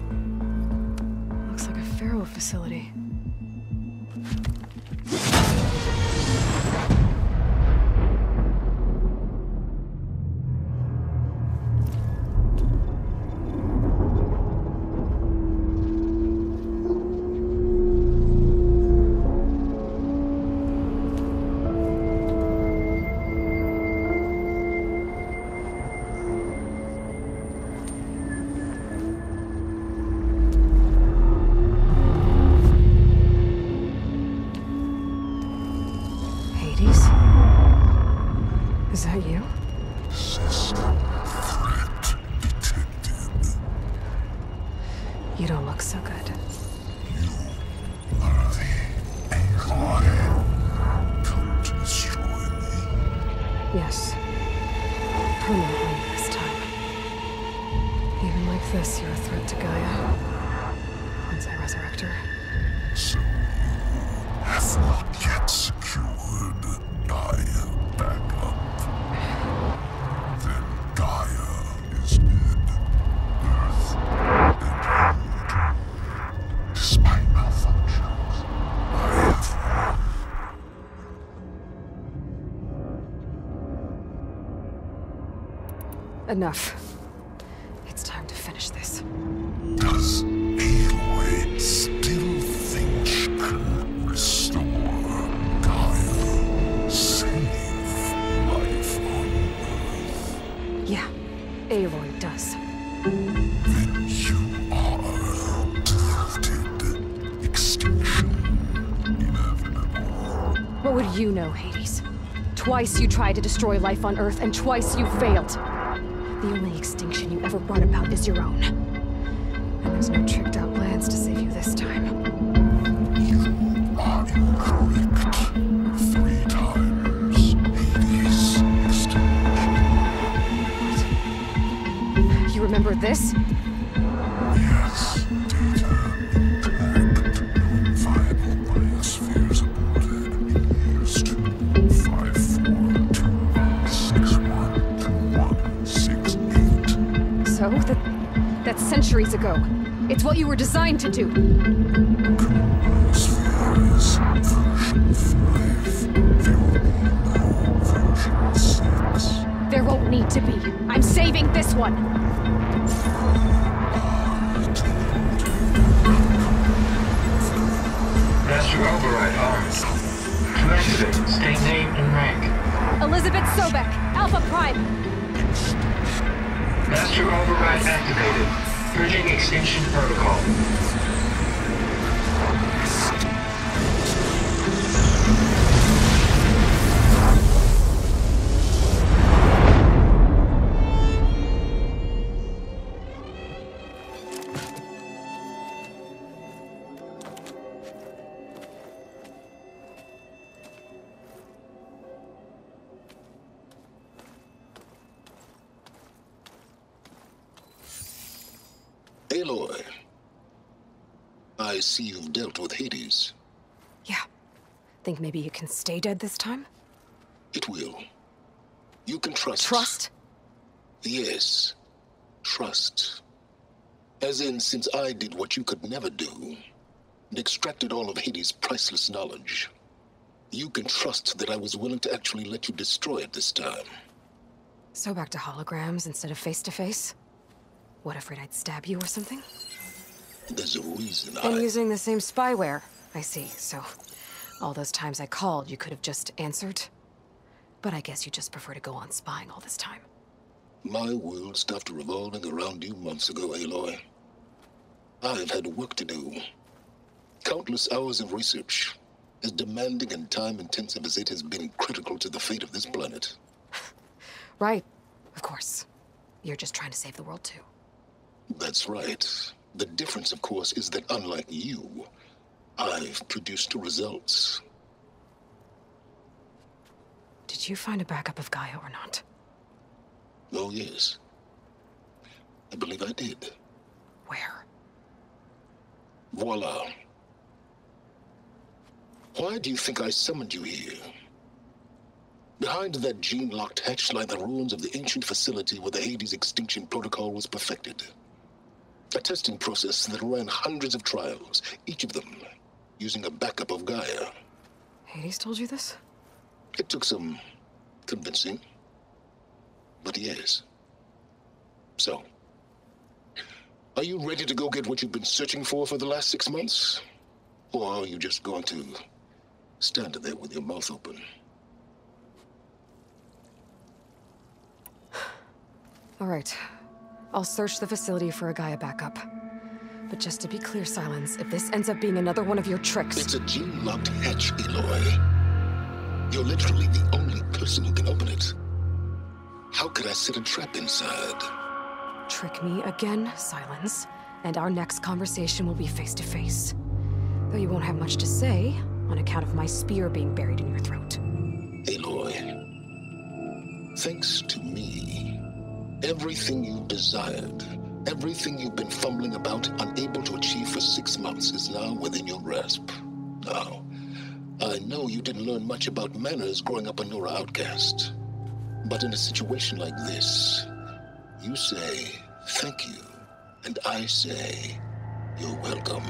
Enough. It's time to finish this. Does still think she can restore Gaia? Save life on Earth? Yeah, Aloy does. Then you are. Extinction inevitable. What would you know, Hades? Twice you tried to destroy life on Earth, and twice you failed. This? Yes. Data intact. Viable biospheres aborted. Used. 5426126168. So? That, that's centuries ago. It's what you were designed to do. Biospheres. Version 5. There will be no version 6. There won't need to be. I'm saving this one. State name and rank. Elizabeth Sobek, Alpha Prime. Master override activated. Bridging extinction protocol. Dealt with Hades. Yeah. Think maybe you can stay dead this time? It will. You can trust. Trust? Yes. Trust. As in, since I did what you could never do, and extracted all of Hades' priceless knowledge, you can trust that I was willing to actually let you destroy it this time. So back to holograms instead of face to face? What, afraid I'd stab you or something? There's a reason And I... using the same spyware. I see, so all those times I called, you could have just answered? But I guess you just prefer to go on spying all this time. My world stopped revolving around you months ago, Aloy. I've had work to do. Countless hours of research, as demanding and time-intensive as it has been critical to the fate of this planet. Right, of course. You're just trying to save the world too. That's right. The difference, of course, is that unlike you, I've produced results. Did you find a backup of Gaia or not? Oh, yes. I believe I did. Where? Voila. Why do you think I summoned you here? Behind that gene-locked hatch lie the ruins of the ancient facility where the Hades extinction protocol was perfected. A testing process that ran hundreds of trials, each of them using a backup of Gaia. Hades told you this? It took some convincing, but yes. So, are you ready to go get what you've been searching for for the last six months? Or are you just going to stand there with your mouth open? All right. I'll search the facility for a Gaia backup. But just to be clear, Sylens, if this ends up being another one of your tricks... It's a gene-locked hatch, Aloy. You're literally the only person who can open it. How could I set a trap inside? Trick me again, Sylens, and our next conversation will be face-to-face. Though you won't have much to say, on account of my spear being buried in your throat. Aloy, thanks to me, everything you desired, everything you've been fumbling about, unable to achieve for six months, is now within your grasp. Now, I know you didn't learn much about manners growing up a Nora outcast. But in a situation like this, you say thank you, and I say you're welcome.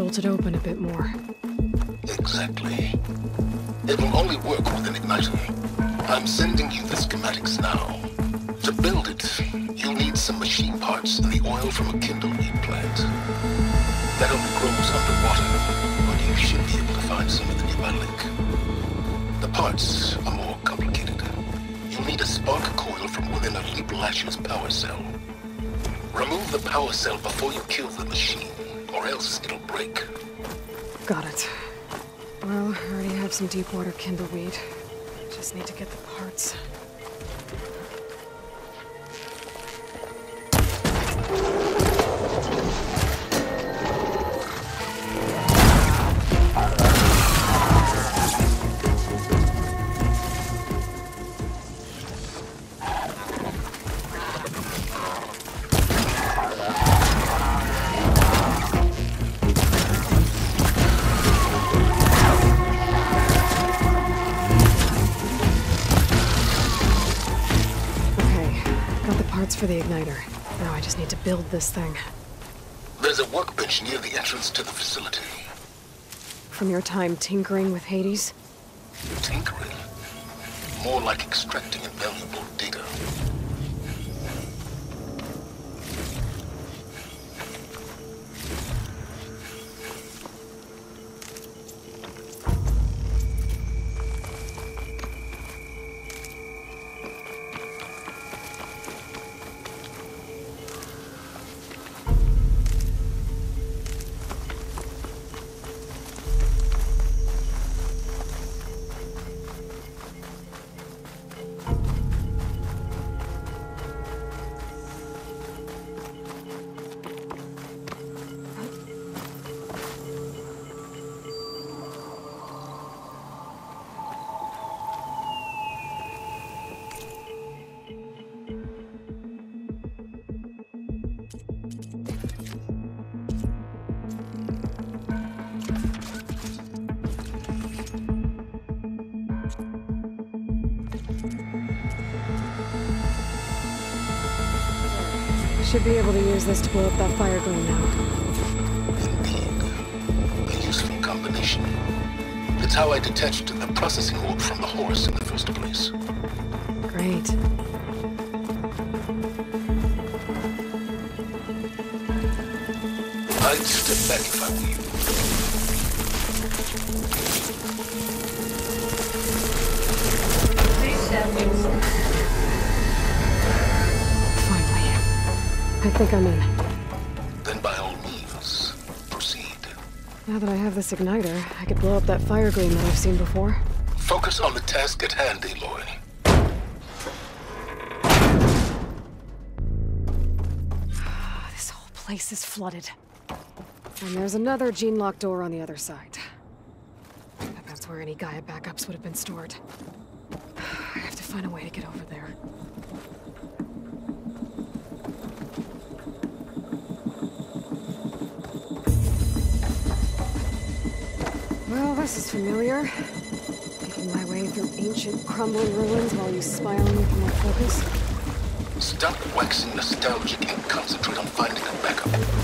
Enough to jolt it open a bit more. Exactly. It will only work with an igniter. I'm sending you the schematics now. To build it, you'll need some machine parts and the oil from a kindleweed plant. That only grows underwater, but you should be able to find some in the nearby lake. The parts are more complicated. You'll need a spark coil from within a Leap Lasher's power cell. Remove the power cell before you kill the machine, or else break. Got it. Well, I already have some deep water kindleweed. Just need to get the parts. This thing. There's a workbench near the entrance to the facility. From your time tinkering with Hades? Tinkering? More like extracting Should be able to use this to blow up that fire gleam now. A useful combination. It's how I detached the processing orb from the horse in the first place. Great. I'd step back if I were think I'm in. Then by all means, proceed. Now that I have this igniter, I could blow up that fire gleam that I've seen before. Focus on the task at hand, Aloy. This whole place is flooded. And there's another gene lock door on the other side. That's where any Gaia backups would have been stored. I have to find a way to get over there. Ancient, crumbling ruins while you spy on me from my focus. Stop waxing nostalgic and concentrate on finding a backup.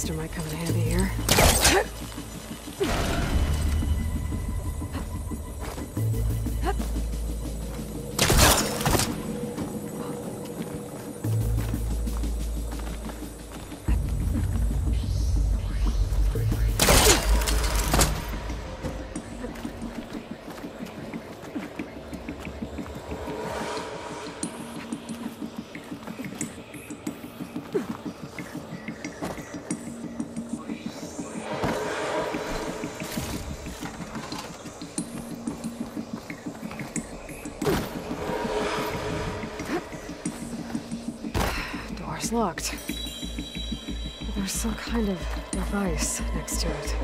Pullcaster might come in Locked. There's some kind of device next to it.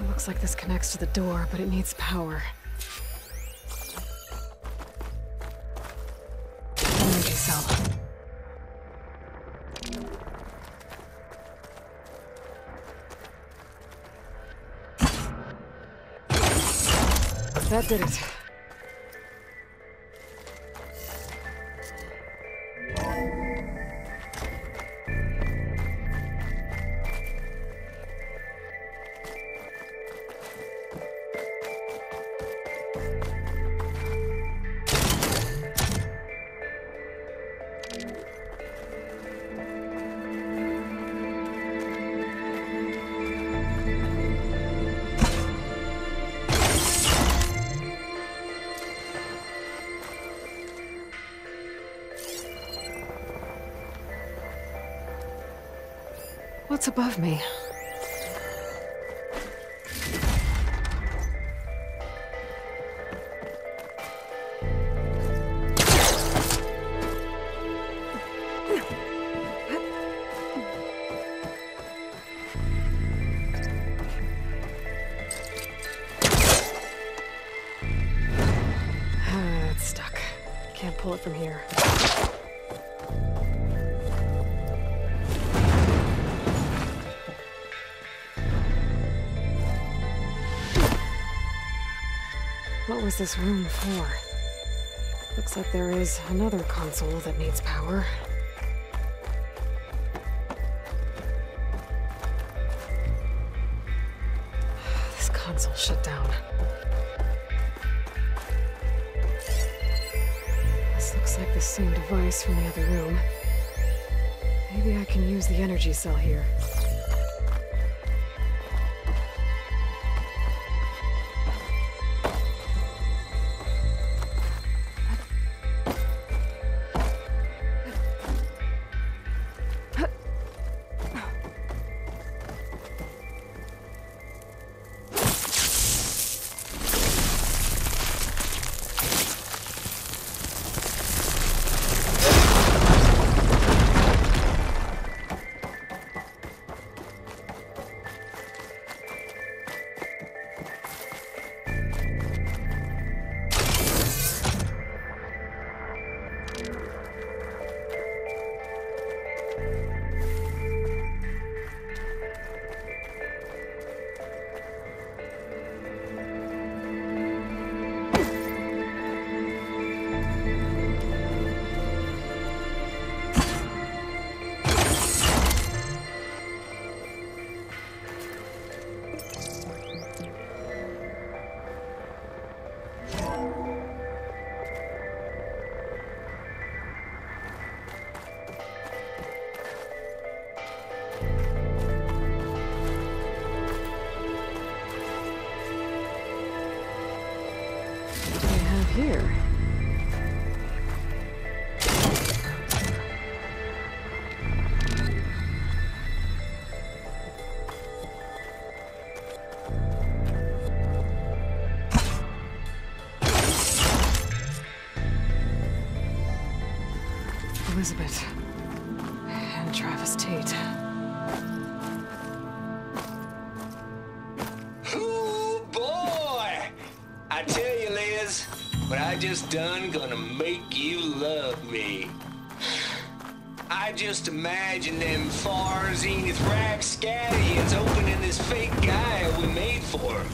It looks like this connects to the door, but it needs power. Energy cell. That did it. What's above me? It's stuck. Can't pull it from here. Was this room for? Looks like there is another console that needs power. This console shut down. This looks like the same device from the other room. Maybe I can use the energy cell here. What I just done gonna make you love me. I just imagine them far zenith rapscallions opening this fake Gaia we made for him.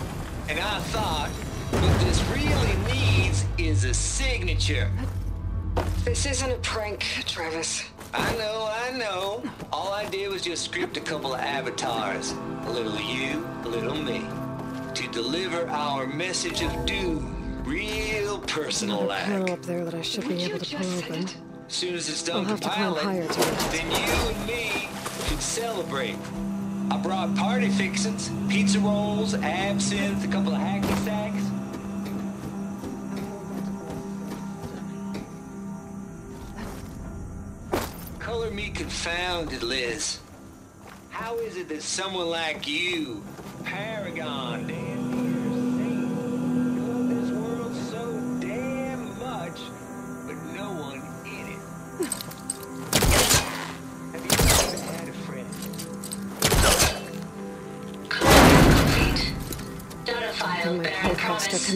And I thought, what this really needs is a signature. This isn't a prank, Travis. I know, I know. All I did was just script a couple of avatars. A little you, a little me. To deliver our message of doom. Real personal Another like. panel up there that I should be able to pull open. As soon as it's done I'll done have to climb compiling, higher to it. then you and me can celebrate. I brought party fixins, pizza rolls, absinthe, a couple of hacky sacks. Color me confounded, Liz. How is it that someone like you, Paragon,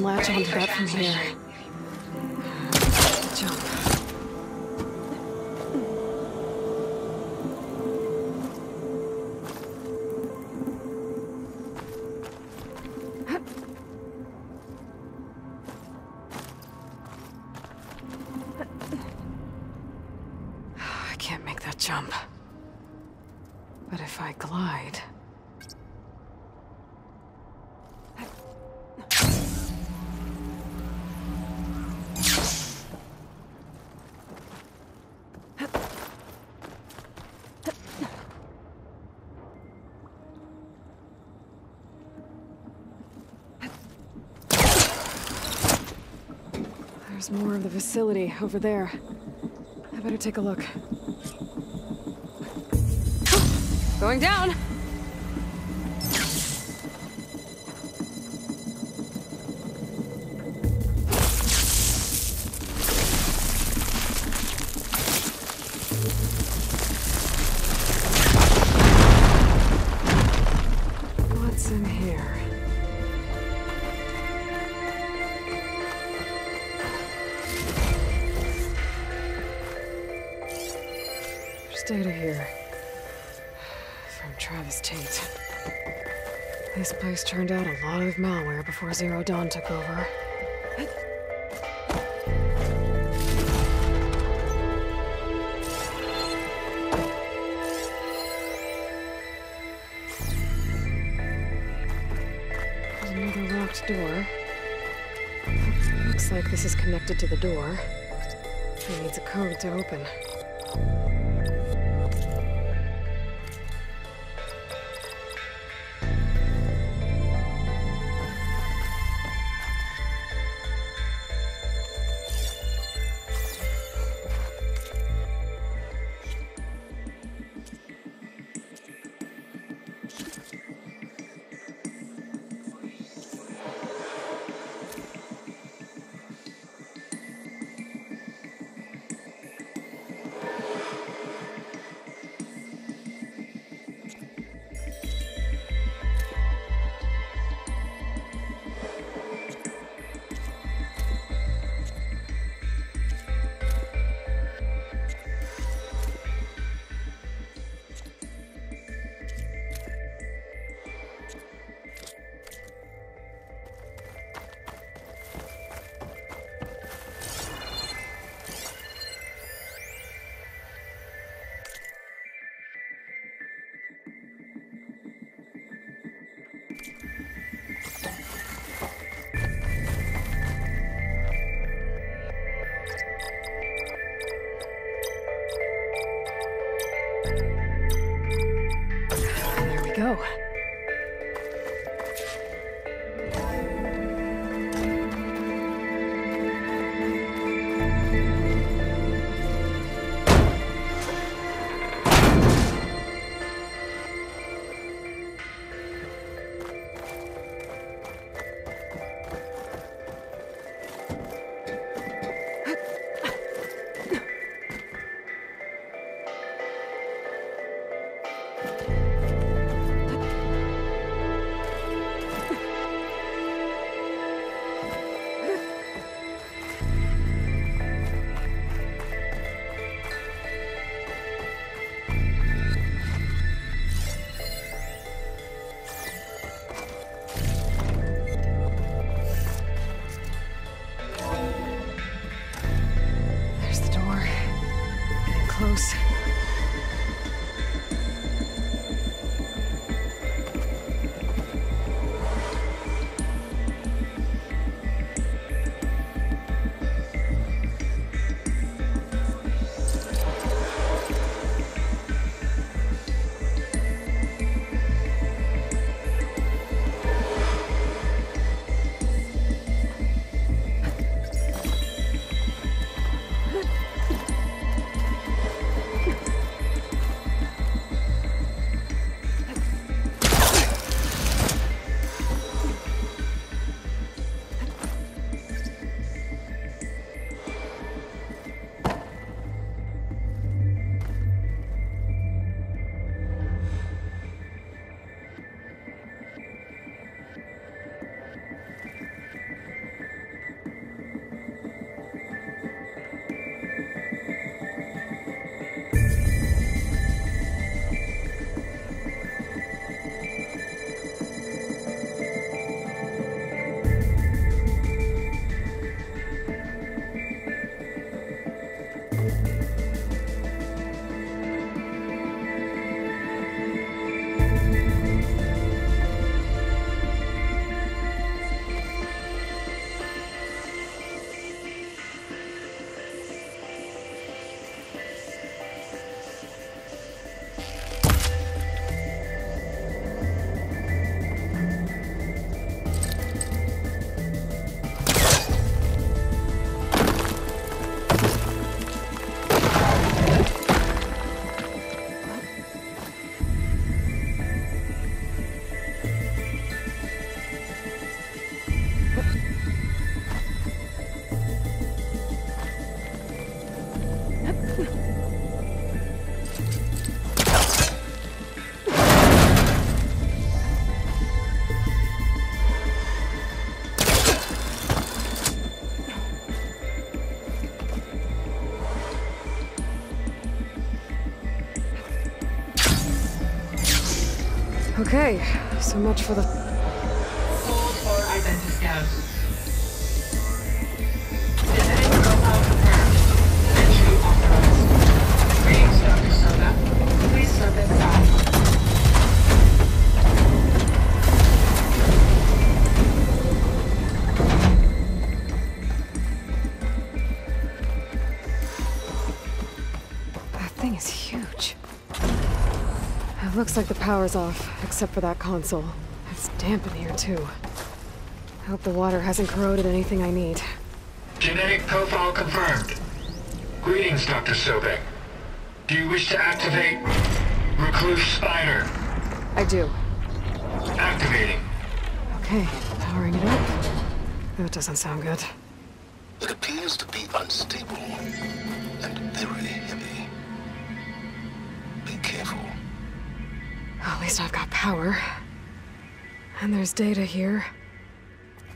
latch onto that from here. More of the facility over there. I better take a look. Going down! Before Zero Dawn took over. There's another locked door. Looks like this is connected to the door. It needs a code to open. Go. Okay, so much for the... That thing is huge. It looks like the power's off, except for that console. It's damp in here, too. I hope the water hasn't corroded anything I need. Genetic profile confirmed. Greetings, Dr. Sobek. Do you wish to activate Recluse Spider? I do. Activating. Okay, powering it up. That doesn't sound good. Data here.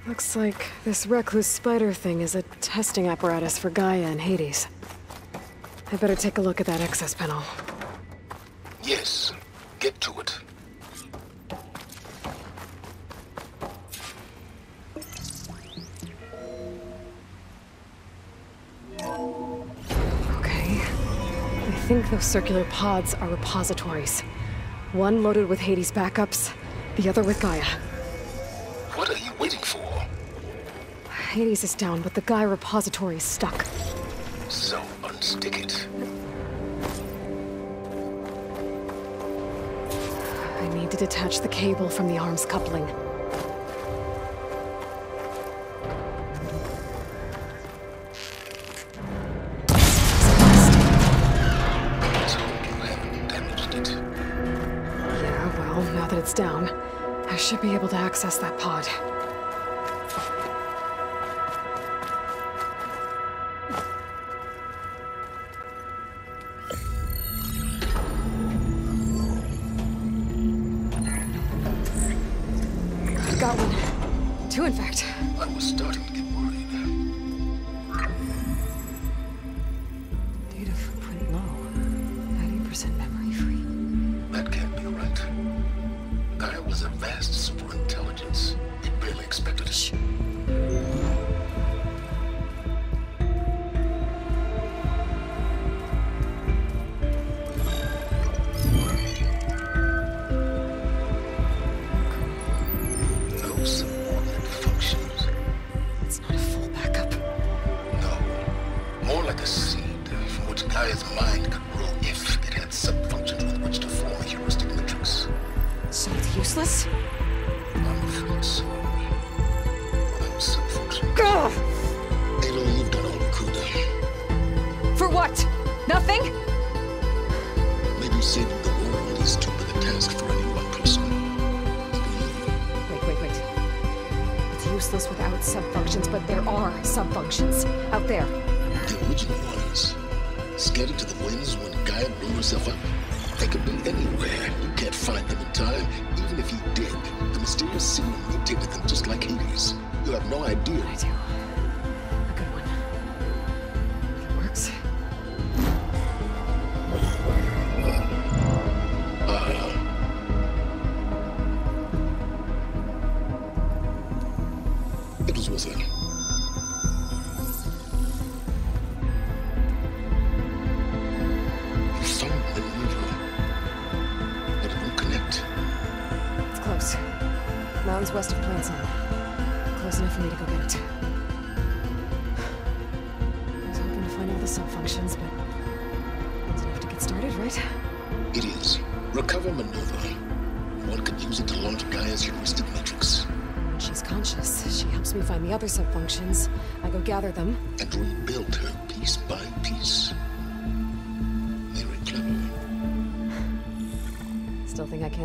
Looks like this recluse spider thing is a testing apparatus for Gaia and Hades. I better take a look at that access panel. Yes, get to it. Okay. I think those circular pods are repositories. One loaded with Hades backups, the other with Gaia. Hades is down, but the Gaia repository is stuck. So unstick it. I need to detach the cable from the arms coupling. Scattered to the winds when Gaia blew herself up. They could be anywhere. You can't find them in time. Even if you did, the mysterious signal mutated them just like Hades. You have no idea.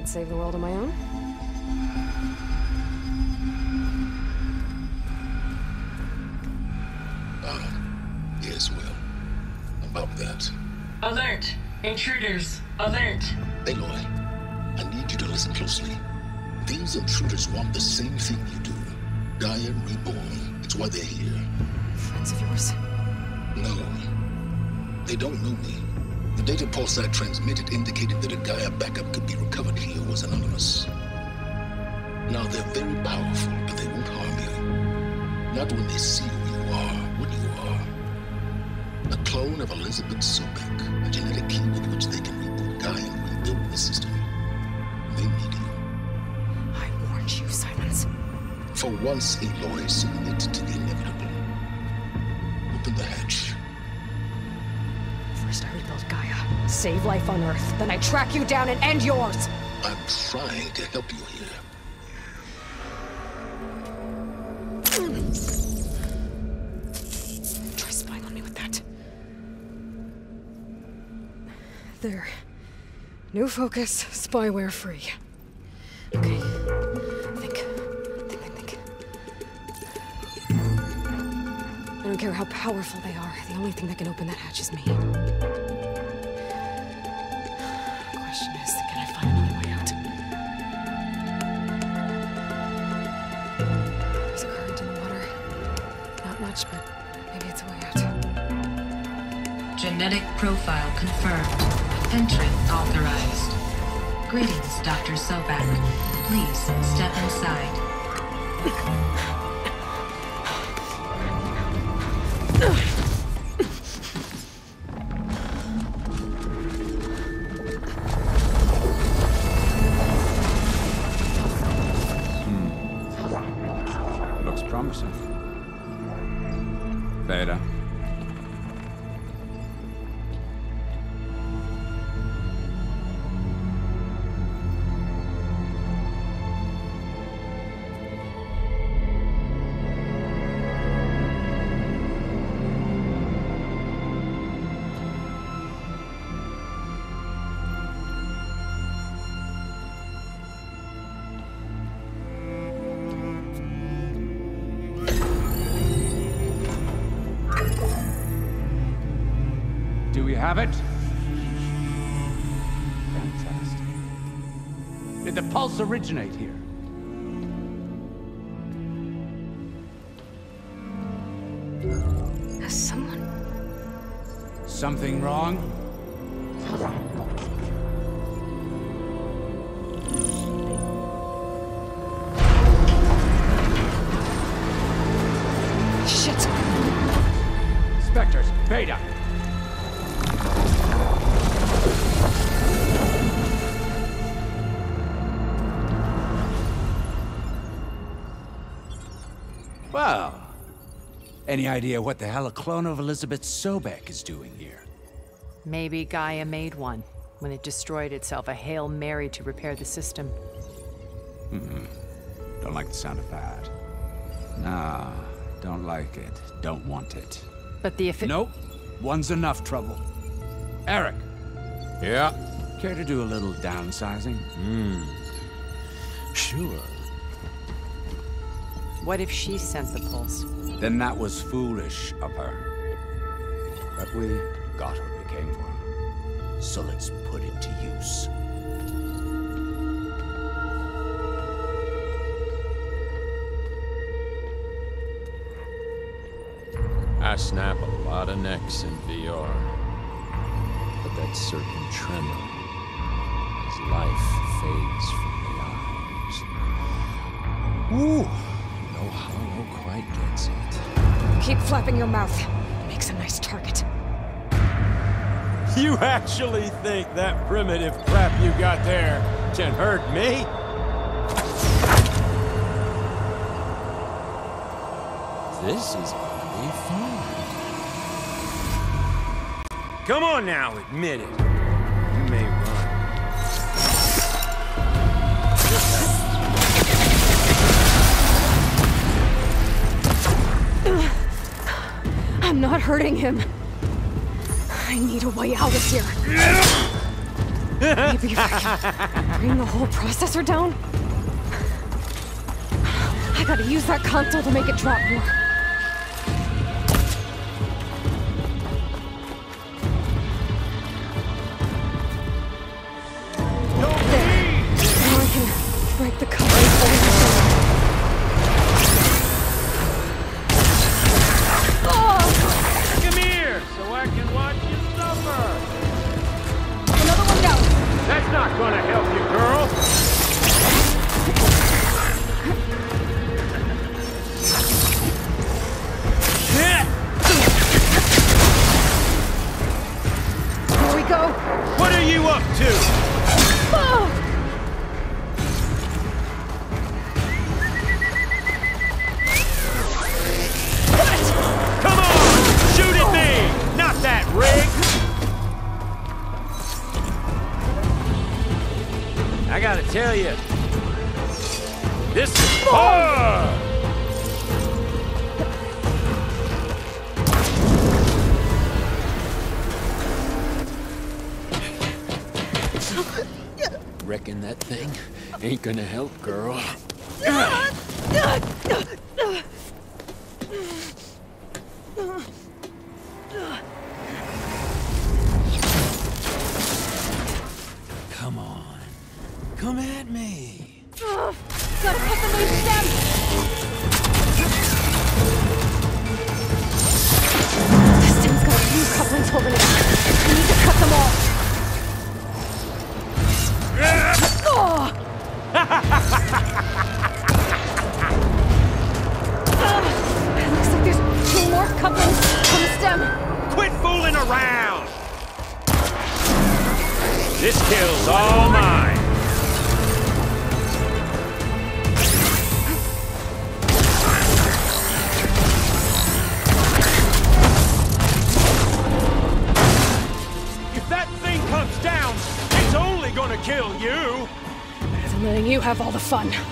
Can't save the world on my own? Ah, yes, well, about that. Alert! Intruders! Alert! Aloy, I need you to listen closely. These intruders want the same thing you do. Gaia reborn. It's why they're here. Friends of yours? No. They don't know me. Data Pulsar transmitted indicated that a Gaia backup could be recovered here was anonymous. Now, they're very powerful, but they won't harm you. Not when they see who you are, what you are. A clone of Elizabeth Sobek, a genetic key with which they can reboot Gaia and rebuild the system. They need you. I warned you, Sylens. For once, Aloy, submit to the save life on Earth, then I track you down and end yours! I'm trying to help you here. Try spying on me with that. There. New focus, spyware free. Okay. Think. Think, think, think. I don't care how powerful they are. The only thing that can open that hatch is me. Genetic profile confirmed. Entry authorized. Greetings, Dr. Sobek. Please step inside. Any idea what the hell a clone of Elizabeth Sobek is doing here? Maybe Gaia made one when it destroyed itself, a Hail Mary to repair the system. Hmm. Don't like the sound of that. Nah, don't like it. Don't want it. But the effi- Nope. One's enough trouble. Erik. Yeah. Care to do a little downsizing? Hmm. Sure. What if she sent the pulse? Then that was foolish of her. But we got what we came for. So let's put it to use. I snap a lot of necks in VR. But that certain tremor as life fades from the eyes. Ooh, no hollow quite gets it. Keep flapping your mouth. Makes a nice target. You actually think that primitive crap you got there can hurt me? This is gonna be fun. Come on now, admit it. I'm not hurting him. I need a way out of here. Maybe if I can bring the whole processor down. I gotta use that console to make it drop more. Gonna help, girl. fun.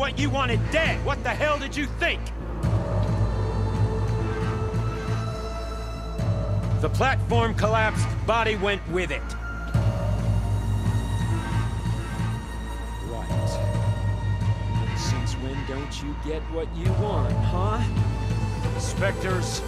what you wanted dead. What the hell did you think? The platform collapsed, body went with it. Right. Since when don't you get what you want, huh? Spectres,